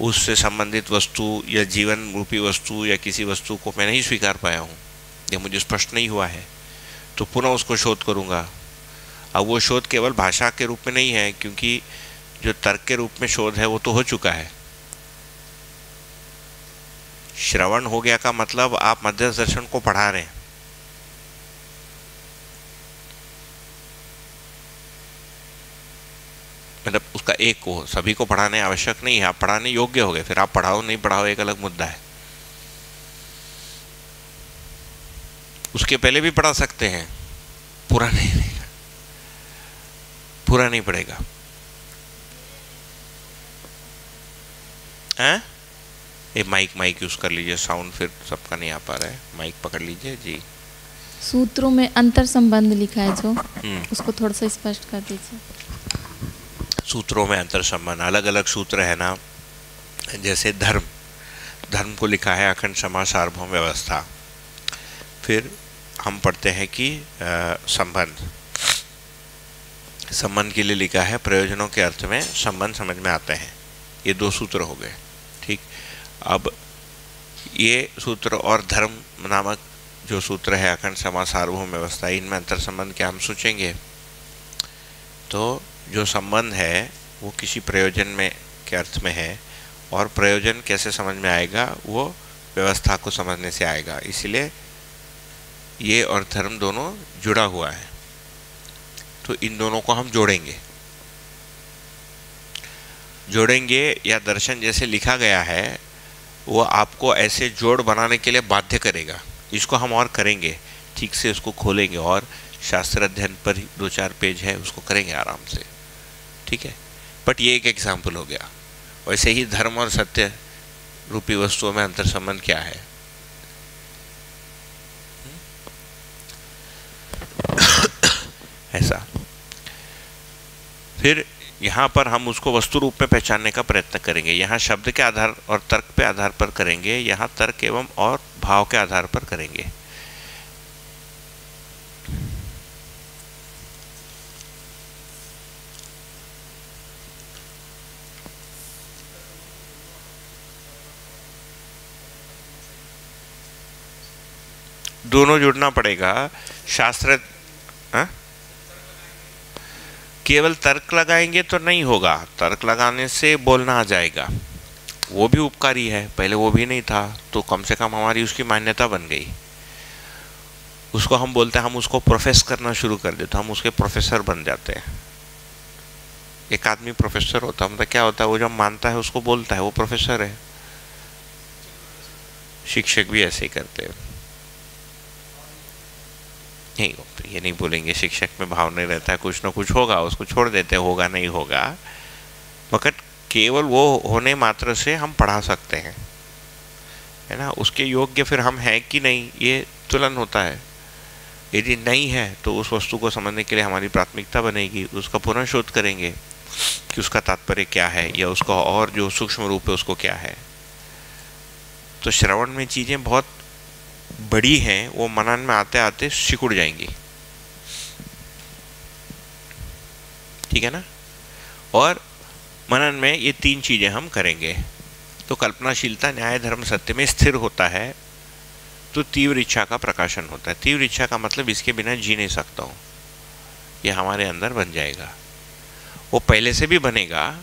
उससे संबंधित वस्तु या जीवन रूपी वस्तु या किसी वस्तु को मैं नहीं स्वीकार पाया हूँ। ये मुझे स्पष्ट नहीं हुआ है। तो पुनः उसको शोध करूँगा। अब वो शोध केवल भाषा के रूप में नहीं है, क्योंकि जो तर्क के रूप में शोध है वो तो हो चुका है। श्रवण हो गया का मतलब आप मध्य दर्शन को पढ़ा रहे हैं। मतलब उसका एक को, सभी को पढ़ाने आवश्यक नहीं है, आप पढ़ाने योग्य हो गए, फिर आप पढ़ाओ, नहीं पढ़ाओ, एक अलग मुद्दा है। उसके पहले भी पढ़ा सकते हैं पूरा नहीं। रहेगा पूरा नहीं पड़ेगा। हैं? ये माइक माइक यूज़ कर लीजिए साउंड फिर सबका नहीं आ पा रहा है। माइक पकड़ लीजिए जी। सूत्रों में अंतर संबंध लिखा है जो उसको थोड़ा सा स्पष्ट कर दीजिए। सूत्रों में अंतर संबंध अलग अलग सूत्र है ना। जैसे धर्म धर्म को लिखा है अखंड समाज सार्वभौम व्यवस्था। फिर हम पढ़ते हैं कि संबंध। संबंध के लिए लिखा है, प्रयोजनों के अर्थ में संबंध समझ में आते हैं। ये दो सूत्र हो गए, ठीक? अब ये सूत्र और धर्म नामक जो सूत्र है, अखंड समाज, सार्वभौम व्यवस्था, इनमें अंतर संबंध क्या हम सोचेंगे? तो जो संबंध है, वो किसी प्रयोजन में, के अर्थ में है और प्रयोजन कैसे समझ में आएगा, वो व्यवस्था को समझने से आएगा। इसलिए ये और धर्म दोनों जुड़ा हुआ है। तो इन दोनों को हम जोड़ेंगे। जोड़ेंगे या दर्शन जैसे लिखा गया है, वो आपको ऐसे जोड़ बनाने के लिए बाध्य करेगा। इसको हम और करेंगे, ठीक से उसको खोलेंगे और शास्त्र अध्ययन पर ही दो चार पेज है, उसको करेंगे आराम से। ठीक है? बट ये एक एग्ज़ाम्पल हो गया। वैसे ही धर्म और सत्य रूपी वस्तुओं में अंतर संबंध क्या है? ऐसा। फिर यहाँ पर हम उसको वस्तु रूप में पहचानने का प्रयत्न करेंगे। यहाँ शब्द के आधार और तर्क पे आधार पर करेंगे, यहाँ तर्क एवं और भाव के आधार पर करेंगे। दोनों जुड़ना पड़ेगा। शास्त्र, हा? केवल तर्क लगाएँगे तो नहीं होगा। तर्क लगाने से बोलना आ जाएगा। वो भी उपकारी है। पहले वो भी नहीं था तो कम से कम हमारी उसकी मान्यता बन गई। उसको हम बोलते हैं, हम उसको प्रोफेस करना शुरू कर देते हम उसके प्रोफेसर बन जाते हैं। एक आदमी प्रोफेसर होता है मतलब क्या होता है, वो जब मानता है, उसको बोलता है, वो प्रोफेसर है। शिक्षक भी ऐसे ही करते हैं। नहीं ये नहीं बोलेंगे, शिक्षक में भाव नहीं रहता, कुछ ना कुछ होगा, उसको छोड़ देते, होगा नहीं होगा। मगर केवल वो होने मात्र से हम पढ़ा सकते हैं। है ना? उसके योग्य फिर हम हैं कि नहीं, ये तुलन होता है। यदि नहीं है तो उस वस्तु को समझने के लिए हमारी प्राथमिकता बनेगी, उसका पुनः शोध करेंगे कि उसका तात्पर्य क्या है, या उसका और जो सूक्ष्म रूप है, उसको क्या है। तो श्रवण में चीज़ें बहुत बड़ी हैं, वो मनन में आते आते सिकुड़ जाएँगी। ठीक है ना? और मनन में ये तीन चीज़ें हम करेंगे। तो कल्पनाशीलता, न्याय, धर्म, सत्य में स्थिर होता है तो तीव्र इच्छा का प्रकाशन होता है। तीव्र इच्छा का मतलब इसके बिना जी नहीं सकता हूँ। ये हमारे अंदर बन जाएगा। वो पहले से भी बनेगा,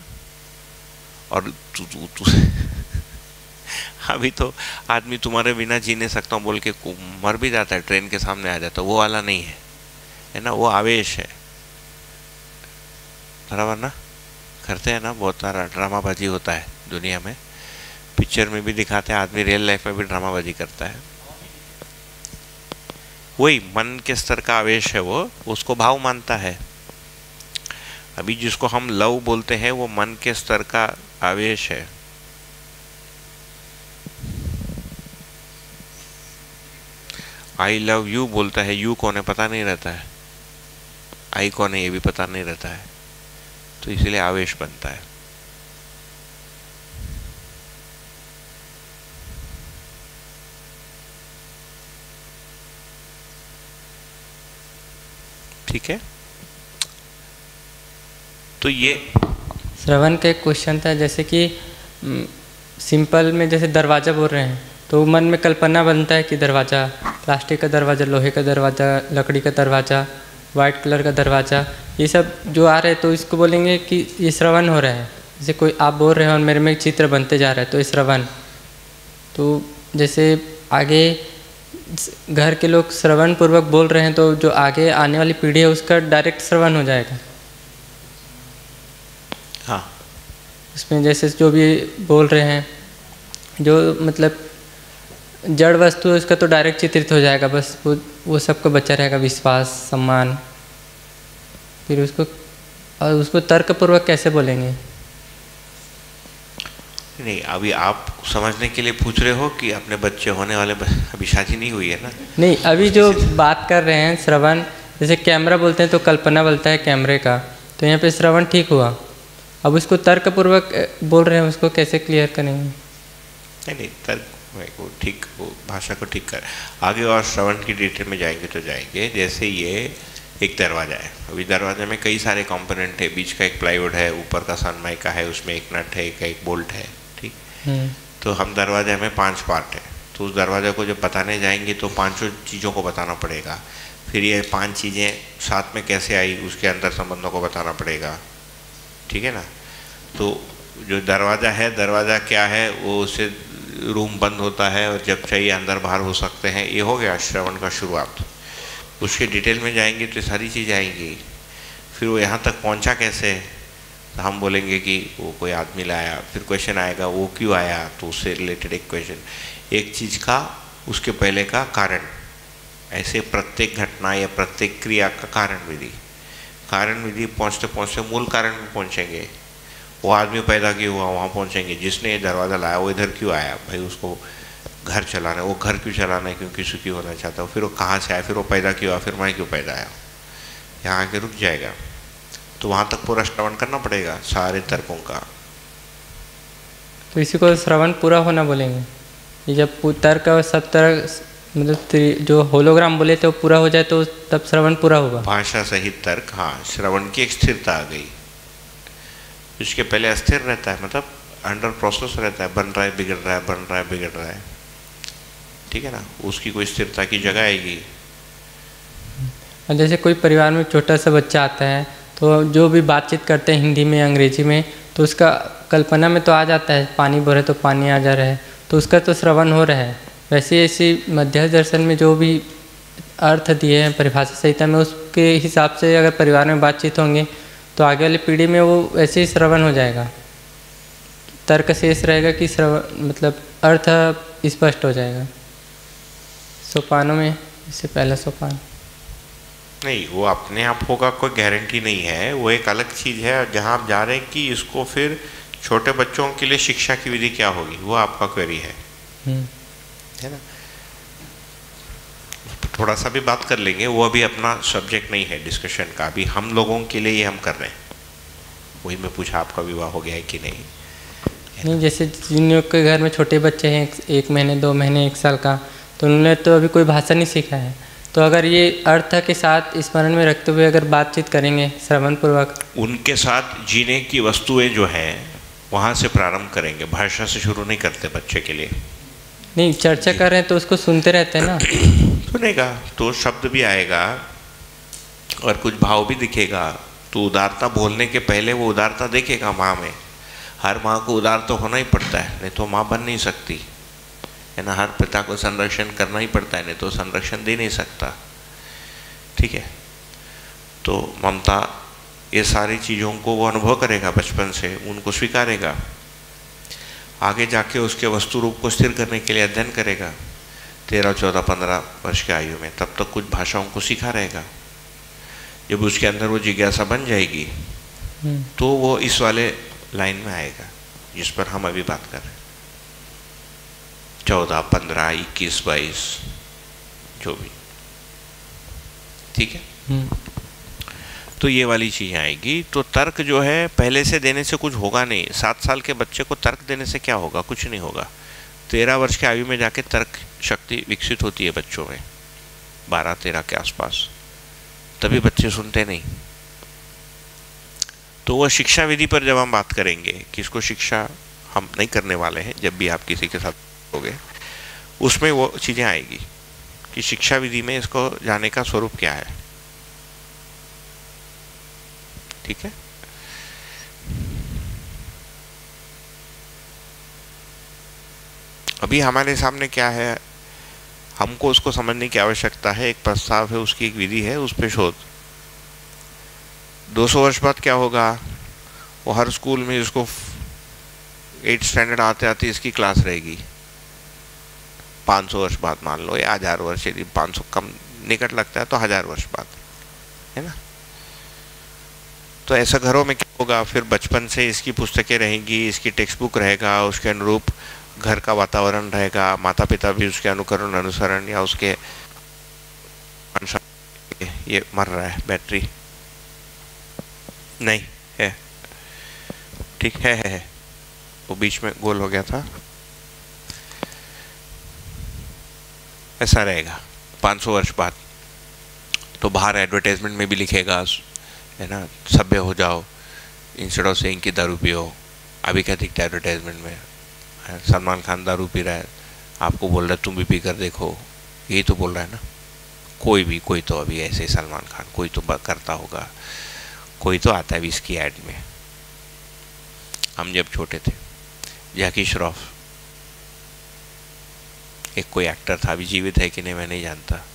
और तू तू तू, अभी तो आदमी तुम्हारे बिना जी नहीं सकता हूँ, बोल के मर भी जाता है, ट्रेन के सामने आ जाता है। वो वाला नहीं है। है ना? वो आवेश है। बराबर ना करते हैं ना, बहुत सारा ड्रामाबाजी होता है दुनिया में। पिक्चर में भी दिखाते हैं, आदमी रियल लाइफ में भी ड्रामाबाजी करता है। वही, मन के स्तर का आवेश है वो, उसको भाव मानता है। अभी जिसको हम लव बोलते हैं, वो मन के स्तर का आवेश है। आई लव यू बोलता है यू कौन है पता नहीं रहता है। आई कौन है ये भी पता नहीं रहता है। तो इसलिए आवेश बनता है। ठीक है? तो ये श्रवण का एक क्वेश्चन था, जैसे कि सिंपल में जैसे दरवाज़ा बोल रहे हैं तो मन में कल्पना बनता है कि दरवाज़ा, प्लास्टिक का दरवाज़ा, लोहे का दरवाज़ा, लकड़ी का दरवाज़ा वाइट कलर का दरवाज़ा ये सब जो आ रहे हैं तो इसको बोलेंगे कि ये श्रवण हो रहा है। जैसे कोई आप बोल रहे हैं और मेरे में एक चित्र बनते जा रहा है तो ये श्रवण। तो जैसे आगे घर के लोग श्रवण पूर्वक बोल रहे हैं तो जो आगे आने वाली पीढ़ी है उसका डायरेक्ट श्रवण हो जाएगा। हाँ। उसमें जैसे जो भी बोल रहे हैं जो मतलब जड़ वस्तु है उसका तो डायरेक्ट चित्रित हो जाएगा बस वो वो सबको बचा रहेगा विश्वास सम्मान। फिर उसको और उसको तर्कपूर्वक कैसे बोलेंगे? नहीं अभी आप समझने के लिए पूछ रहे हो कि अपने बच्चे होने वाले अभी शादी नहीं हुई है ना? नहीं अभी जो बात कर रहे हैं श्रवण जैसे कैमरा बोलते हैं तो कल्पना बोलता है कैमरे का। तो यहाँ पे श्रवण ठीक हुआ। अब उसको तर्कपूर्वक बोल रहे हैं उसको कैसे क्लियर करेंगे? नहीं नहीं तर्क वो ठीक वो भाषा को ठीक कर। आगे और श्रवण की डिटेल में जाएँगे तो जाएँगे। जैसे ये एक दरवाज़ा है। अभी दरवाजे में कई सारे कंपोनेंट है। बीच का एक प्लाईवुड है ऊपर का सनमाइका है उसमें एक नट है एक एक बोल्ट है ठीक? हम्म। तो हम दरवाजे में पाँच पार्ट है। तो उस दरवाजे को जब बताने जाएँगे तो पाँचों चीज़ों को बताना पड़ेगा। फिर ये पाँच चीज़ें साथ में कैसे आई उसके अंदर संबंधों को बताना पड़ेगा। ठीक है ना? तो जो दरवाज़ा है, दरवाज़ा क्या है, वो उससे रूम बंद होता है और जब चाहिए अंदर बाहर हो सकते हैं। ये हो गया श्रवण का शुरुआत। उसके डिटेल में जाएँगे तो सारी चीज़ आएँगी। फिर वो यहाँ तक पहुँचा कैसे? तो हम बोलेंगे कि वो कोई आदमी लाया, फिर क्वेश्चन आएगा, वो क्यों आया? तो उससे रिलेटेड एक क्वेश्चन एक चीज़ का, उसके पहले का कारण। ऐसे प्रत्येक घटना या प्रत्येक क्रिया का कारण विधि। कारण विधि पहुँचते पहुँचते मूल कारण में पहुँचेंगे। वो आदमी पैदा क्यों हुआ? वहाँ पहुँचेंगे। जिसने ये दरवाज़ा लाया वो इधर क्यों आया? भाई उसको घर चलाना है वो घर क्यों चलाना है? क्योंकि सुखी होना चाहता है? फिर वो कहाँ से आया? फिर वो पैदा क्यों आया फिर मैं क्यों पैदा आया? यहाँ आके रुक जाएगा। तो वहाँ तक पूरा श्रवण करना पड़ेगा सारे तर्कों का। तो इसी को श्रवण पूरा होना बोलेंगे। ये जब तर्क सब तरह मतलब जो होलोग्राम बोले थे वो पूरा हो जाए तो तब श्रवण पूरा होगा। भाषा सहित तर्क हाँ श्रवण की एक स्थिरता आ गई। इसके पहले अस्थिर रहता है मतलब अंडर प्रोसेस रहता है, बन रहा है, बिगड़ रहा है, बन रहा है, बिगड़ रहा है। ठीक है ना? उसकी कोई स्थिरता की जगह आएगी। जैसे कोई परिवार में छोटा सा बच्चा आता है तो जो भी बातचीत करते हैं हिंदी में, अंग्रेज़ी में तो उसका कल्पना में तो आ जाता है, पानी भरे तो पानी आ जा रहा है तो उसका तो श्रवण हो रहा है। वैसे ऐसी मध्य दर्शन में जो भी अर्थ दिए हैं, परिभाषा संहिता में, उसके हिसाब से अगर परिवार में बातचीत होंगे तो आगे वाली पीढ़ी में वो ऐसे ही श्रवण हो जाएगा। तर्क शेष रहेगा कि श्रवण मतलब अर्थ स्पष्ट हो जाएगा। सोपानों में इससे पहला सोपान। नहीं वो अपने आप होगा कोई गारंटी नहीं है। वो एक अलग चीज़ है जहाँ आप जा रहे हैं कि इसको फिर छोटे बच्चों के लिए शिक्षा की विधि क्या होगी? वो आपका क्वेरी है। हम्म। है ना? थोड़ा सा भी बात कर लेंगे वो अभी अपना सब्जेक्ट नहीं है डिस्कशन का। अभी हम लोगों के लिए ये हम कर रहे हैं। वही मैं पूछा आपका विवाह हो गया है कि नहीं? नहीं जैसे जिन लोग के घर में छोटे बच्चे हैं एक महीने दो महीने एक साल का तो उन्होंने तो अभी कोई भाषा नहीं सीखा है। तो अगर ये अर्थ के साथ स्मरण में रखते हुए अगर बातचीत करेंगे श्रवण पूर्वक उनके साथ जीने की वस्तुएँ जो हैं वहाँ से प्रारंभ करेंगे। भाषा से शुरू नहीं करते बच्चे के लिए। नहीं चर्चा कर रहे हैं तो उसको सुनते रहते हैं ना। सुनेगा तो शब्द भी आएगा और कुछ भाव भी दिखेगा। तो उदारता बोलने के पहले वो उदारता देखेगा माँ में। हर माँ को उदार तो होना ही पड़ता है, नहीं तो माँ बन नहीं सकती। है ना? हर पिता को संरक्षण करना ही पड़ता है, नहीं तो संरक्षण दे नहीं सकता। ठीक है? तो ममता ये सारी चीज़ों को वो अनुभव करेगा बचपन से, उनको स्वीकारेगा। आगे जाके उसके वस्तु रूप को स्थिर करने के लिए अध्ययन करेगा। तेरह चौदह पंद्रह वर्ष के आयु में तब तक कुछ भाषाओं को सीखा रहेगा। जब उसके अंदर वो जिज्ञासा बन जाएगी हम्म। तो वो इस वाले लाइन में आएगा जिस पर हम अभी बात कर रहे हैं। चौदह पंद्रह इक्कीस बाईस जो भी। ठीक है? हम्म। तो ये वाली चीज़ आएगी। तो तर्क जो है पहले से देने से कुछ होगा नहीं। सात साल के बच्चे को तर्क देने से क्या होगा? कुछ नहीं होगा। तेरह वर्ष के आयु में जाके तर्क शक्ति विकसित होती है बच्चों में। बारह तेरह के आसपास। तभी बच्चे सुनते नहीं। तो वह शिक्षा विधि पर जब हम बात करेंगे कि इसको शिक्षा हम नहीं करने वाले हैं जब भी आप किसी के साथ हो गए उसमें वो चीज़ें आएगी कि शिक्षा विधि में इसको जाने का स्वरूप क्या है। ठीक है? अभी हमारे सामने क्या है? हमको उसको समझने की आवश्यकता है। एक प्रस्ताव है, उसकी एक विधि है, उस पर शोध। 200 वर्ष बाद क्या होगा? वो हर स्कूल में इसको एट स्टैंडर्ड आते आते इसकी क्लास रहेगी। 500 वर्ष बाद मान लो, या हज़ार वर्ष, यदि 500 कम निकट लगता है तो हज़ार वर्ष बाद, है ना? तो ऐसा घरों में क्या होगा? फिर बचपन से इसकी पुस्तकें रहेंगी, इसकी टेक्स्ट बुक रहेगा, उसके अनुरूप घर का वातावरण रहेगा माता पिता भी उसके अनुकरण अनुसरण या उसके ये मर रहा है बैटरी। नहीं है। ठीक है है, है। वो बीच में गोल हो गया था। ऐसा रहेगा 500 वर्ष बाद। तो बाहर एडवर्टाइजमेंट में भी लिखेगा है ना सभ्य हो जाओ इंस्टेड ऑफ़ सेइंग कि दारू पियो अभी क्या दिखता है एडवर्टाइजमेंट में? सलमान खान, दारू पी रहा है। आपको बोल रहा है, तुम भी पी कर देखो। यही तो बोल रहा है ना। कोई भी, कोई तो अभी ऐसे सलमान खान, कोई तो करता होगा। कोई तो आता है इसकी एड में। हम जब छोटे थे, जैकी श्रॉफ, एक कोई एक्टर था, अभी जीवित है कि नहीं मैं नहीं जानता।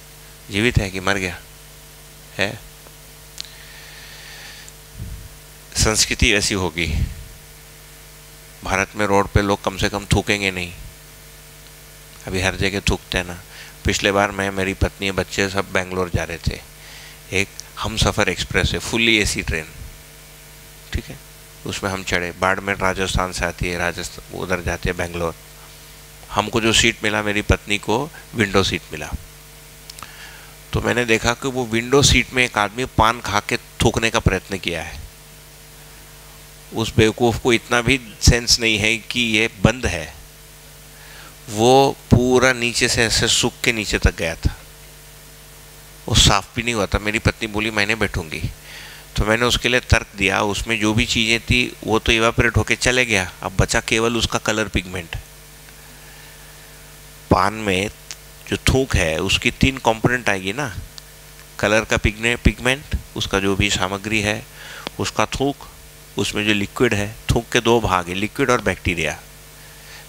जीवित है कि मर गया? है? संस्कृति ऐसी होगी। भारत में रोड पे लोग कम से कम थूकेंगे नहीं। अभी हर जगह थूकते हैं ना। पिछले बार मैं, मेरी पत्नी बच्चे सब बेंगलोर जा रहे थे। एक हम सफ़र एक्सप्रेस है, फुल्ली एसी ट्रेन। ठीक है? उसमें हम चढ़े। बाड़मेर राजस्थान से आती है, राजस्थान, उधर जाती है बेंगलोर। हमको जो सीट मिला, मेरी पत्नी को विंडो सीट मिला। तो मैंने देखा कि वो विंडो सीट में एक आदमी पान खा के थूकने का प्रयत्न किया है। उस बेवकूफ़ को इतना भी सेंस नहीं है कि ये बंद है। वो पूरा नीचे से ऐसे सूख के नीचे तक गया था। वो साफ़ भी नहीं हुआ था। मेरी पत्नी बोली, मैंने बैठूँगी। तो मैंने उसके लिए तर्क दिया। उसमें जो भी चीज़ें थी, वो तो इवापरेट होके चले गया। अब बचा केवल उसका कलर पिगमेंट पान में जो थूक है, उसकी तीन कंपोनेंट आएगी ना। कलर का पिगमेंट उसका जो भी सामग्री है, उसका थूक उसमें जो लिक्विड है, थूक के दो भाग है लिक्विड और बैक्टीरिया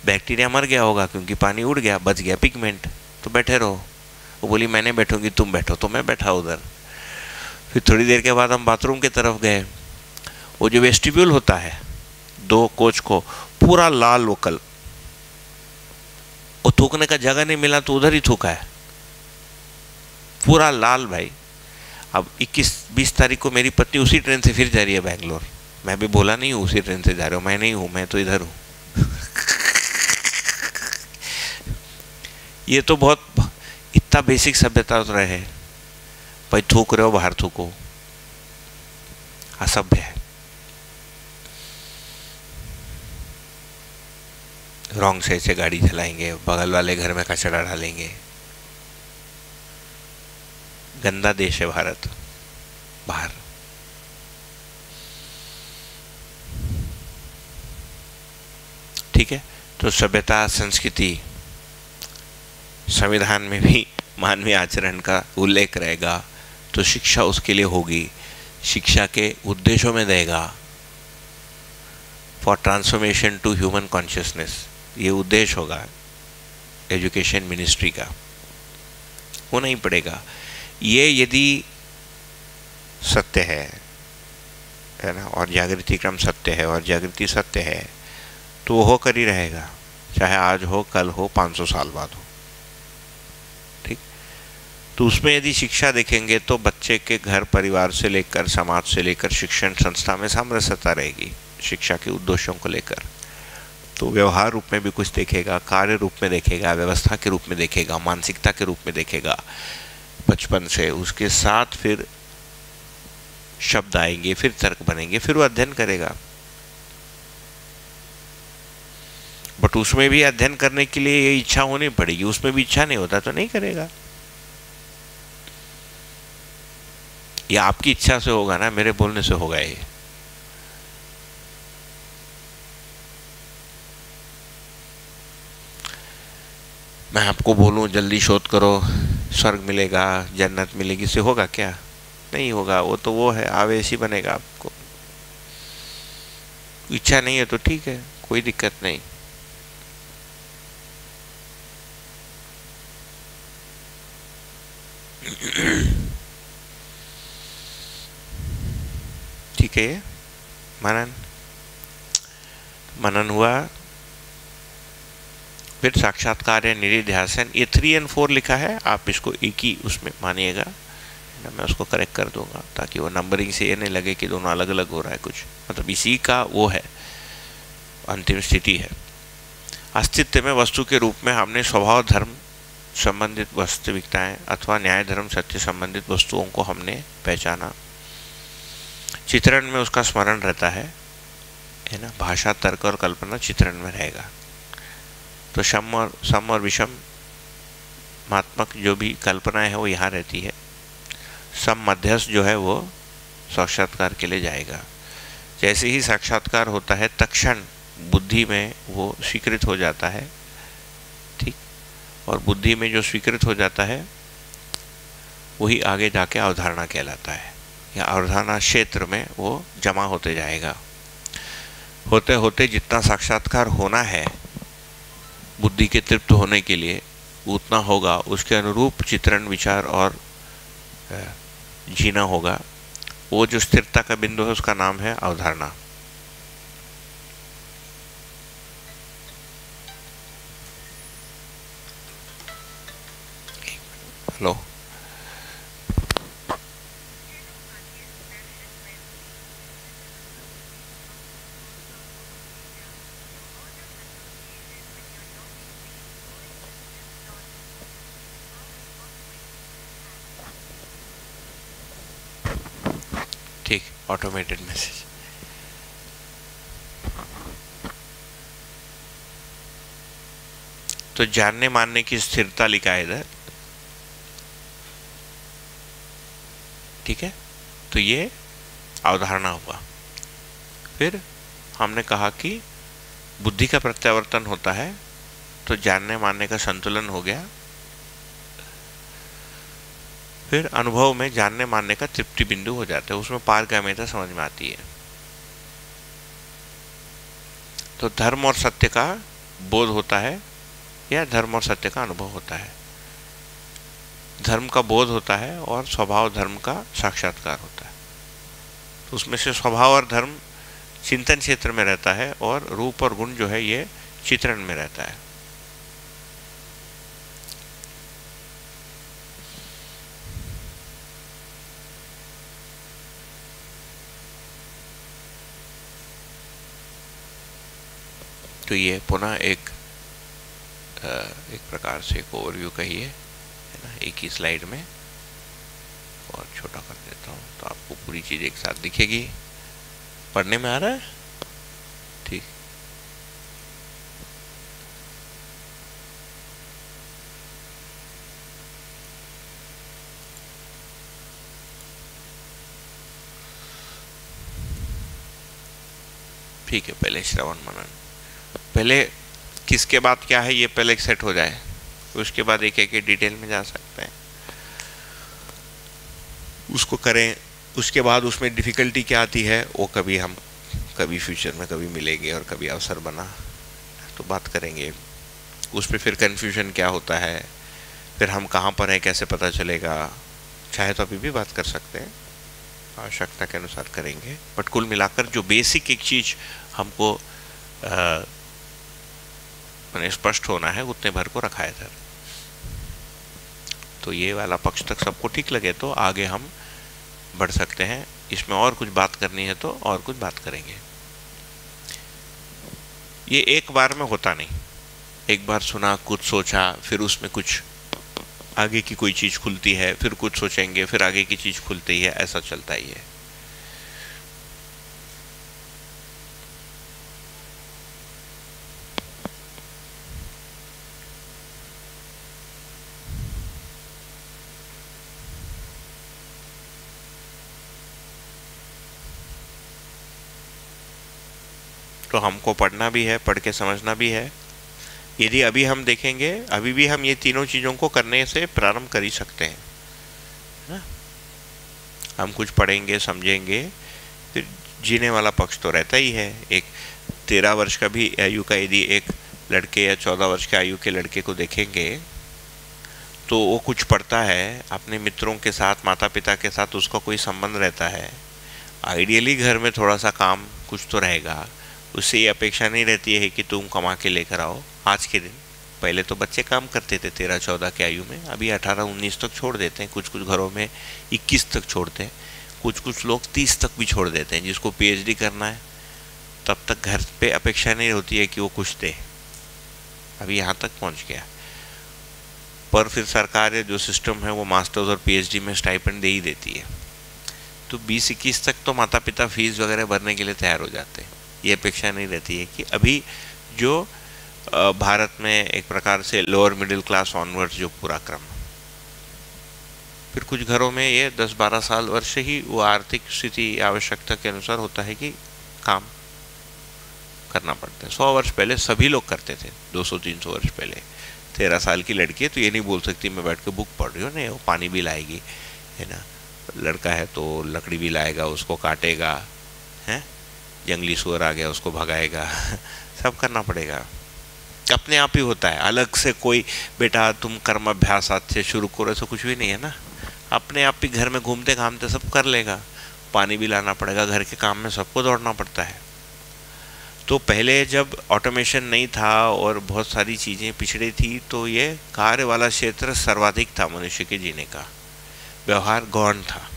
बैक्टीरिया मर गया होगा क्योंकि पानी उड़ गया, बच गया पिगमेंट तो बैठे रहो। वो बोली, मैंने बैठूँगी, तुम बैठो। तो मैं बैठा उधर। फिर थोड़ी देर के बाद हम बाथरूम की तरफ़ गए। वो जो वेस्टिब्यूल होता है, दो कोच को, पूरा लाल वोकल वो थूकने का जगह नहीं मिला तो उधर ही थूका है। पूरा लाल भाई। अब 21 20 तारीख को मेरी पत्नी उसी ट्रेन से फिर जा रही है बैंगलोर। मैं भी बोला नहीं हूँ, उसी ट्रेन से जा रहा हो। मैं नहीं हूँ, मैं तो इधर हूँ। ये तो बहुत इतना बेसिक सभ्यता तो रहे। भाई थूक रहे हो, बाहर थूको। असभ्य है। रॉन्ग साइड से गाड़ी चलाएँगे, बगल वाले घर में कचरा डालेंगे। गंदा देश है भारत। बाहर। ठीक है? तो सभ्यता, संस्कृति संविधान में भी मानवीय आचरण का उल्लेख रहेगा तो शिक्षा उसके लिए होगी। शिक्षा के उद्देश्यों में देगा for transformation to human consciousness ये उद्देश्य होगा एजुकेशन मिनिस्ट्री का। होना ही पड़ेगा। ये यदि सत्य है है ना? और जागृति क्रम सत्य है, और जागृति सत्य है तो वो होकर ही रहेगा। चाहे आज हो, कल हो 500 साल बाद हो। ठीक? तो उसमें यदि शिक्षा देखेंगे तो बच्चे के घर, परिवार से लेकर, समाज से लेकर, शिक्षण संस्था में सामरस्यता रहेगी, शिक्षा के उद्देश्यों को लेकर। तो व्यवहार रूप में भी कुछ देखेगा, कार्य रूप में देखेगा, व्यवस्था के रूप में देखेगा, मानसिकता के रूप में देखेगा। बचपन से उसके साथ फिर शब्द आएँगे, फिर तर्क बनेंगे, फिर वो अध्ययन करेगा। बट उसमें भी अध्ययन करने के लिए ये इच्छा होनी पड़ेगी। उसमें भी इच्छा नहीं होता तो नहीं करेगा। ये आपकी इच्छा से होगा ना, मेरे बोलने से होगा ये। मैं आपको बोलूँ, जल्दी शोध करो, स्वर्ग मिलेगा, जन्नत मिलेगी से होगा क्या? नहीं होगा, वो तो वो है, आवेश ही बनेगा आपको। इच्छा नहीं है तो ठीक है, कोई दिक्कत नहीं। ठीक है? मनन। मनन हुआ। फिर साक्षात्कार या निरिध्यासन। ये थ्री एंड फोर लिखा है। आप इसको एक ही उसमें मानिएगा। मैं उसको करेक्ट कर दूँगा, ताकि वो नंबरिंग से ये नहीं लगे कि दोनों अलग अलग हो रहा है कुछ। मतलब इसी का वो है। अंतिम स्थिति है। अस्तित्व में वस्तु के रूप में हमने स्वभाव, धर्म संबंधित वास्तविकताएँ अथवा न्याय, धर्म, सत्य संबंधित वस्तुओं को हमने पहचाना। चित्रण में उसका स्मरण रहता है है ना? भाषा, तर्क और कल्पना चित्रण में रहेगा। तो सम और सम और विषम मात्मक जो भी कल्पनाएँ है वो यहाँ रहती है। सम मध्यस्थ जो है वो साक्षात्कार के लिए जाएगा। जैसे ही साक्षात्कार होता है तक्षण बुद्धि में वो स्वीकृत हो जाता है। और बुद्धि में जो स्वीकृत हो जाता है, वही आगे जाके अवधारणा कहलाता है। या अवधारणा क्षेत्र में वो जमा होते जाएगा। होते होते जितना साक्षात्कार होना है, बुद्धि के तृप्त होने के लिए, उतना होगा। उसके अनुरूप चित्रण, विचार और जीना होगा। वो जो स्थिरता का बिंदु है, उसका नाम है अवधारणा। हेलो ठीक ऑटोमेटेड मैसेज तो जानने मानने की स्थिरता लिखा है इधर। ठीक है? तो ये अवधारणा हुआ। फिर हमने कहा कि बुद्धि का प्रत्यावर्तन होता है तो जानने मानने का संतुलन हो गया। फिर अनुभव में जानने मानने का तृप्ति बिंदु हो जाता है, उसमें पारगामिता समझ में आती है। तो धर्म और सत्य का बोध होता है या धर्म और सत्य का अनुभव होता है? धर्म का बोध होता है और स्वभाव धर्म का साक्षात्कार होता है। तो उसमें से स्वभाव और धर्म चिंतन क्षेत्र में रहता है और रूप और गुण जो है ये चित्रण में रहता है। तो ये पुनः एक एक प्रकार से एक ओवरव्यू कहिए। है ना, एक ही स्लाइड में। और छोटा कर देता हूँ तो आपको पूरी चीज़ एक साथ दिखेगी। पढ़ने में आ रहा है? ठीक। ठीक है, पहले श्रवण मनन। पहले किसके बाद क्या है, ये पहले सेट हो जाए। उसके बाद एक एक डिटेल में जा सकते हैं। उसको करें, उसके बाद उसमें डिफ़िकल्टी क्या आती है, वो कभी हम, कभी फ्यूचर में कभी मिलेंगे और कभी अवसर बना तो बात करेंगे। उस पर फिर कन्फ्यूज़न क्या होता है, फिर हम कहाँ पर हैं, कैसे पता चलेगा, चाहे तो अभी भी बात कर सकते हैं। आवश्यकता के अनुसार करेंगे। बट कुल मिलाकर जो बेसिक एक चीज़ हमको मैंने स्पष्ट होना है, उतने भर को रखा है सर। तो ये वाला पक्ष तक सबको ठीक लगे तो आगे हम बढ़ सकते हैं। इसमें और कुछ बात करनी है तो और कुछ बात करेंगे। ये एक बार में होता नहीं। एक बार सुना, कुछ सोचा, फिर उसमें कुछ आगे की कोई चीज़ खुलती है, फिर कुछ सोचेंगे, फिर आगे की चीज़ खुलती है, ऐसा चलता ही है। तो हमको पढ़ना भी है, पढ़ के समझना भी है। यदि अभी हम देखेंगे, अभी भी हम ये तीनों चीज़ों को करने से प्रारंभ कर ही सकते हैं। ना हम कुछ पढ़ेंगे, समझेंगे फिर जीने वाला पक्ष तो रहता ही है। एक तेरह वर्ष का भी आयु का यदि एक लड़के या चौदह वर्ष के आयु के लड़के को देखेंगे तो वो कुछ पढ़ता है, अपने मित्रों के साथ माता पिता के साथ उसका कोई संबंध रहता है। आइडियली घर में थोड़ा सा काम कुछ तो रहेगा। उससे ये अपेक्षा नहीं रहती है कि तुम कमा के लेकर आओ। आज के दिन। पहले तो बच्चे काम करते थे तेरह चौदह के आयु में। अभी अठारह उन्नीस तक छोड़ देते हैं। कुछ कुछ घरों में इक्कीस तक छोड़ते हैं। कुछ कुछ लोग तीस तक भी छोड़ देते हैं जिसको पीएचडी करना है। तब तक घर पे अपेक्षा नहीं होती है कि वो कुछ दे। अभी यहाँ तक पहुँच गया। पर फिर सरकार जो सिस्टम है, वो मास्टर्स और पीएचडी में स्टाइपेंड दे ही देती है। तो बीस इक्कीस तक तो माता पिता फ़ीस वगैरह भरने के लिए तैयार हो जाते हैं। ये अपेक्षा नहीं रहती है कि अभी जो भारत में एक प्रकार से लोअर मिडिल क्लास ऑनवर्ड जो पूरा क्रम फिर कुछ घरों में ये 10-12 साल वर्ष ही वो आर्थिक स्थिति, आवश्यकता के अनुसार होता है कि काम करना पड़ता है। सौ वर्ष पहले सभी लोग करते थे 200-300 वर्ष पहले। तेरह साल की लड़की है तो ये नहीं बोल सकती, मैं बैठ के बुक पढ़ रही हूँ, नहीं, वो पानी भी लाएगी, है ना? लड़का है तो लकड़ी भी लाएगा, उसको काटेगा, हैं? जंगली सुअर आ गया, उसको भगाएगा। सब करना पड़ेगा। अपने आप ही होता है। अलग से कोई, बेटा, तुम कर्म अभ्यास से शुरू करो, ऐसा कुछ भी नहीं है ना। अपने आप ही घर में घूमते घामते सब कर लेगा। पानी भी लाना पड़ेगा, घर के काम में सबको दौड़ना पड़ता है। तो पहले जब ऑटोमेशन नहीं था और बहुत सारी चीज़ें पिछड़ी थी तो ये कार्य वाला क्षेत्र सर्वाधिक था मनुष्य के जीने का। व्यवहार गौण था।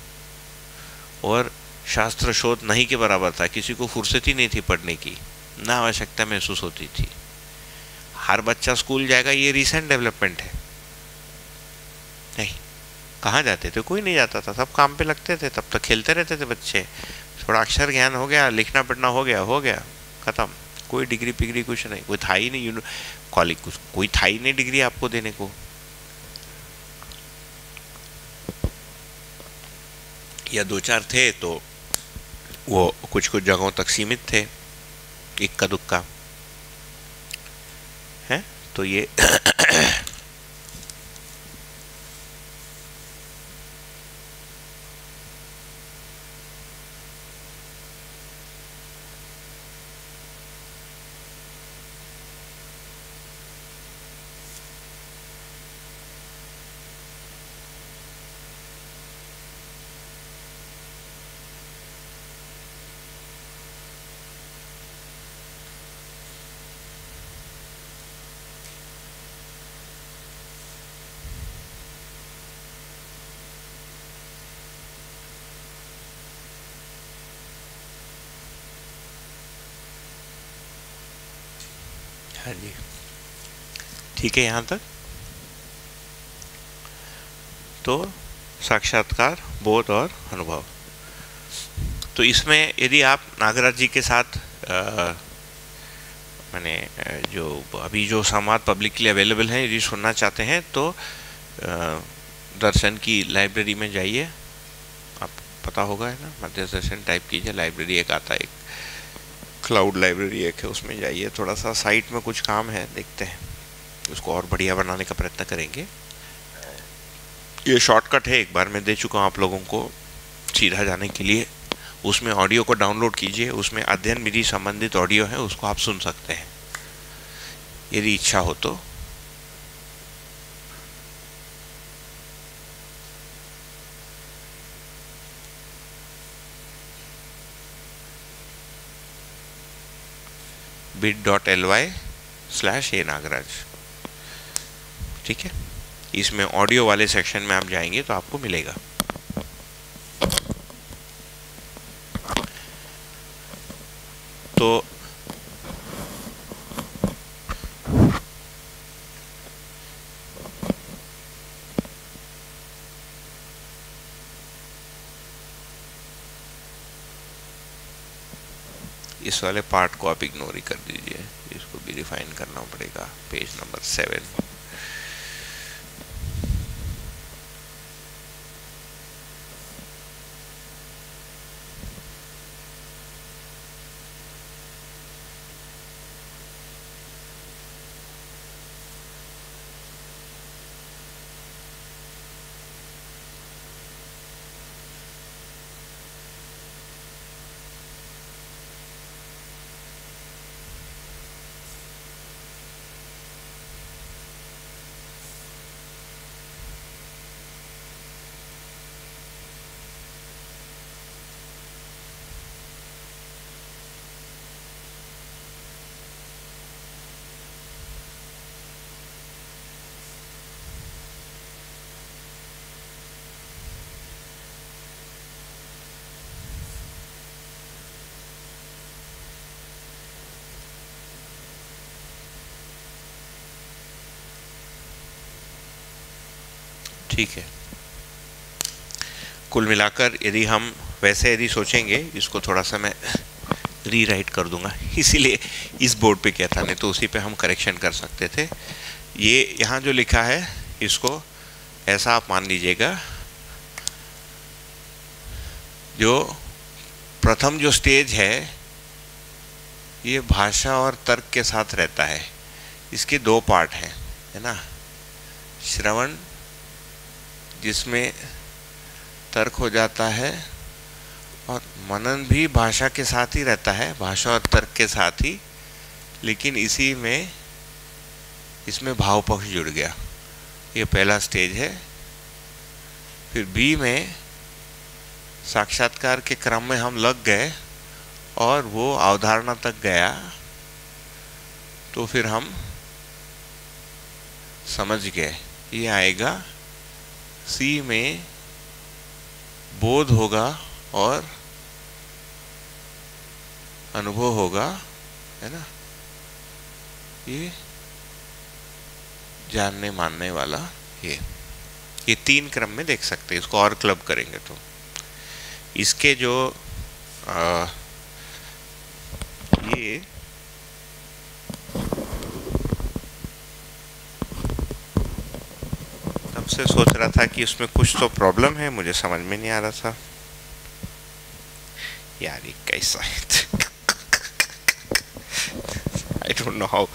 और शास्त्र शोध नहीं के बराबर था, किसी को फुर्सत ही नहीं थी पढ़ने की, ना आवश्यकता महसूस होती थी। हर बच्चा स्कूल जाएगा, ये रिसेंट डेवलपमेंट है। नहीं, कहाँ जाते थे? कोई नहीं जाता था, सब काम पे लगते थे, तब तक खेलते रहते थे बच्चे। थोड़ा अक्षर ज्ञान हो गया, लिखना पढ़ना हो गया हो गया, ख़त्म। कोई डिग्री पिग्री कुछ नहीं, कोई था ही नहीं कॉलेज कुछ कोई था ही नहीं डिग्री आपको देने को। या दो चार थे तो वो कुछ कुछ जगहों तक सीमित थे। इक्का दुक्का। हैं? तो ये हाँ जी। ठीक है यहाँ तक? तो साक्षात्कार बोध और अनुभव। तो इसमें यदि आप नागराज जी के साथ मैंने जो अभी जो संवाद पब्लिकली अवेलेबल है यदि सुनना चाहते हैं तो आ, दर्शन की लाइब्रेरी में जाइए। आप पता होगा है ना? मध्य दर्शन टाइप कीजिए लाइब्रेरी एक आता है एक। क्लाउड लाइब्रेरी एक है उसमें जाइए थोड़ा सा साइट में कुछ काम है, देखते हैं। उसको और बढ़िया बनाने का प्रयत्न करेंगे। ये शॉर्टकट है, एक बार मैं दे चुका हूँ आप लोगों को सीधा जाने के लिए। उसमें ऑडियो को डाउनलोड कीजिए, उसमें अध्ययन विधि संबंधित ऑडियो है, उसको आप सुन सकते हैं। यदि इच्छा हो तो। Bit dot L Y slash A Nagraj ठीक है? इसमें ऑडियो वाले सेक्शन में आप जाएँगे तो आपको मिलेगा तो इस वाले पार्ट को आप इग्नोर ही कर दीजिए। इसको भी रिफाइन करना पड़ेगा। पेज नंबर सेवन ठीक है। कुल मिलाकर यदि हम वैसे यदि सोचेंगे, इसको थोड़ा सा मैं रीराइट कर दूँगा। इसीलिए इस बोर्ड पे क्या था, नहीं तो उसी पे हम करेक्शन कर सकते थे। ये यहाँ जो लिखा है, इसको ऐसा आप मान लीजिएगा, जो प्रथम जो स्टेज है, ये भाषा और तर्क के साथ रहता है। इसके दो पार्ट हैं, है ना? श्रवण जिसमें तर्क हो जाता है और मनन भी भाषा के साथ ही रहता है, भाषा और तर्क के साथ ही, लेकिन इसी में, इसमें भाव पक्ष जुड़ गया। ये पहला स्टेज है। फिर बी में साक्षात्कार के क्रम में हम लग गए और वो अवधारणा तक गया तो फिर हम समझ गए। ये आएगा सी में बोध होगा और अनुभव होगा है ना? ये जानने मानने वाला ये। ये तीन क्रम में देख सकते हैं इसको और क्लब करेंगे तो। इसके जो आ, ये से सोच रहा था कि उसमें कुछ तो प्रॉब्लम है, मुझे समझ में नहीं आ रहा था। यार, ये कैसा है? आई डोंट नो हाउ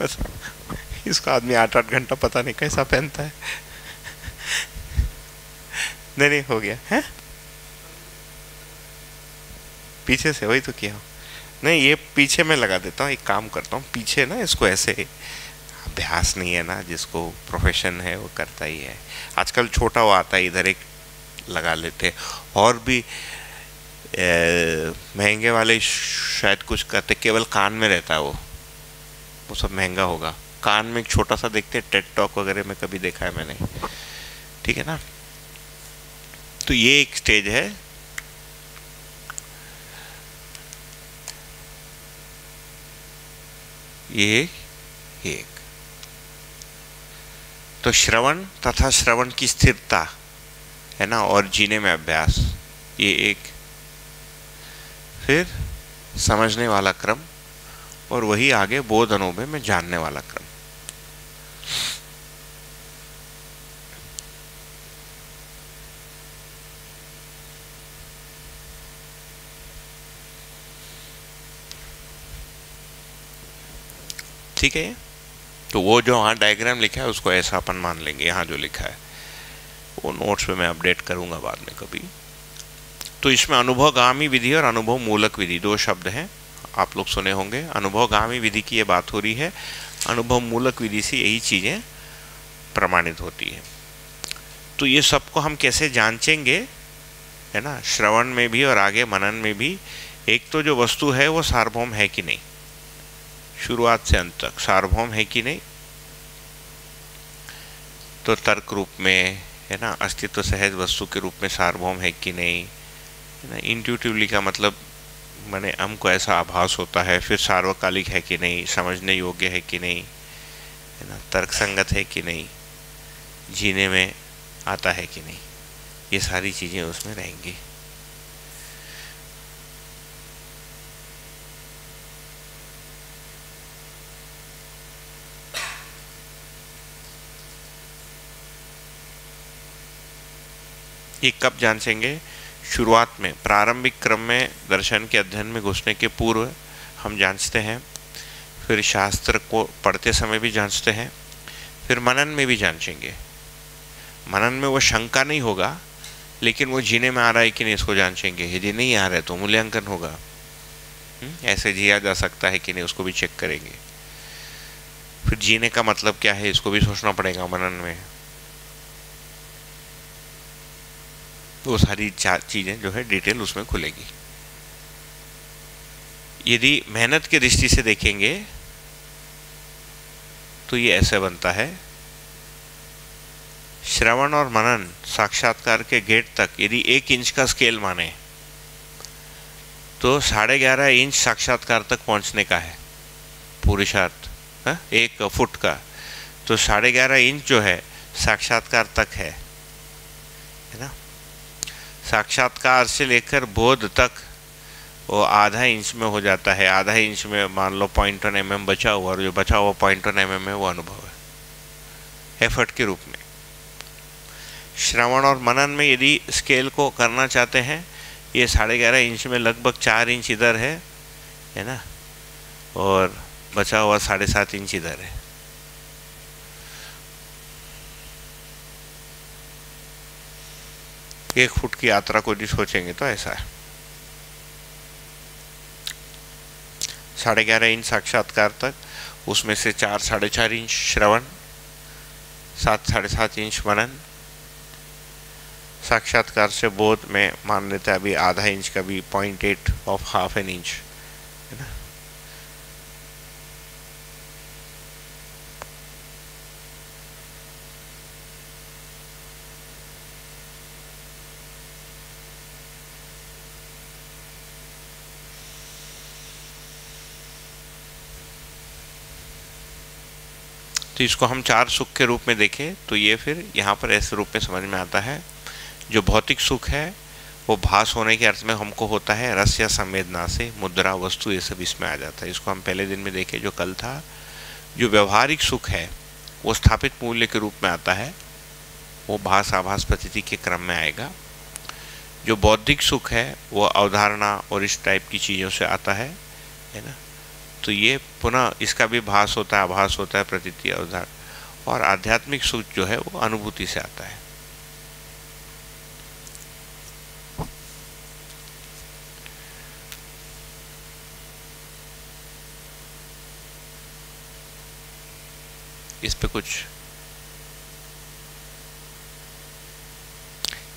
बस, इसको आदमी आठ आठ घंटा पता नहीं कैसा पहनता है। नहीं नहीं, हो गया। है? पीछे से, वही तो किया। नहीं, ये पीछे में लगा देता हूँ, एक काम करता हूँ, पीछे ना इसको ऐसे अभ्यास नहीं है ना, जिसको प्रोफेशन है, वो करता ही है। आजकल छोटा वो आता है, इधर एक लगा लेते और भी महँगे वाले शायद कुछ करते केवल कान में रहता है वो। वो सब महँगा होगा। कान में एक छोटा सा देखते हैं टेट टॉक वगैरह में कभी देखा है मैंने। ठीक है ना? तो ये एक स्टेज है। ये एक तो श्रवण तथा श्रवण की स्थिरता, है ना, और जीने में अभ्यास, ये एक। फिर समझने वाला क्रम, और वही आगे बोध अनुभव में जानने वाला क्रम। ठीक है? तो वो जो वहाँ डायग्राम लिखा है, उसको ऐसा अपन मान लेंगे। यहाँ जो लिखा है, वो नोट्स पे मैं अपडेट करूँगा बाद में कभी। तो इसमें अनुभवगामी विधि और अनुभव मूलक विधि, दो शब्द हैं। आप लोग सुने होंगे, अनुभवगामी विधि की ये बात हो रही है। अनुभव मूलक विधि से यही चीज़ें प्रमाणित होती है। तो ये सबको हम कैसे जांचेंगे, है ना? श्रवण में भी और आगे मनन में भी। एक तो जो वस्तु है, वो सार्वभौम है कि नहीं? शुरुआत से अंत तक, सार्वभौम है कि नहीं? तो तर्क रूप में, है ना? अस्तित्व सहज वस्तु के रूप में सार्वभौम है कि नहीं? है ना? इंट्यूटिवली का मतलब मैंने हमको ऐसा आभास होता है, फिर सार्वकालिक है कि नहीं? समझने योग्य है कि नहीं? है ना? तर्क संगत है कि नहीं? जीने में आता है कि नहीं? ये सारी चीज़ें उसमें रहेंगी। ये कब जांचेंगे? शुरुआत में प्रारंभिक क्रम में दर्शन के अध्ययन में घुसने के पूर्व हम जांचते हैं। फिर शास्त्र को पढ़ते समय भी जांचते हैं। फिर मनन में भी जांचेंगे। मनन में वो शंका नहीं होगा लेकिन वो जीने में आ रहा है कि नहीं इसको जांचेंगे। यदि नहीं आ रहा है तो मूल्यांकन होगा। हम्म, ऐसे जिया जा सकता है कि नहीं उसको भी चेक करेंगे। फिर जीने का मतलब क्या है इसको भी सोचना पड़ेगा मनन में। वो सारी चीज़ें जो है डिटेल उसमें खुलेगी यदि मेहनत की दृष्टि से देखेंगे तो ये ऐसे बनता है, श्रवण और मनन साक्षात्कार के गेट तक यदि एक इंच का स्केल माने तो साढ़े ग्यारह इंच साक्षात्कार तक पहुँचने का है, पुरुषार्थ हाँ? एक फुट का तो साढ़े ग्यारह इंच जो है, साक्षात्कार तक है है ना साक्षात्कार से लेकर बोध तक वो आधा इंच में हो जाता है। आधा इंच में मान लो पॉइंट वन एम एम बचा हुआ और जो बचा हुआ पॉइंट वन एम है वो अनुभव है। एफर्ट के रूप में। श्रवण और मनन में यदि स्केल को करना चाहते हैं, ये साढ़े ग्यारह इंच में लगभग चार इंच इधर है है ना? और बचा हुआ साढ़े सात इंच इधर है। एक फुट की यात्रा को यदि सोचेंगे तो ऐसा है। साढ़े ग्यारह इंच साक्षात्कार तक, उसमें से चार साढ़े चार इंच श्रवण, सात साढ़े सात इंच मनन। साक्षात्कार से बोध में मान लेते हैं अभी आधा इंच का भी point eight of half an inch तो इसको हम चार सुख के रूप में देखें तो ये फिर यहाँ पर ऐसे रूप में समझ में आता है, जो भौतिक सुख है, वो भास होने के अर्थ में हमको होता है रस या संवेदना से, मुद्रा, वस्तु, ये सब इसमें आ जाता है। इसको हम पहले दिन में देखें, जो कल था, जो व्यवहारिक सुख है, वो स्थापित मूल्य के रूप में आता है, वो भास, आभास प्रतीति के क्रम में आएगा। जो बौद्धिक सुख है, वो अवधारणा और इस टाइप की चीज़ों से आता है है ना? तो ये पुनः इसका भी भास होता है, आभास होता है प्रतीति अवधार और आध्यात्मिक सुख जो है वो अनुभूति से आता है। इस पे कुछ।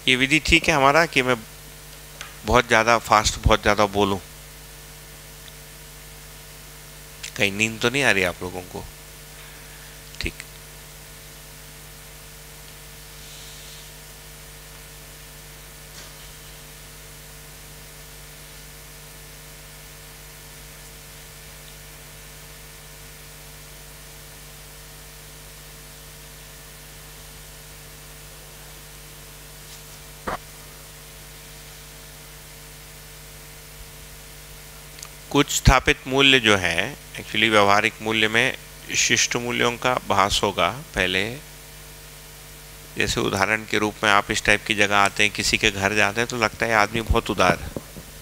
ये विधि ठीक है हमारा कि मैं बहुत ज़्यादा फास्ट बहुत ज़्यादा बोलूँ? कहीं नींद तो नहीं आ रही आप लोगों को ठीक कुछ स्थापित मूल्य जो है एक्चुअली व्यवहारिक मूल्य में शिष्ट मूल्यों का भास होगा पहले। जैसे उदाहरण के रूप में आप इस टाइप की जगह आते हैं, किसी के घर जाते हैं तो लगता है आदमी बहुत उदार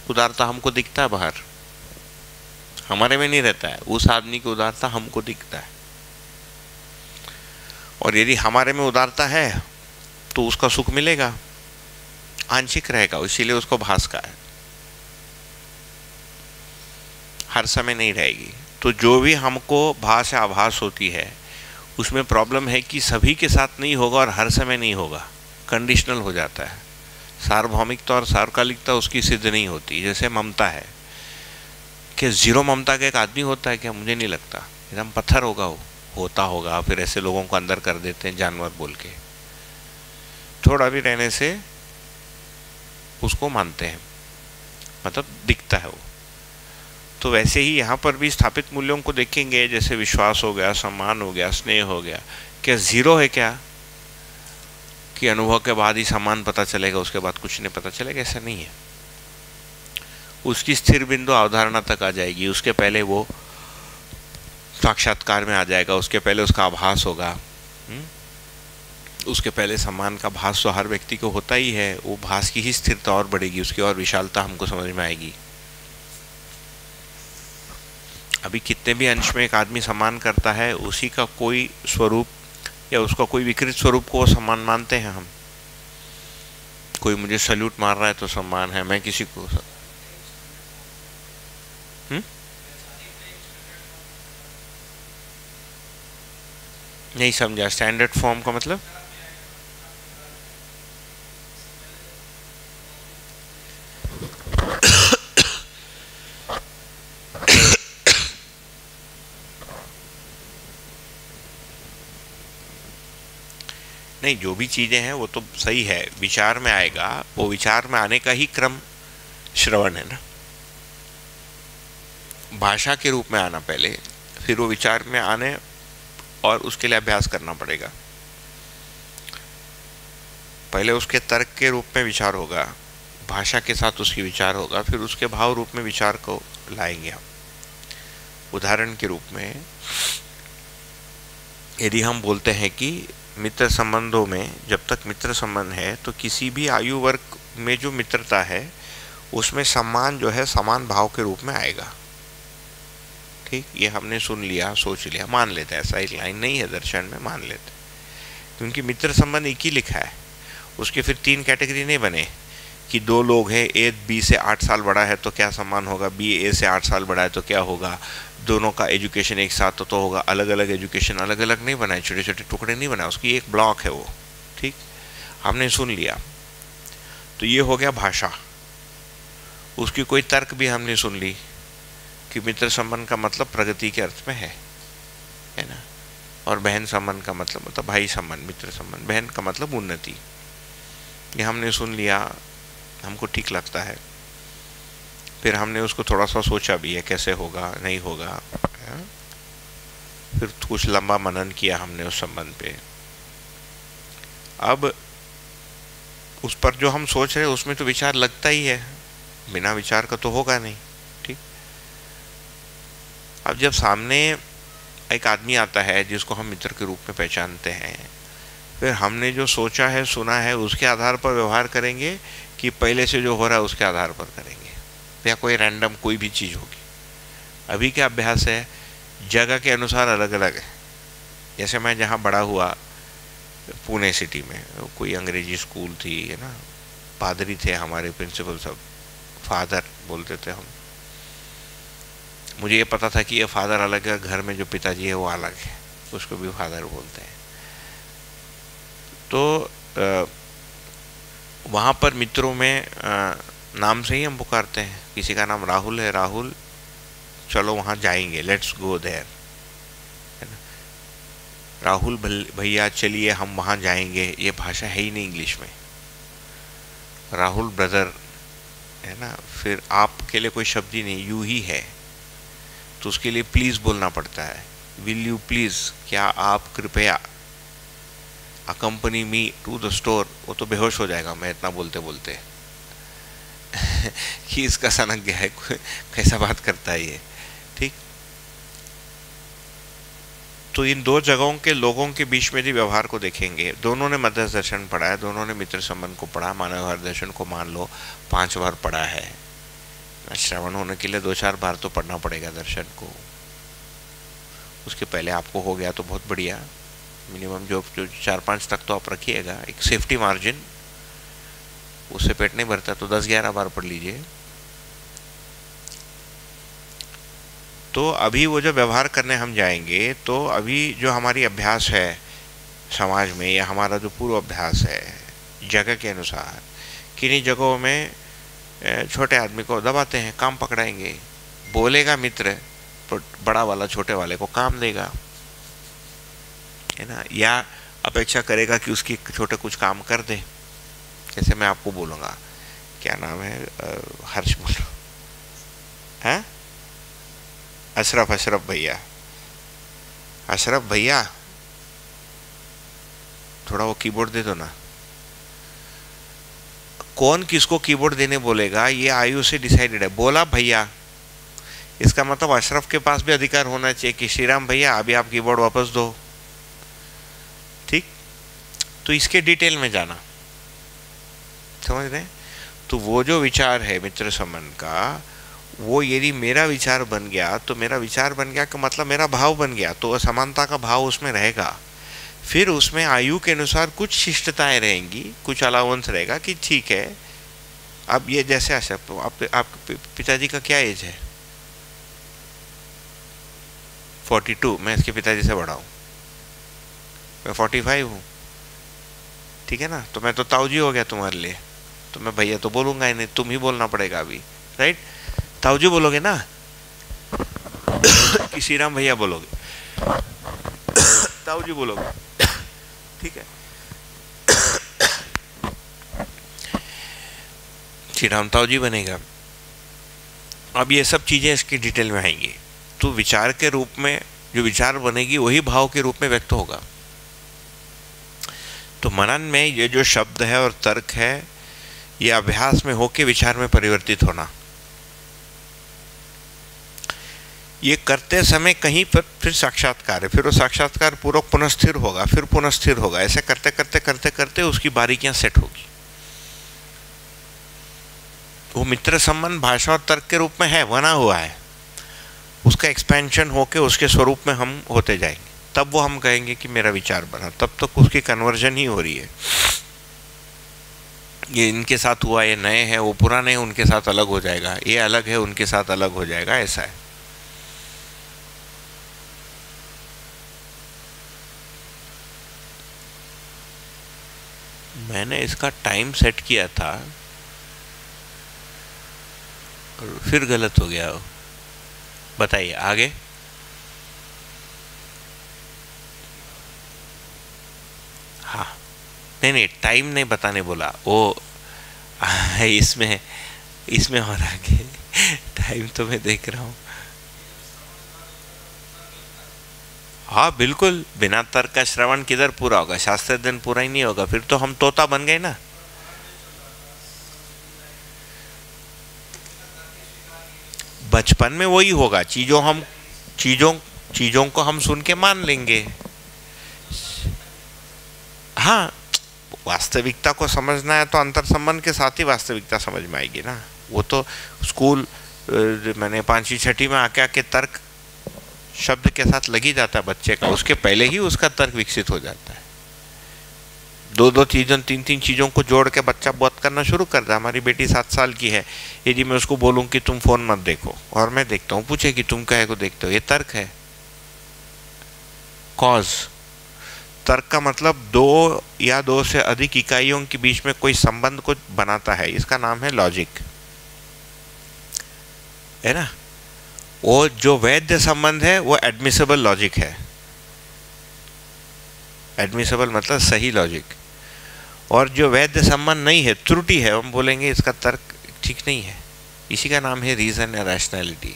उदारता हमको दिखता है बाहर। हमारे में नहीं रहता है। उस आदमी की उदारता हमको दिखता है। और यदि हमारे में उदारता है तो उसका सुख मिलेगा। आंशिक रहेगा, इसीलिए उसको भास का है। हर समय नहीं रहेगी। तो जो भी हमको भाष या आभास होती है, उसमें प्रॉब्लम है कि सभी के साथ नहीं होगा और हर समय नहीं होगा। कंडीशनल हो जाता है। सार्वभौमिकता और सार्वकालिकता उसकी सिद्ध नहीं होती। जैसे ममता है, कि ज़ीरो ममता का एक आदमी होता है क्या? मुझे नहीं लगता। एकदम पत्थर होगा वो, होता होगा। फिर ऐसे लोगों को अंदर कर देते हैं जानवर बोल के। थोड़ा भी रहने से उसको मानते हैं। मतलब दिखता है वो। तो वैसे ही यहाँ पर भी स्थापित मूल्यों को देखेंगे, जैसे विश्वास हो गया, सम्मान हो गया, स्नेह हो गया, क्या ज़ीरो है क्या कि अनुभव के बाद ही सम्मान पता चलेगा, उसके बाद कुछ नहीं पता चलेगा, ऐसा नहीं है उसकी स्थिर बिंदु अवधारणा तक आ जाएगी, उसके पहले वो साक्षात्कार में आ जाएगा, उसके पहले उसका आभास होगा? हम्म? उसके पहले सम्मान का भास तो हर व्यक्ति को होता ही है, वो भास की ही स्थिरता और बढ़ेगी, उसकी और विशालता हमको समझ में आएगी अभी कितने भी अंश में एक आदमी सम्मान करता है, उसी का कोई स्वरूप या उसका कोई विकृत स्वरूप को सम्मान मानते हैं हम कोई मुझे सल्यूट मार रहा है तो सम्मान है, मैं किसी को हुँ? नहीं समझा स्टैंडर्ड फॉर्म का मतलब नहीं, जो भी चीज़ें हैं, वो तो सही है। विचार में आएगा, वो विचार में आने का ही क्रम श्रवण है ना। भाषा के रूप में आना पहले, फिर वो विचार में आने और उसके लिए अभ्यास करना पड़ेगा। पहले उसके तर्क के रूप में विचार होगा, भाषा के साथ उसकी विचार होगा, फिर उसके भाव रूप में विचार को लाएँगे हम। उदाहरण के रूप में, यदि हम बोलते हैं कि मित्र संबंधों में, जब तक मित्र संबंध है तो किसी भी आयु वर्ग में जो मित्रता है, उसमें सम्मान जो है, समान भाव के रूप में आएगा। ठीक? ये हमने सुन लिया, सोच लिया, मान लेते ऐसा एक लाइन नहीं है, दर्शन में मान लेते क्योंकि मित्र संबंध एक ही लिखा है। उसके फिर तीन कैटेगरी नहीं बने कि दो लोग हैं, ए, बी से आठ साल बड़ा है तो क्या सम्मान होगा, बी, ए से आठ साल बड़ा है तो क्या होगा दोनों का एजुकेशन एक साथ तो, तो होगा। अलग अलग एजुकेशन अलग अलग नहीं बनाए छोटे छोटे टुकड़े नहीं बनाए उसकी एक ब्लॉक है वो ठीक? हमने सुन लिया। तो ये हो गया भाषा। उसकी कोई तर्क भी हमने सुन ली कि मित्र संबंध का मतलब प्रगति के अर्थ में है है ना? और बहन संबंध का मतलब मतलब भाई संबंध मित्र संबंध बहन का मतलब उन्नति। ये हमने सुन लिया हमको ठीक लगता है। फिर हमने उसको थोड़ा सा सोचा भी है कैसे होगा, नहीं होगा? फिर कुछ लंबा मनन किया हमने उस संबंध पे। अब उस पर जो हम सोच रहे हैं, उसमें तो विचार लगता ही है। बिना विचार का तो होगा नहीं, ठीक? अब जब सामने एक आदमी आता है, जिसको हम मित्र के रूप में पहचानते हैं, फिर हमने जो सोचा है, सुना है, उसके आधार पर व्यवहार करेंगे कि पहले से जो हो रहा है, उसके आधार पर करेंगे। या कोई रैंडम कोई भी चीज़ होगी। अभी क्या अभ्यास है? जगह के अनुसार अलग अलग है। जैसे मैं जहाँ बड़ा हुआ पुणे सिटी में कोई अंग्रेज़ी स्कूल थी है ना? पादरी थे हमारे प्रिंसिपल सब। फादर बोलते थे हम। मुझे ये पता था कि ये फादर अलग है घर में जो पिताजी है वो अलग है। उसको भी फादर बोलते हैं। तो वहाँ पर मित्रों में आ, नाम से ही हम पुकारते हैं। किसी का नाम राहुल है, राहुल, चलो वहाँ जाएँगे लेट्स गो देयर राहुल भैया चलिए हम वहाँ जाएँगे, ये भाषा है ही नहीं इंग्लिश में। राहुल ब्रदर है ना? फिर आपके लिए कोई शब्द ही नहीं यू ही है। तो उसके लिए प्लीज़ बोलना पड़ता है। विल यू प्लीज़ क्या आप कृपया accompany me to the store वो तो बेहोश हो जाएगा, मैं इतना बोलते बोलते कि इसका सनक गया है कैसा बात करता है ये, ठीक? तो इन दो जगहों के लोगों के बीच में भी व्यवहार को देखेंगे। दोनों ने मध्य दर्शन पढ़ा है, दोनों ने मित्र संबंध को पढ़ा, मानव दर्शन को मान लो, पाँच बार पढ़ा है। श्रवण होने के लिए दो चार बार तो पढ़ना पड़ेगा दर्शन को। उसके पहले आपको हो गया तो बहुत बढ़िया। मिनिमम जो जो चार पाँच तक तो आप रखिएगा। एक सेफ्टी मार्जिन। उससे पेट नहीं भरता तो दस ग्यारह बार पढ़ लीजिए। तो अभी वो जो व्यवहार करने हम जाएँगे तो अभी जो हमारी अभ्यास है समाज में, या हमारा जो पूर्व अभ्यास है, जगह के अनुसार, किन्हीं जगहों में छोटे आदमी को दबाते हैं, काम पकड़ाएँगे। बोलेगा मित्र बड़ा वाला, छोटे वाले को काम देगा। है ना? या अपेक्षा करेगा कि उसकी छोटे कुछ काम कर दे। जैसे मैं आपको बोलूँगा? क्या नाम है? हर्ष बोलो। है? अशरफ अशरफ भैया। अशरफ भैया? थोड़ा वो कीबोर्ड दे दो ना। कौन किसको कीबोर्ड देने बोलेगा? ये आयु से डिसाइडेड है। बोला भैया। इसका मतलब अशरफ के पास भी अधिकार होना चाहिए कि श्रीराम भैया, अभी आप कीबोर्ड वापस दो। ठीक? तो इसके डिटेल में जाना। समझ रहे तो वो जो विचार है मित्र संबंध का वो यदि मेरा विचार बन गया तो मेरा विचार बन गया कि मतलब मेरा भाव बन गया तो असमानता का भाव उसमें रहेगा। फिर उसमें आयु के अनुसार कुछ शिष्टताएँ रहेंगी कुछ अलाउंस रहेगा कि ठीक है अब ये जैसे आशा आप, आप पिताजी का क्या एज है? फोर्टी टू मैं इसके पिताजी से बड़ा हूँ। मैं फोर्टी फाइव हूँ। ठीक है ना? तो मैं तो ताऊजी हो गया तुम्हारे लिए। तो मैं, भैया तो बोलूँगा ही नहीं, तुम ही बोलना पड़ेगा अभी। राइट ताऊजी बोलोगे ना? कि राम भैया बोलोगे? ताऊजी बोलोगे? ठीक है? श्री राम ताऊजी बनेगा। अब ये सब चीज़ें इसकी डिटेल में आएँगी। तो विचार के रूप में, जो विचार बनेगी, वही भाव के रूप में व्यक्त होगा। तो मनन में ये जो शब्द है और तर्क है ये अभ्यास में होके विचार में परिवर्तित होना। ये करते समय कहीं पर फिर साक्षात्कार है, फिर वो साक्षात्कार पूर्वक पुनस्थिर होगा, फिर पुनस्थिर होगा। ऐसे करते करते करते करते उसकी बारीकियाँ सेट होगी। वो मित्र संबंध भाषा और तर्क के रूप में है, बना हुआ है। उसका एक्सपेंशन होके उसके स्वरूप में हम होते जाएँगे। तब वो हम कहेंगे कि मेरा विचार बना, तब तक तो उसकी कन्वर्जन ही हो रही है। ये इनके साथ हुआ, ये नए हैं, वो पुराने हैं, उनके साथ अलग हो जाएगा। ये अलग है, उनके साथ अलग हो जाएगा, ऐसा है। मैंने इसका टाइम सेट किया था, और फिर गलत हो गया। बताइए, आगे? हाँ। नहीं नहीं टाइम नहीं बताने बोला। वो, इसमें इसमें और आगे टाइम तो मैं देख रहा हूँ। हाँ बिल्कुल, बिना तर्क का श्रवण किधर पूरा होगा? शास्त्र दिन पूरा ही नहीं होगा, फिर तो हम तोता बन गए ना। बचपन में वही होगा, चीज़ों हम, चीज़ों चीज़ों को हम सुन के मान लेंगे। हाँ वास्तविकता को समझना है तो अंतर संबंध के साथ ही वास्तविकता समझ में आएगी ना। वो तो स्कूल मैंने पांचवी, छठी में आके आके तर्क शब्द के साथ लगी जाता है बच्चे का। उसके पहले ही उसका तर्क विकसित हो जाता है। दो दो चीज़ों तीन तीन चीज़ों को जोड़ के बच्चा बहुत करना शुरू कर दिया हमारी बेटी सात साल की है। यदि मैं उसको बोलूँ कि तुम फ़ोन मत देखो, और मैं देखता हूँ, पूछे कि तुम कहे को देखते हो? ये तर्क है। कॉज तर्क का मतलब दो या दो से अधिक इकाइयों के बीच में कोई संबंध को बनाता है। इसका नाम है लॉजिक है ना? वो जो वैध संबंध है, वो एडमिसेबल लॉजिक है। एडमिसेबल मतलब सही लॉजिक और जो वैध संबंध नहीं है, त्रुटि है, हम बोलेंगे इसका तर्क ठीक नहीं है। इसी का नाम है रीज़न या रैशनैलिटी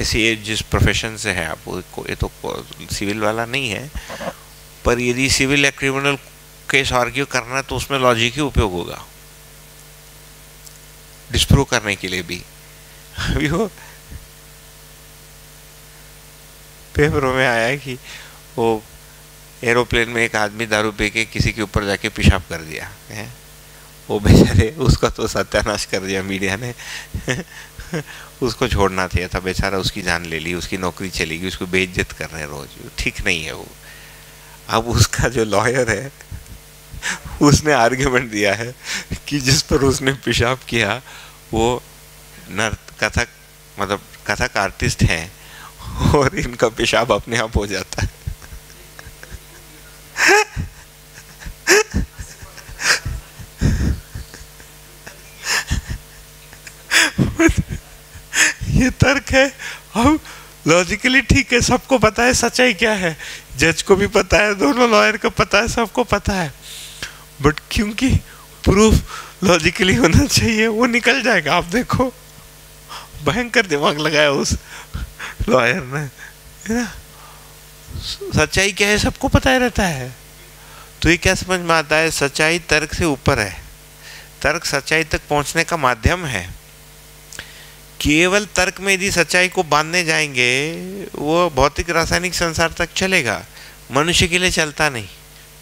ऐसे जिस प्रोफेशन से है आप ये तो सिविल वाला नहीं है। पर यदि सिविल या क्रिमिनल केस आर्ग्यू करना है तो उसमें लॉजिक ही उपयोग होगा। डिस्प्रूव करने के लिए भी। अभी वो पेपरों में आया कि वो एरोप्लेन में एक आदमी दारू पी के किसी के ऊपर जाके पेशाब कर दिया, है? वो बेचारे, उसका तो सत्यानाश कर दिया मीडिया ने। उसको छोड़ना था बेचारा, उसकी जान ले ली, उसकी नौकरी चली गई, उसको बेइज्जत कर रहे रोज। ठीक नहीं है वो। अब उसका जो लॉयर है, उसने आर्ग्यूमेंट दिया है कि जिस पर उसने पेशाब किया, वो नर्त, कथक मतलब कथक आर्टिस्ट हैं और इनका पेशाब अपने आप हो जाता है ये तर्क है अब लॉजिकली ठीक है, सबको पता है सच्चाई क्या है। जज को भी पता है, दोनों लॉयर को पता है, सबको पता है। बट क्योंकि प्रूफ लॉजिकली होना चाहिए, वो निकल जाएगा। आप देखो, भयंकर दिमाग लगाया उस लॉयर ने सच्चाई क्या है, सबको पता ही रहता है। तो ये क्या समझ में आता है? सच्चाई तर्क से ऊपर है। तर्क सच्चाई तक पहुँचने का माध्यम है। केवल तर्क में यदि सच्चाई को बांधने जाएँगे, वो भौतिक रासायनिक संसार तक चलेगा। मनुष्य के लिए चलता नहीं।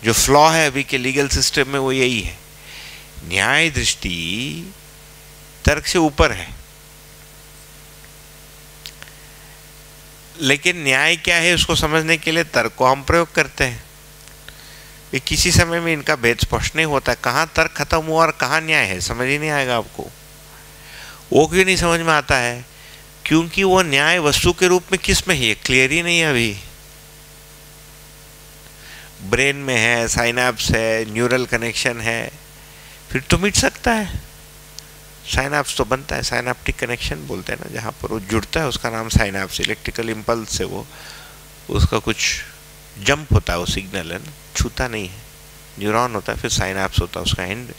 जो फ्लॉ है अभी के लीगल सिस्टम में वो यही है। न्याय दृष्टि तर्क से ऊपर है। लेकिन न्याय क्या है उसको समझने के लिए तर्क को हम प्रयोग करते हैं। ये किसी समय में इनका भेद स्पष्ट नहीं होता। कहाँ तर्क खत्म हुआ और कहाँ न्याय है? समझ ही नहीं आएगा आपको। वो क्यों नहीं समझ में आता है? क्योंकि वो न्याय वस्तु के रूप में किसमें ही? है क्लियर ही नहीं है अभी। ब्रेन में है साइनाप्स है न्यूरल कनेक्शन है। फिर तो मिट सकता है। साइनाप्स तो बनता है साइनाप्टिक कनेक्शन बोलते हैं ना, जहाँ पर वो जुड़ता है, उसका नाम साइनाप्स इलेक्ट्रिकल इम्पल्स से वो। उसका कुछ जंप होता है, वो सिग्नल है ना। छूता नहीं है। न्यूरॉन होता है, फिर साइनाप्स होता है, उसका एंड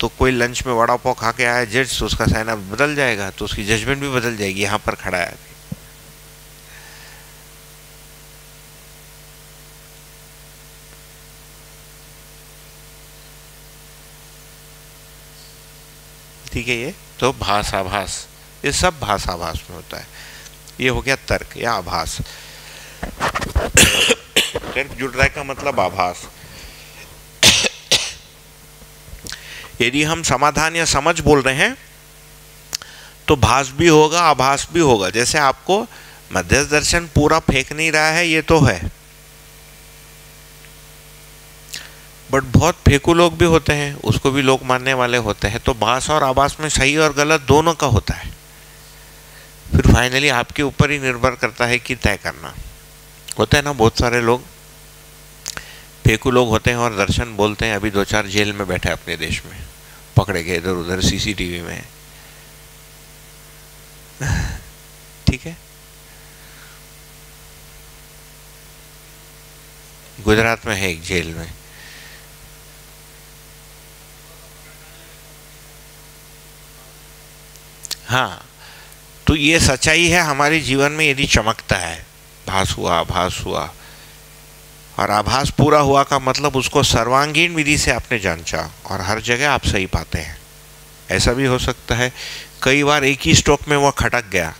तो कोई लंच में वड़ा पाव खा के आया जज तो उसका साइन अप बदल जाएगा तो उसकी जजमेंट भी बदल जाएगी, यहाँ पर खड़ा है ठीक है ये? तो भाषाभास, ये सब भाषाभास में होता है। ये हो गया तर्क या आभास। तर्क जुड़ रहा है का मतलब आभास? यदि हम समाधान या समझ बोल रहे हैं तो भास भी होगा, आभास भी होगा। जैसे आपको मध्यस्थ दर्शन पूरा फेंक नहीं रहा है, ये तो है। बट बहुत फेंकू लोग भी होते हैं, उसको भी लोग मानने वाले होते हैं। तो भास और आभास में सही और गलत दोनों का होता है। फिर फाइनली आपके ऊपर ही निर्भर करता है कि तय करना। होता है ना, बहुत सारे लोग फेकू लोग होते हैं और दर्शन बोलते हैं, अभी दो चार जेल में बैठे अपने देश में। पकड़े गए इधर उधर सीसीटीवी में। ठीक है? गुजरात में है एक जेल में। हाँ तो ये सच्चाई है, हमारे जीवन में यदि चमकता है, भास हुआ भास हुआ और आभास पूरा हुआ का मतलब उसको सर्वांगीण विधि से आपने जांचा और हर जगह आप सही पाते हैं। ऐसा भी हो सकता है, कई बार एक ही स्ट्रोक में वह खटक गया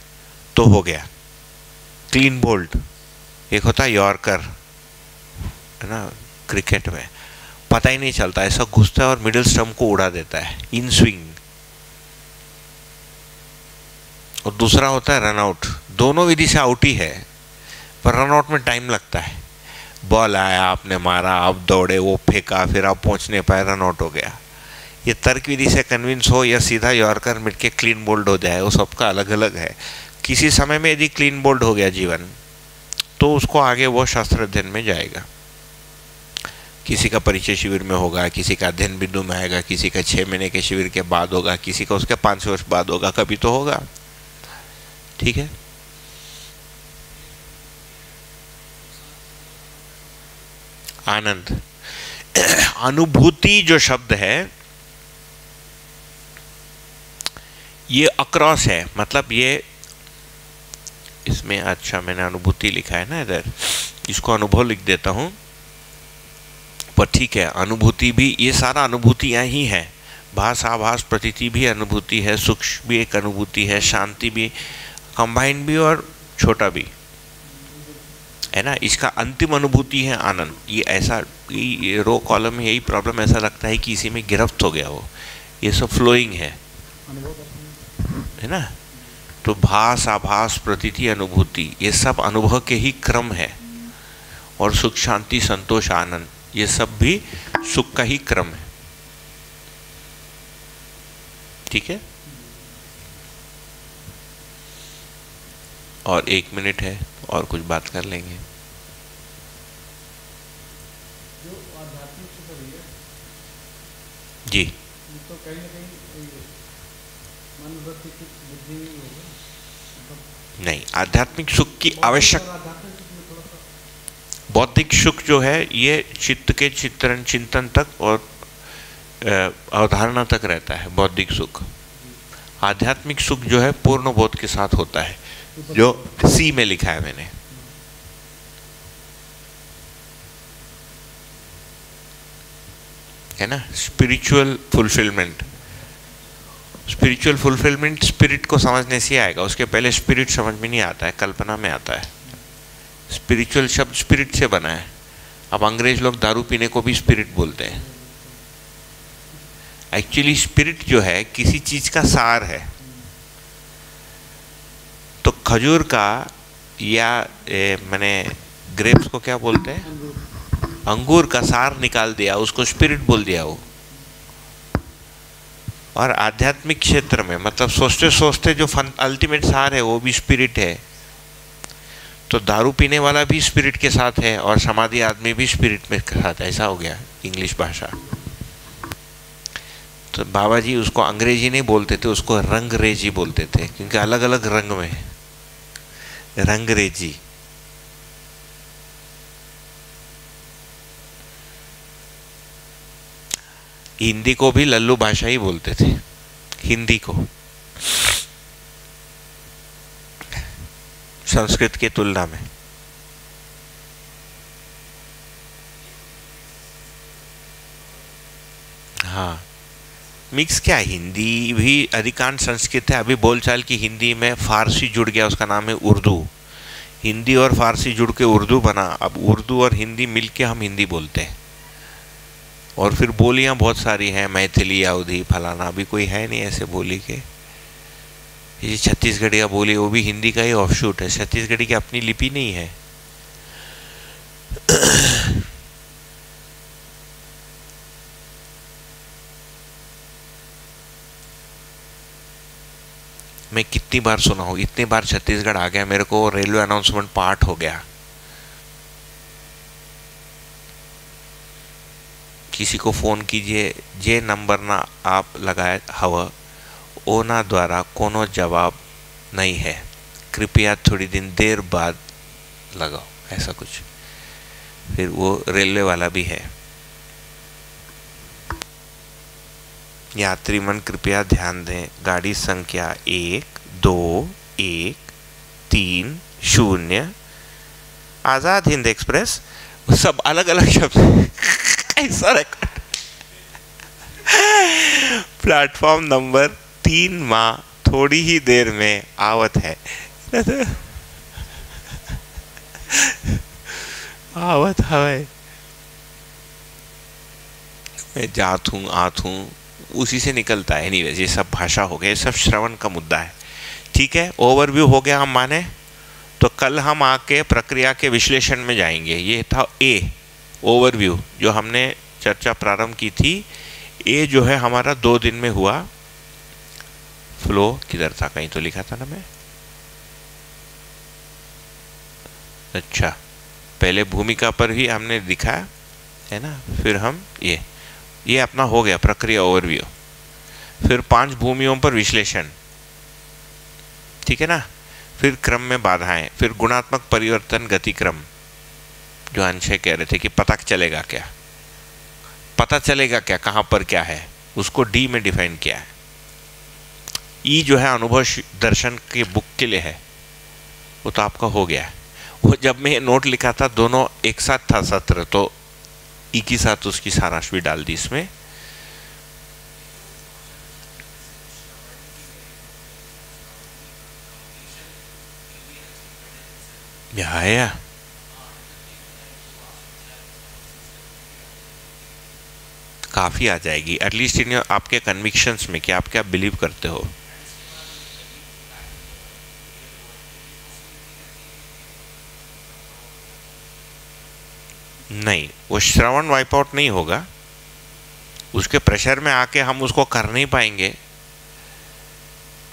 तो हो गया। क्लीन बोल्ड एक होता है यॉर्कर है ना क्रिकेट में। पता ही नहीं चलता, ऐसा घुसता है और मिडिल स्टम्प को उड़ा देता है इन स्विंग और दूसरा होता है रनआउट दोनों विधि से आउट ही है, पर रनआउट में टाइम लगता है। बॉल आया, आपने मारा, आप दौड़े, वो फेंका, फिर आप पहुँचने पाए रनआउट हो गया। ये तर्क विधि से कन्विंस हो या सीधा यॉर्कर मिट के क्लीन बोल्ड हो जाए, वो सबका अलग अलग है। किसी समय में यदि क्लीन बोल्ड हो गया जीवन तो उसको आगे वो शास्त्र अध्ययन में जाएगा। किसी का परिचय शिविर में होगा, किसी का अध्ययन बिंदु में आएगा, किसी का छः महीने के शिविर के बाद होगा, किसी का उसके पाँच वर्ष बाद होगा, कभी तो होगा। ठीक है? आनंद। अनुभूति जो शब्द है, ये अक्रॉस है। मतलब ये, इसमें अच्छा मैंने अनुभूति लिखा है ना इधर। इसको अनुभव लिख देता हूँ। पर ठीक है, अनुभूति भी, ये सारा अनुभूतियाँ ही है। भाष आभास प्रतीति भी अनुभूति है सुख भी एक अनुभूति है, शांति भी कंबाइंड भी और छोटा भी। है ना? इसका अंतिम अनुभूति है आनंद। ये ऐसा, ये रो कॉलम में यही प्रॉब्लम ऐसा लगता है कि इसी में गिरफ्त हो गया वो। ये सब फ्लोइंग है। है ना? तो भास, आभास, प्रतीति, अनुभूति, ये सब अनुभव के ही क्रम है। और सुख, शांति, संतोष, आनंद, ये सब भी सुख का ही क्रम है। ठीक है? और एक मिनट है और कुछ बात कर लेंगे। जी तो कहीं ना कहीं नहीं आध्यात्मिक सुख की आवश्यक बौद्धिक सुख जो है ये चित्त के चित्रण चिंतन तक और अवधारणा तक रहता है बौद्धिक सुख। आध्यात्मिक सुख जो है पूर्ण बोध के साथ होता है। जो सी में लिखा है मैंने। है ना? Spiritual fulfilment spiritual fulfilment spirit को समझने से आएगा। उसके पहले स्पिरिट समझ में नहीं आता है, कल्पना में आता है। स्पिरिचुअल शब्द स्पिरिट से बना है। अब अंग्रेज़ लोग दारू पीने को भी स्पिरिट बोलते हैं। एक्चुअली स्पिरिट जो है, किसी चीज़ का सार है। तो खजूर का या मैंने ग्रेप्स को क्या बोलते हैं? अंगूर का सार निकाल दिया, उसको स्पिरिट बोल दिया वो। और आध्यात्मिक क्षेत्र में मतलब सोचते सोचते जो फन अल्टीमेट सार है, वो भी स्पिरिट है। तो दारू पीने वाला भी स्पिरिट के साथ है, और समाधि आदमी भी स्पिरिट में के साथ ऐसा हो गया इंग्लिश भाषा। तो बाबा जी उसको अंग्रेज़ी नहीं बोलते थे, उसको रंगरेजी बोलते थे, क्योंकि अलग अलग रंग में। रंगरेजी। हिंदी को भी लल्लू भाषा ही बोलते थे। हिंदी को। संस्कृत की तुलना में। हाँ। मिक्स क्या हिंदी भी अधिकांश संस्कृत है। अभी बोलचाल की हिंदी में फारसी जुड़ गया, उसका नाम है उर्दू। हिंदी और फारसी जुड़ के उर्दू बना। अब उर्दू और हिंदी मिलके हम हिंदी बोलते हैं। और फिर बोलियाँ बहुत सारी हैं, मैथिली अवधि फलाना, अभी कोई है नहीं ऐसे बोली के। ये छत्तीसगढ़ी का बोली, वो भी हिंदी का ही ऑफशूट है। छत्तीसगढ़ी की अपनी लिपि नहीं है। मैं कितनी बार सुना हूँ, इतनी बार छत्तीसगढ़ आ गया, मेरे को रेलवे अनाउंसमेंट पार्ट हो गया। किसी को फ़ोन कीजिए, जे नंबर ना आप लगाए, हवा, ओना द्वारा कोनो जवाब नहीं है। कृपया थोड़ी दिन देर बाद लगाओ, ऐसा कुछ। फिर वो रेलवे वाला भी है। यात्री मन, कृपया ध्यान दें। गाड़ी संख्या एक, दो, एक, तीन, शून्य। आज़ाद हिंद एक्सप्रेस? सब अलग अलग शब्द। ऐसा रिकॉर्ड प्लेटफॉर्म नंबर तीन माह थोड़ी ही देर में आवत है। आवत हवे मैं जात हूँ, आत हूँ। उसी से निकलता है. नहीं ये सब भाषा हो गया. ये सब श्रवण का मुद्दा है. ठीक है? ओवरव्यू हो गया हम माने? तो कल हम आके प्रक्रिया के विश्लेषण में जाएँगे. ये था ए ओवरव्यू जो हमने चर्चा प्रारंभ की थी. ए जो है हमारा दो दिन में हुआ. फ्लो किधर था? कहीं तो लिखा था ना मैं? अच्छा पहले भूमिका पर ही हमने दिखा है ना? फिर हम ये ये अपना हो गया, प्रक्रिया ओवरव्यू फिर पाँच भूमियों पर विश्लेषण। ठीक है ना? फिर क्रम में बाधाएँ, फिर गुणात्मक परिवर्तन गतिक्रम। जो अंशय कह रहे थे कि पता चलेगा क्या? पता चलेगा क्या? कहाँ पर क्या है? उसको डी में डिफाइन किया है। ई जो है अनुभव दर्शन के बुक के लिए है। वो तो आपका हो गया। वो जब मैं नोट लिखा था, दोनों एक साथ था सत्र तो ई के साथ उसकी सारांश भी डाल दी इसमें। या काफ़ी आ जाएगी। एटलीस्ट इन आपके कन्विक्शंस में कि आप क्या बिलीव करते हो। नहीं, वो श्रवण वाइप आउट नहीं होगा। उसके प्रेशर में आके हम उसको कर नहीं पाएँगे।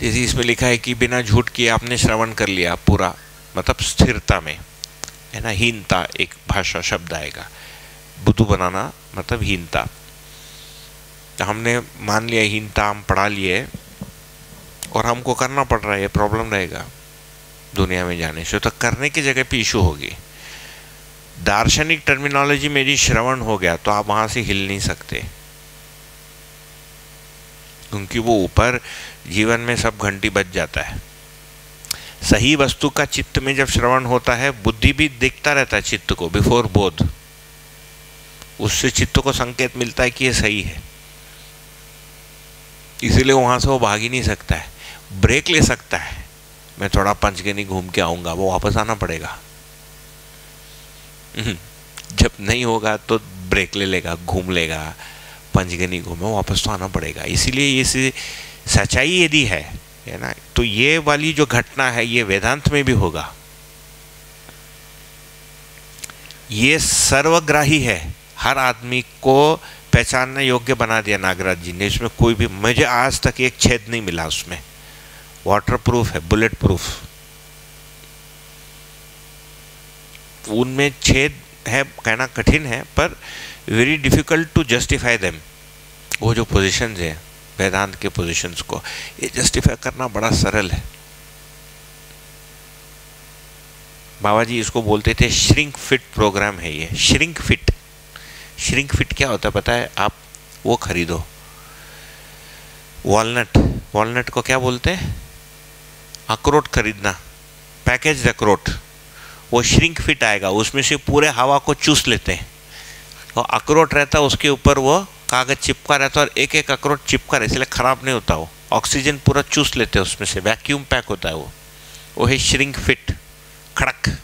जैसे इसमें लिखा है कि बिना झूठ किए आपने श्रवण कर लिया पूरा मतलब स्थिरता में, है ना? हीनता एक भाषा शब्द आएगा। बुद्धू बनाना मतलब हीनता। तो हमने मान लिया हीनता, हम पढ़ा लिए, और हमको करना पड़ रहा है प्रॉब्लम रहेगा दुनिया में जाने से। तो करने की जगह पे इशू होगी। दार्शनिक टर्मिनोलॉजी में यदि श्रवण हो गया तो आप वहाँ से हिल नहीं सकते। क्योंकि वो ऊपर जीवन में सब घंटी बच जाता है। सही वस्तु का चित्त में जब श्रवण होता है, बुद्धि भी देखता रहता है चित्त को बिफोर बोध उससे चित्त को संकेत मिलता है कि ये सही है। इसीलिए वहाँ से वो भाग ही नहीं सकता है। ब्रेक ले सकता है। मैं थोड़ा पंचगनी घूम के आऊँगा, वो वापस आना पड़ेगा। जब नहीं होगा तो ब्रेक ले लेगा, घूम लेगा, पंचगनी घूमे, वापस तो आना पड़ेगा। इसीलिए ये सच्चाई यदि है है ना तो ये वाली जो घटना है, ये वेदांत में भी होगा। ये सर्वग्राही है। हर आदमी को पहचानने योग्य बना दिया नागराज जी ने। इसमें कोई भी, मुझे आज तक एक छेद नहीं मिला उसमें। वाटर प्रूफ है बुलेट प्रूफ उनमें छेद है, कहना कठिन है, पर very difficult to justify them वो जो पोजीशंस है, वेदांत के पोजीशंस को, ये जस्टिफाई करना बड़ा सरल है। बाबा जी इसको बोलते थे श्रिंक फिट प्रोग्राम है ये श्रिंक फिट श्रिंक फिट क्या होता है पता है? आप वो खरीदो। वॉलनट वॉलनट को क्या बोलते हैं? अखरोट खरीदना। पैकेज अखरोट वो श्रिंक फिट आएगा, उसमें से पूरे हवा को चूस लेते हैं। और अखरोट रहता है उसके ऊपर वो कागज़ चिपका रहता है और एक एक अखरोट चिपका रहता है इसलिए ख़राब नहीं होता वो। ऑक्सीजन पूरा चूस लेते हैं उसमें से वैक्यूम पैक होता है वो। वो है श्रिंक फिट खड़क।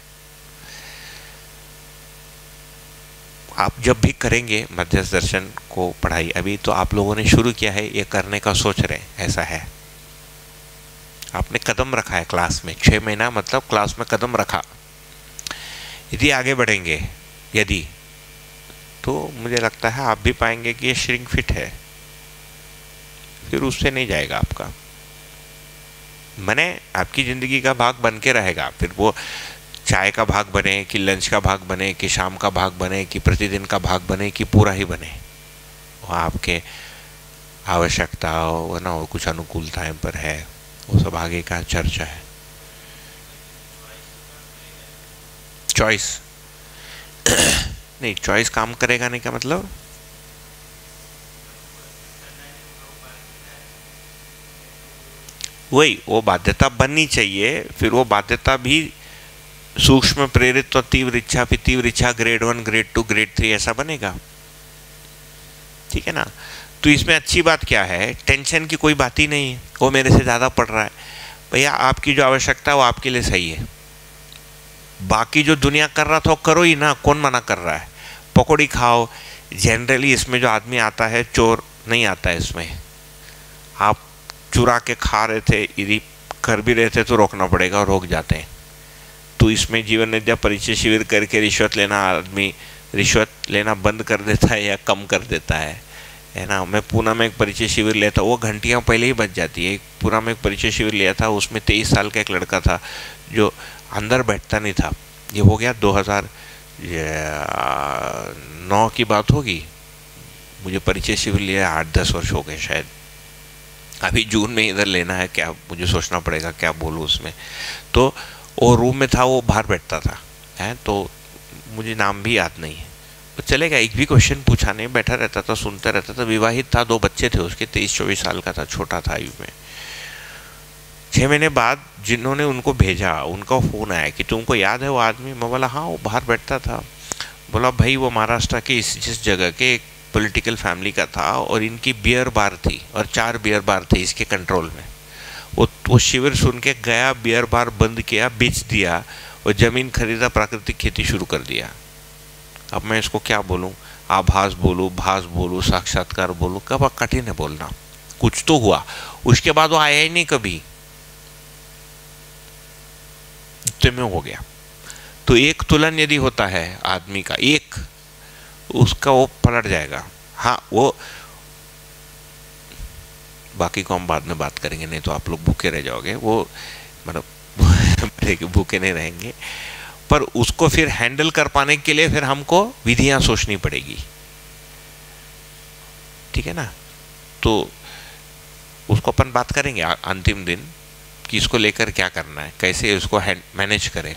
आप जब भी करेंगे मध्यस्थ दर्शन को पढ़ाई, अभी तो आप लोगों ने शुरू किया है, ये करने का सोच रहे ऐसा है। आपने कदम रखा है क्लास में छः महीना मतलब क्लास में कदम रखा। यदि आगे बढ़ेंगे, यदि तो मुझे लगता है आप भी पाएँगे कि ये श्रिंक फिट है। फिर उससे नहीं जाएगा आपका। मैंने आपकी ज़िंदगी का भाग बन के रहेगा। फिर वो चाय का भाग बने, कि लंच का भाग बने, कि शाम का भाग बने, कि प्रतिदिन का भाग बने, कि पूरा ही बने। वो आपके आवश्यकता हो, ना वो कुछ अनुकूलताएँ पर है, वो सब आगे का चर्चा है। चॉइस नहीं चॉइस काम करेगा नहीं का मतलब? वही, वो बाध्यता बननी चाहिए, फिर वो बाध्यता भी सूक्ष्म प्रेरित तो तीव्र इच्छा, फिर तीव्र इच्छा grade one grade two grade three ऐसा बनेगा। ठीक है ना? तो इसमें अच्छी बात क्या है? टेंशन की कोई बात ही नहीं है। वो मेरे से ज़्यादा पड़ रहा है। भैया, आपकी जो आवश्यकता है वो आपके लिए सही है। बाकी जो दुनिया कर रहा था वो करो ही ना, कौन मना कर रहा है? पकौड़ी खाओ। जनरली इसमें जो आदमी आता है, चोर नहीं आता है इसमें। आप चुरा के खा रहे थे, यदि कर भी रहे थे तो रोकना पड़ेगा और रोक जाते हैं। तो इसमें जीवन विद्या परिचय शिविर करके रिश्वत लेना, आदमी रिश्वत लेना बंद कर देता है या कम कर देता है। है ना? मैं पूना में एक परिचय शिविर लिया था, वो घंटियाँ पहले ही बच जाती है। पूना में एक परिचय शिविर लिया था, उसमें तेईस साल का एक लड़का था, जो अंदर बैठता नहीं था। ये हो गया 2009 की बात होगी। मुझे परिचय शिविर लिया, आठ दस वर्ष हो गए शायद। अभी जून में इधर लेना है, क्या मुझे सोचना पड़ेगा क्या बोलूँ उसमें। तो वो रूम में था, वो बाहर बैठता था, है तो मुझे नाम भी याद नहीं है। तो चलेगा, एक भी क्वेश्चन पूछा नहीं, बैठा रहता था, सुनता रहता था। विवाहित था, दो बच्चे थे उसके, तेईस चौबीस साल का था, छोटा था आयु में। छः महीने बाद जिन्होंने उनको भेजा, उनका फ़ोन आया कि तुमको याद है वो आदमी? मैं बोला हाँ वो बाहर बैठता था। बोला, भाई, वो महाराष्ट्र के इस, जिस जगह के एक पॉलिटिकल फैमिली का था और इनकी बियर बार थी और चार बियर बार थे इसके कंट्रोल में। वो वो शिविर सुन के गया बियर बार बंद किया, बेच दिया और ज़मीन खरीदा, प्राकृतिक खेती शुरू कर दिया। अब मैं इसको क्या बोलूँ? आभास बोलूँ, भास बोलूँ, साक्षात्कार बोलूँ, कब कठिन है बोलना। कुछ तो हुआ। उसके बाद वो आया ही नहीं कभी। इतने में हो गया। तो एक तुलन यदि होता है आदमी का, एक, उसका वो पलट जाएगा। हाँ वो, बाकी को हम बाद में बात करेंगे, नहीं तो आप लोग भूखे रह जाओगे। वो मतलब भूखे नहीं रहेंगे। पर उसको फिर हैंडल कर पाने के लिए फिर हमको विधियाँ सोचनी पड़ेगी। ठीक है ना? तो उसको अपन बात करेंगे अंतिम दिन। कि इसको लेकर क्या करना है, कैसे उसको मैनेज करें।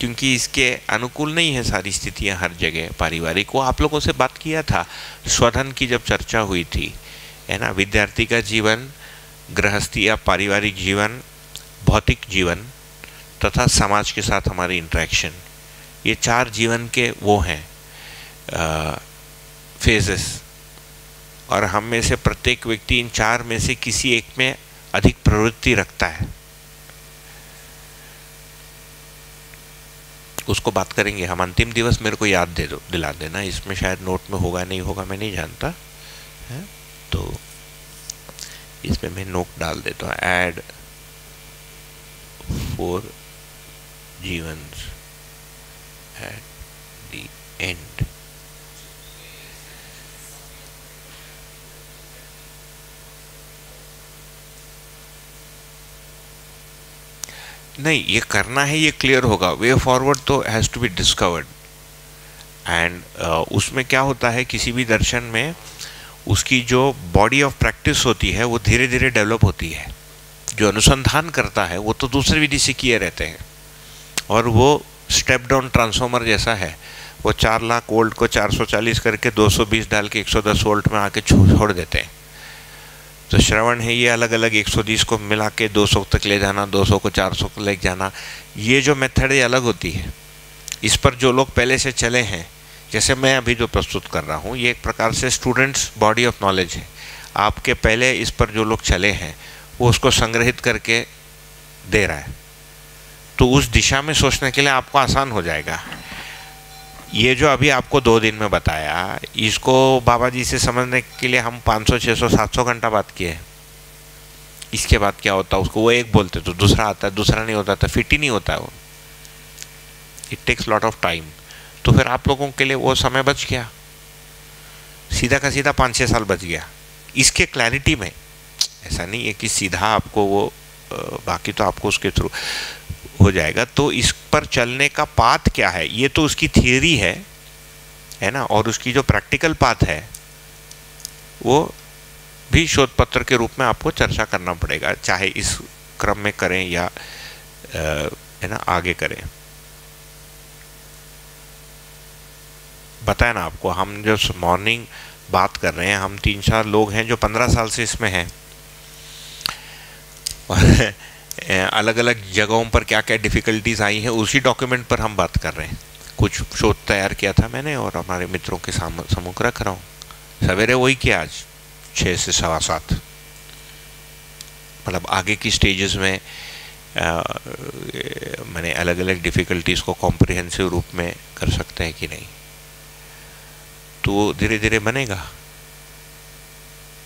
क्योंकि इसके अनुकूल नहीं है सारी स्थितियाँ हर जगह। पारिवारिक, वो आप लोगों से बात किया था, स्वधन की जब चर्चा हुई थी, है ना? विद्यार्थी का जीवन, गृहस्थी या पारिवारिक जीवन, भौतिक जीवन, तथा समाज के साथ हमारी इंट्रैक्शन ये चार जीवन के वो हैं फेजेस और हम में से प्रत्येक व्यक्ति इन चार में से किसी एक में अधिक प्रवृत्ति रखता है। उसको बात करेंगे हम। अंतिम दिवस मेरे को याद दे दो, दिला देना। इसमें शायद नोट में होगा, नहीं होगा, मैं नहीं जानता, है? तो इसमें मैं नोट डाल देता हूँ। ऐड फोर जीवन एट द एंड नहीं, ये करना है, ये क्लियर होगा। वे फॉरवर्ड तो has to be discovered and उसमें क्या होता है, किसी भी दर्शन में उसकी जो बॉडी ऑफ़ प्रैक्टिस होती है, वो धीरे धीरे डेवलप होती है। जो अनुसंधान करता है, वो तो दूसरी विधि से किए रहते हैं। और वो स्टेप डाउन ट्रांसफॉर्मर जैसा है। वो चार लाख वोल्ट को 440 करके 220 डाल के 110 वोल्ट में आके छोड़ देते हैं। तो श्रवण है, ये अलग अलग 120 को मिला के 200 तक ले जाना 200 को 400 को ले जाना, ये जो मेथड है, अलग होती है। इस पर जो लोग पहले से चले हैं, जैसे मैं अभी जो प्रस्तुत कर रहा हूँ, ये एक प्रकार से स्टूडेंट्स बॉडी ऑफ़ नॉलेज है। आपके पहले इस पर जो लोग चले हैं, वो उसको संग्रहित करके दे रहा है। तो उस दिशा में सोचने के लिए आपको आसान हो जाएगा। ये जो अभी आपको दो दिन में बताया इसको बाबा जी से समझने के लिए हम 500, 600, 700 घंटा बात किए। इसके बाद क्या होता उसको वो एक बोलते तो दूसरा आता है दूसरा नहीं होता तो फिट ही नहीं होता वो। It takes lot of time तो फिर आप लोगों के लिए वो समय बच गया। सीधा का सीधा पाँच छः साल बच गया। इसके क्लैरिटी में ऐसा नहीं है कि सीधा आपको वो बाकी तो आपको उसके थ्रू हो जाएगा तो इस पर चलने का पाथ क्या है? ये तो उसकी थियोरी है है ना? और उसकी जो प्रैक्टिकल पाथ है, वो भी शोध पत्र के रूप में आपको चर्चा करना पड़ेगा, चाहे इस क्रम में करें या है ना, आगे करें। बताया ना आपको, हम जो मॉर्निंग बात कर रहे हैं, हम तीन चार लोग हैं जो पंद्रह साल से इसमें हैं। और अलग अलग जगहों पर क्या क्या डिफ़िकल्टीज आई हैं, उसी डॉक्यूमेंट पर हम बात कर रहे हैं। कुछ शोध तैयार किया था मैंने और हमारे मित्रों के सम्मुख रख रहा हूँ। सवेरे वही किया आज छः से सवा सात। मतलब आगे की स्टेजेस में मैंने अलग अलग डिफ़िकल्टीज़ को कॉम्प्रिहेंसिव रूप में कर सकते हैं कि नहीं। तो धीरे धीरे बनेगा।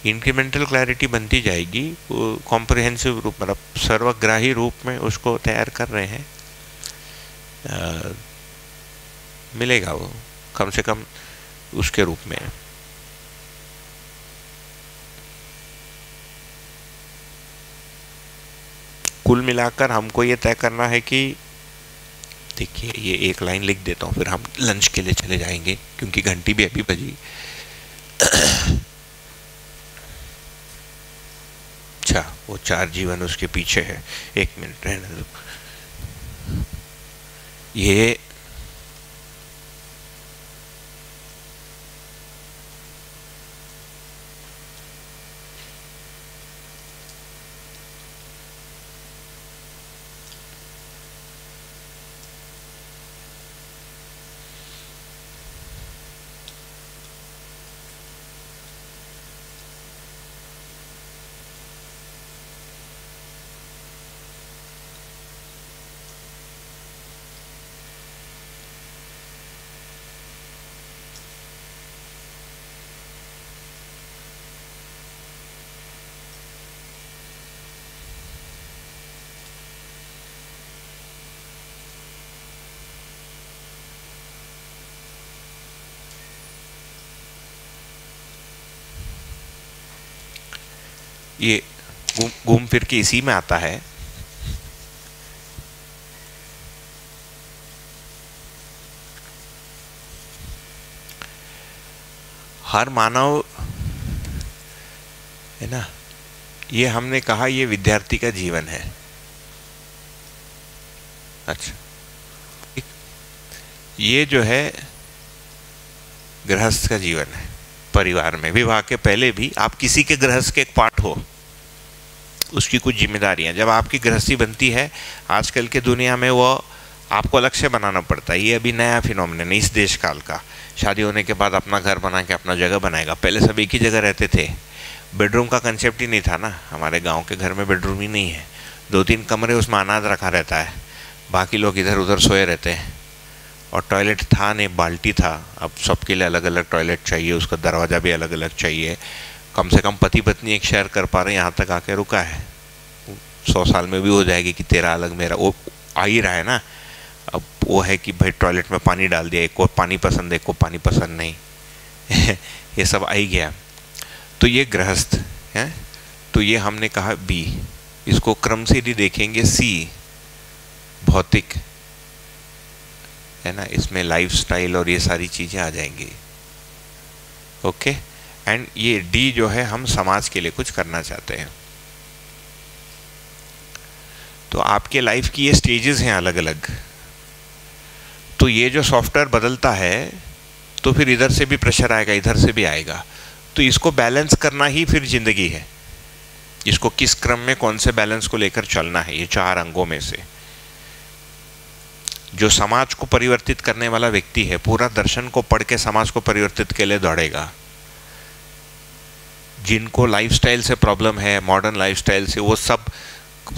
इंक्रीमेंटल क्लैरिटी बनती जाएगी वो कॉम्प्रिहेंसिव रूप मतलब सर्वग्राही रूप में उसको तैयार कर रहे हैं आ, मिलेगा वो कम से कम उसके रूप में। कुल मिलाकर हमको ये तय करना है कि देखिए ये एक लाइन लिख देता हूँ फिर हम लंच के लिए चले जाएँगे क्योंकि घंटी भी अभी बजी। अच्छा वो चार जीवन उसके पीछे है। एक मिनट रहने दो। ये ये घूम फिर के इसी में आता है। हर मानव, है ना, ये हमने कहा ये विद्यार्थी का जीवन है। अच्छा। ये जो है, गृहस्थ का जीवन है। परिवार में, विवाह के पहले भी आप किसी के गृहस्थ के एक पार्ट हो। उसकी कुछ जिम्मेदारियाँ। जब आपकी गृहस्थी बनती है, आजकल के दुनिया में वो आपको अलग से बनाना पड़ता है। ये अभी नया फिनोमिन है, इस देश काल का। शादी होने के बाद अपना घर बना के अपना जगह बनाएगा। पहले सब एक ही जगह रहते थे। बेडरूम का कंसेप्ट ही नहीं था ना। हमारे गाँव के घर में बेडरूम ही नहीं है। दो तीन कमरे उसमें अनाज रखा रहता है। बाकी लोग इधर उधर सोए रहते हैं। और टॉयलेट था नहीं, बाल्टी था। अब सबके लिए अलग अलग टॉयलेट चाहिए, उसका दरवाज़ा भी अलग अलग चाहिए। कम से कम पति पत्नी एक शेयर कर पा रहे हैं, यहाँ तक आके रुका है। सौ साल में भी हो जाएगी कि तेरा अलग मेरा, वो आ ही रहा है ना। अब वो है कि भाई टॉयलेट में पानी डाल दिया, एक को पानी पसंद, एक को पानी पसंद नहीं। ये सब आ ही गया। तो ये गृहस्थ है तो ये हमने कहा बी इसको क्रम से यदि देखेंगे सी भौतिक। है ना? इसमें लाइफ स्टाइल और ये सारी चीज़ें आ जाएँगी। ओके एंड ये डी जो है, हम समाज के लिए कुछ करना चाहते हैं। तो आपके लाइफ की ये स्टेजेस हैं अलग अलग तो ये जो सॉफ्टवेयर बदलता है तो फिर इधर से भी प्रेशर आएगा, इधर से भी आएगा। तो इसको बैलेंस करना ही फिर ज़िंदगी है। इसको किस क्रम में कौन से बैलेंस को लेकर चलना है, ये चार अंगों में से। जो समाज को परिवर्तित करने वाला व्यक्ति है, पूरा दर्शन को पढ़ के समाज को परिवर्तित के लिए दौड़ेगा। जिनको लाइफस्टाइल से प्रॉब्लम है मॉडर्न लाइफस्टाइल से, वो सब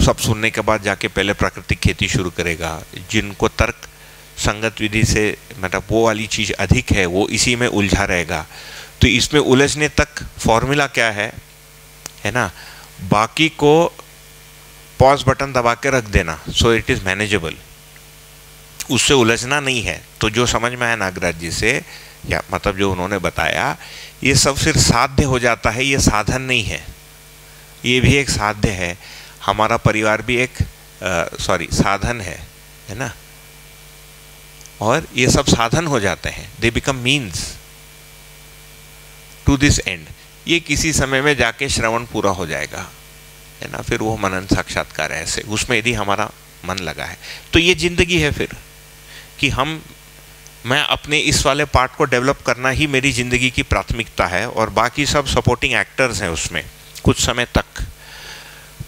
सब सुनने के बाद जाके पहले प्राकृतिक खेती शुरू करेगा। जिनको तर्क, संगत विधि से मतलब वो वाली चीज़ अधिक है, वो इसी में उलझा रहेगा। तो इसमें उलझने तक फॉर्मूला क्या है? है ना? बाकी को पॉज बटन दबा के रख देना सो इट इज़ मैनेजेबल उससे उलझना नहीं है। तो जो समझ में आया नागराज जी से या मतलब जो उन्होंने बताया, ये सब फिर साध्य हो जाता है, ये साधन नहीं है। ये भी एक साध्य है। हमारा परिवार भी एक सॉरी साधन है है ना? और ये सब साधन हो जाते हैं। They become means to this end ये किसी समय में जाके श्रवण पूरा हो जाएगा, है ना? फिर वो मनन साक्षात्कार है ऐसे। उसमें यदि हमारा मन लगा है। तो ये ज़िंदगी है फिर, कि हम मैं अपने इस वाले पार्ट को डेवलप करना ही मेरी ज़िंदगी की प्राथमिकता है और बाकी सब सपोर्टिंग एक्टर्स हैं उसमें, कुछ समय तक।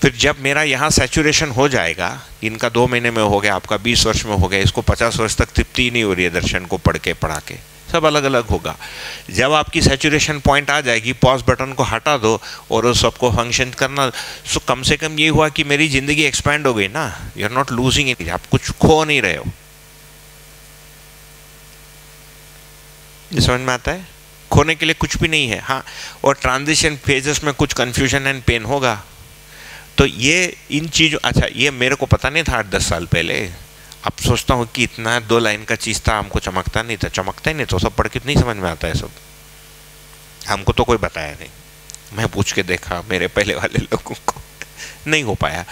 फिर जब मेरा यहाँ सेचुरेशन हो जाएगा, इनका दो महीने में हो गया, आपका बीस वर्ष में हो गया, इसको पचास वर्ष तक तृप्ति नहीं हो रही है दर्शन को पढ़ के, पढ़ा के। सब अलग अलग होगा। जब आपकी सेचुरेशन पॉइंट आ जाएगी पॉज बटन को हटा दो और उस सबको फ़ंक्शन करना, सो कम से कम ये हुआ कि मेरी ज़िंदगी एक्सपैंड हो गई ना। You are not losing it आप कुछ खो नहीं रहे हो। ये समझ में आता है? खोने के लिए कुछ भी नहीं है हाँ। और ट्रांजिशन फेजेस में कुछ कन्फ्यूज़न एंड पेन होगा। तो ये, इन चीज़ों अच्छा ये मेरे को पता नहीं था आठ दस साल पहले। अब सोचता हूँ कि इतना दो लाइन का चीज़ था, हमको चमकता नहीं था। चमकता ही नहीं तो सब पढ़ के नहीं समझ में आता है सब। हमको तो कोई बताया नहीं। मैं पूछ के देखा मेरे पहले वाले लोगों को। नहीं हो पाया।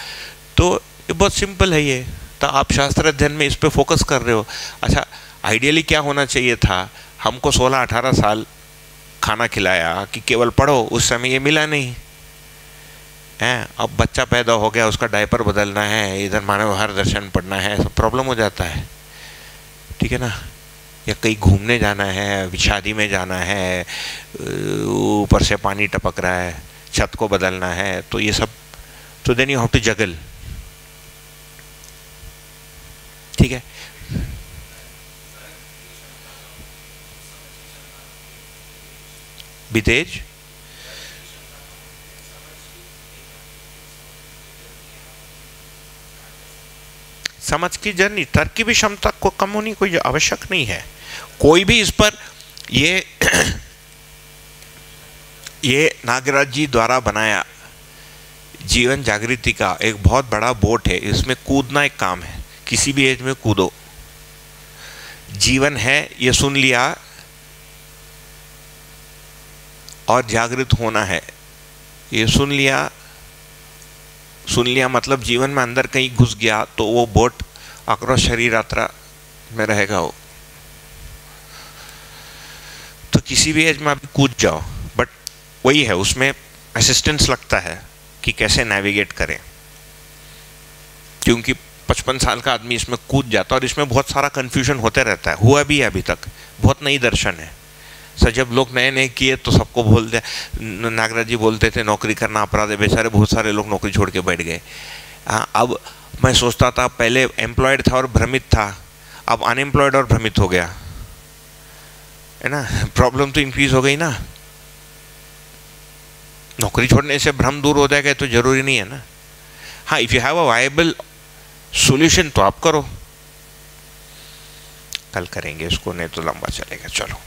तो ये बहुत सिंपल है ये। तो आप शास्त्र अध्ययन में इस पर फोकस कर रहे हो। अच्छा आइडियली क्या होना चाहिए था? हमको 16-18 साल खाना खिलाया कि केवल पढ़ो, उस समय ये मिला नहीं। है, अब बच्चा पैदा हो गया, उसका डायपर बदलना है, इधर मानव हर दर्शन पढ़ना है, सब प्रॉब्लम हो जाता है। ठीक है ना? या कहीं घूमने जाना है, शादी में जाना है, ऊपर से पानी टपक रहा है, छत को बदलना है तो ये सब तो then you how to juggle ठीक है? बितेज समझ की जर्नी, तर्क की भी क्षमता को कम होनी कोई आवश्यक नहीं है। कोई भी इस पर ये ये नागराज जी द्वारा बनाया जीवन जागृति का एक बहुत बड़ा बोट है। इसमें कूदना एक काम है। किसी भी एज में कूदो। जीवन है, ये सुन लिया और जागृत होना है। ये सुन लिया सुन लिया मतलब जीवन में अंदर कहीं घुस गया तो वो बोट अक्रॉस शरीर यात्रा में रहेगा वो। तो किसी भी एज में आप कूद जाओ बट वही है, उसमें असिस्टेंस लगता है कि कैसे नेविगेट करें। क्योंकि पचपन साल का आदमी इसमें कूद जाता है और इसमें बहुत सारा कन्फ्यूज़न होते रहता है। हुआ भी है अभी तक, बहुत नई दर्शन है। सर, जब लोग नए नए किए तो सबको बोल दे नागराज जी बोलते थे, नौकरी करना अपराध है, बेचारे बहुत सारे लोग नौकरी छोड़ के बैठ गए। हाँ अब मैं सोचता था, पहले एम्प्लॉयड था और भ्रमित था, अब अनएम्प्लॉयड और भ्रमित हो गया। है ना? प्रॉब्लम तो इंक्रीज हो गई ना। नौकरी छोड़ने से भ्रम दूर हो जाएगा तो ज़रूरी नहीं है ना। हाँ if you have a viable solution तो आप करो। कल करेंगे इसको, नहीं तो लंबा चलेगा, चलो।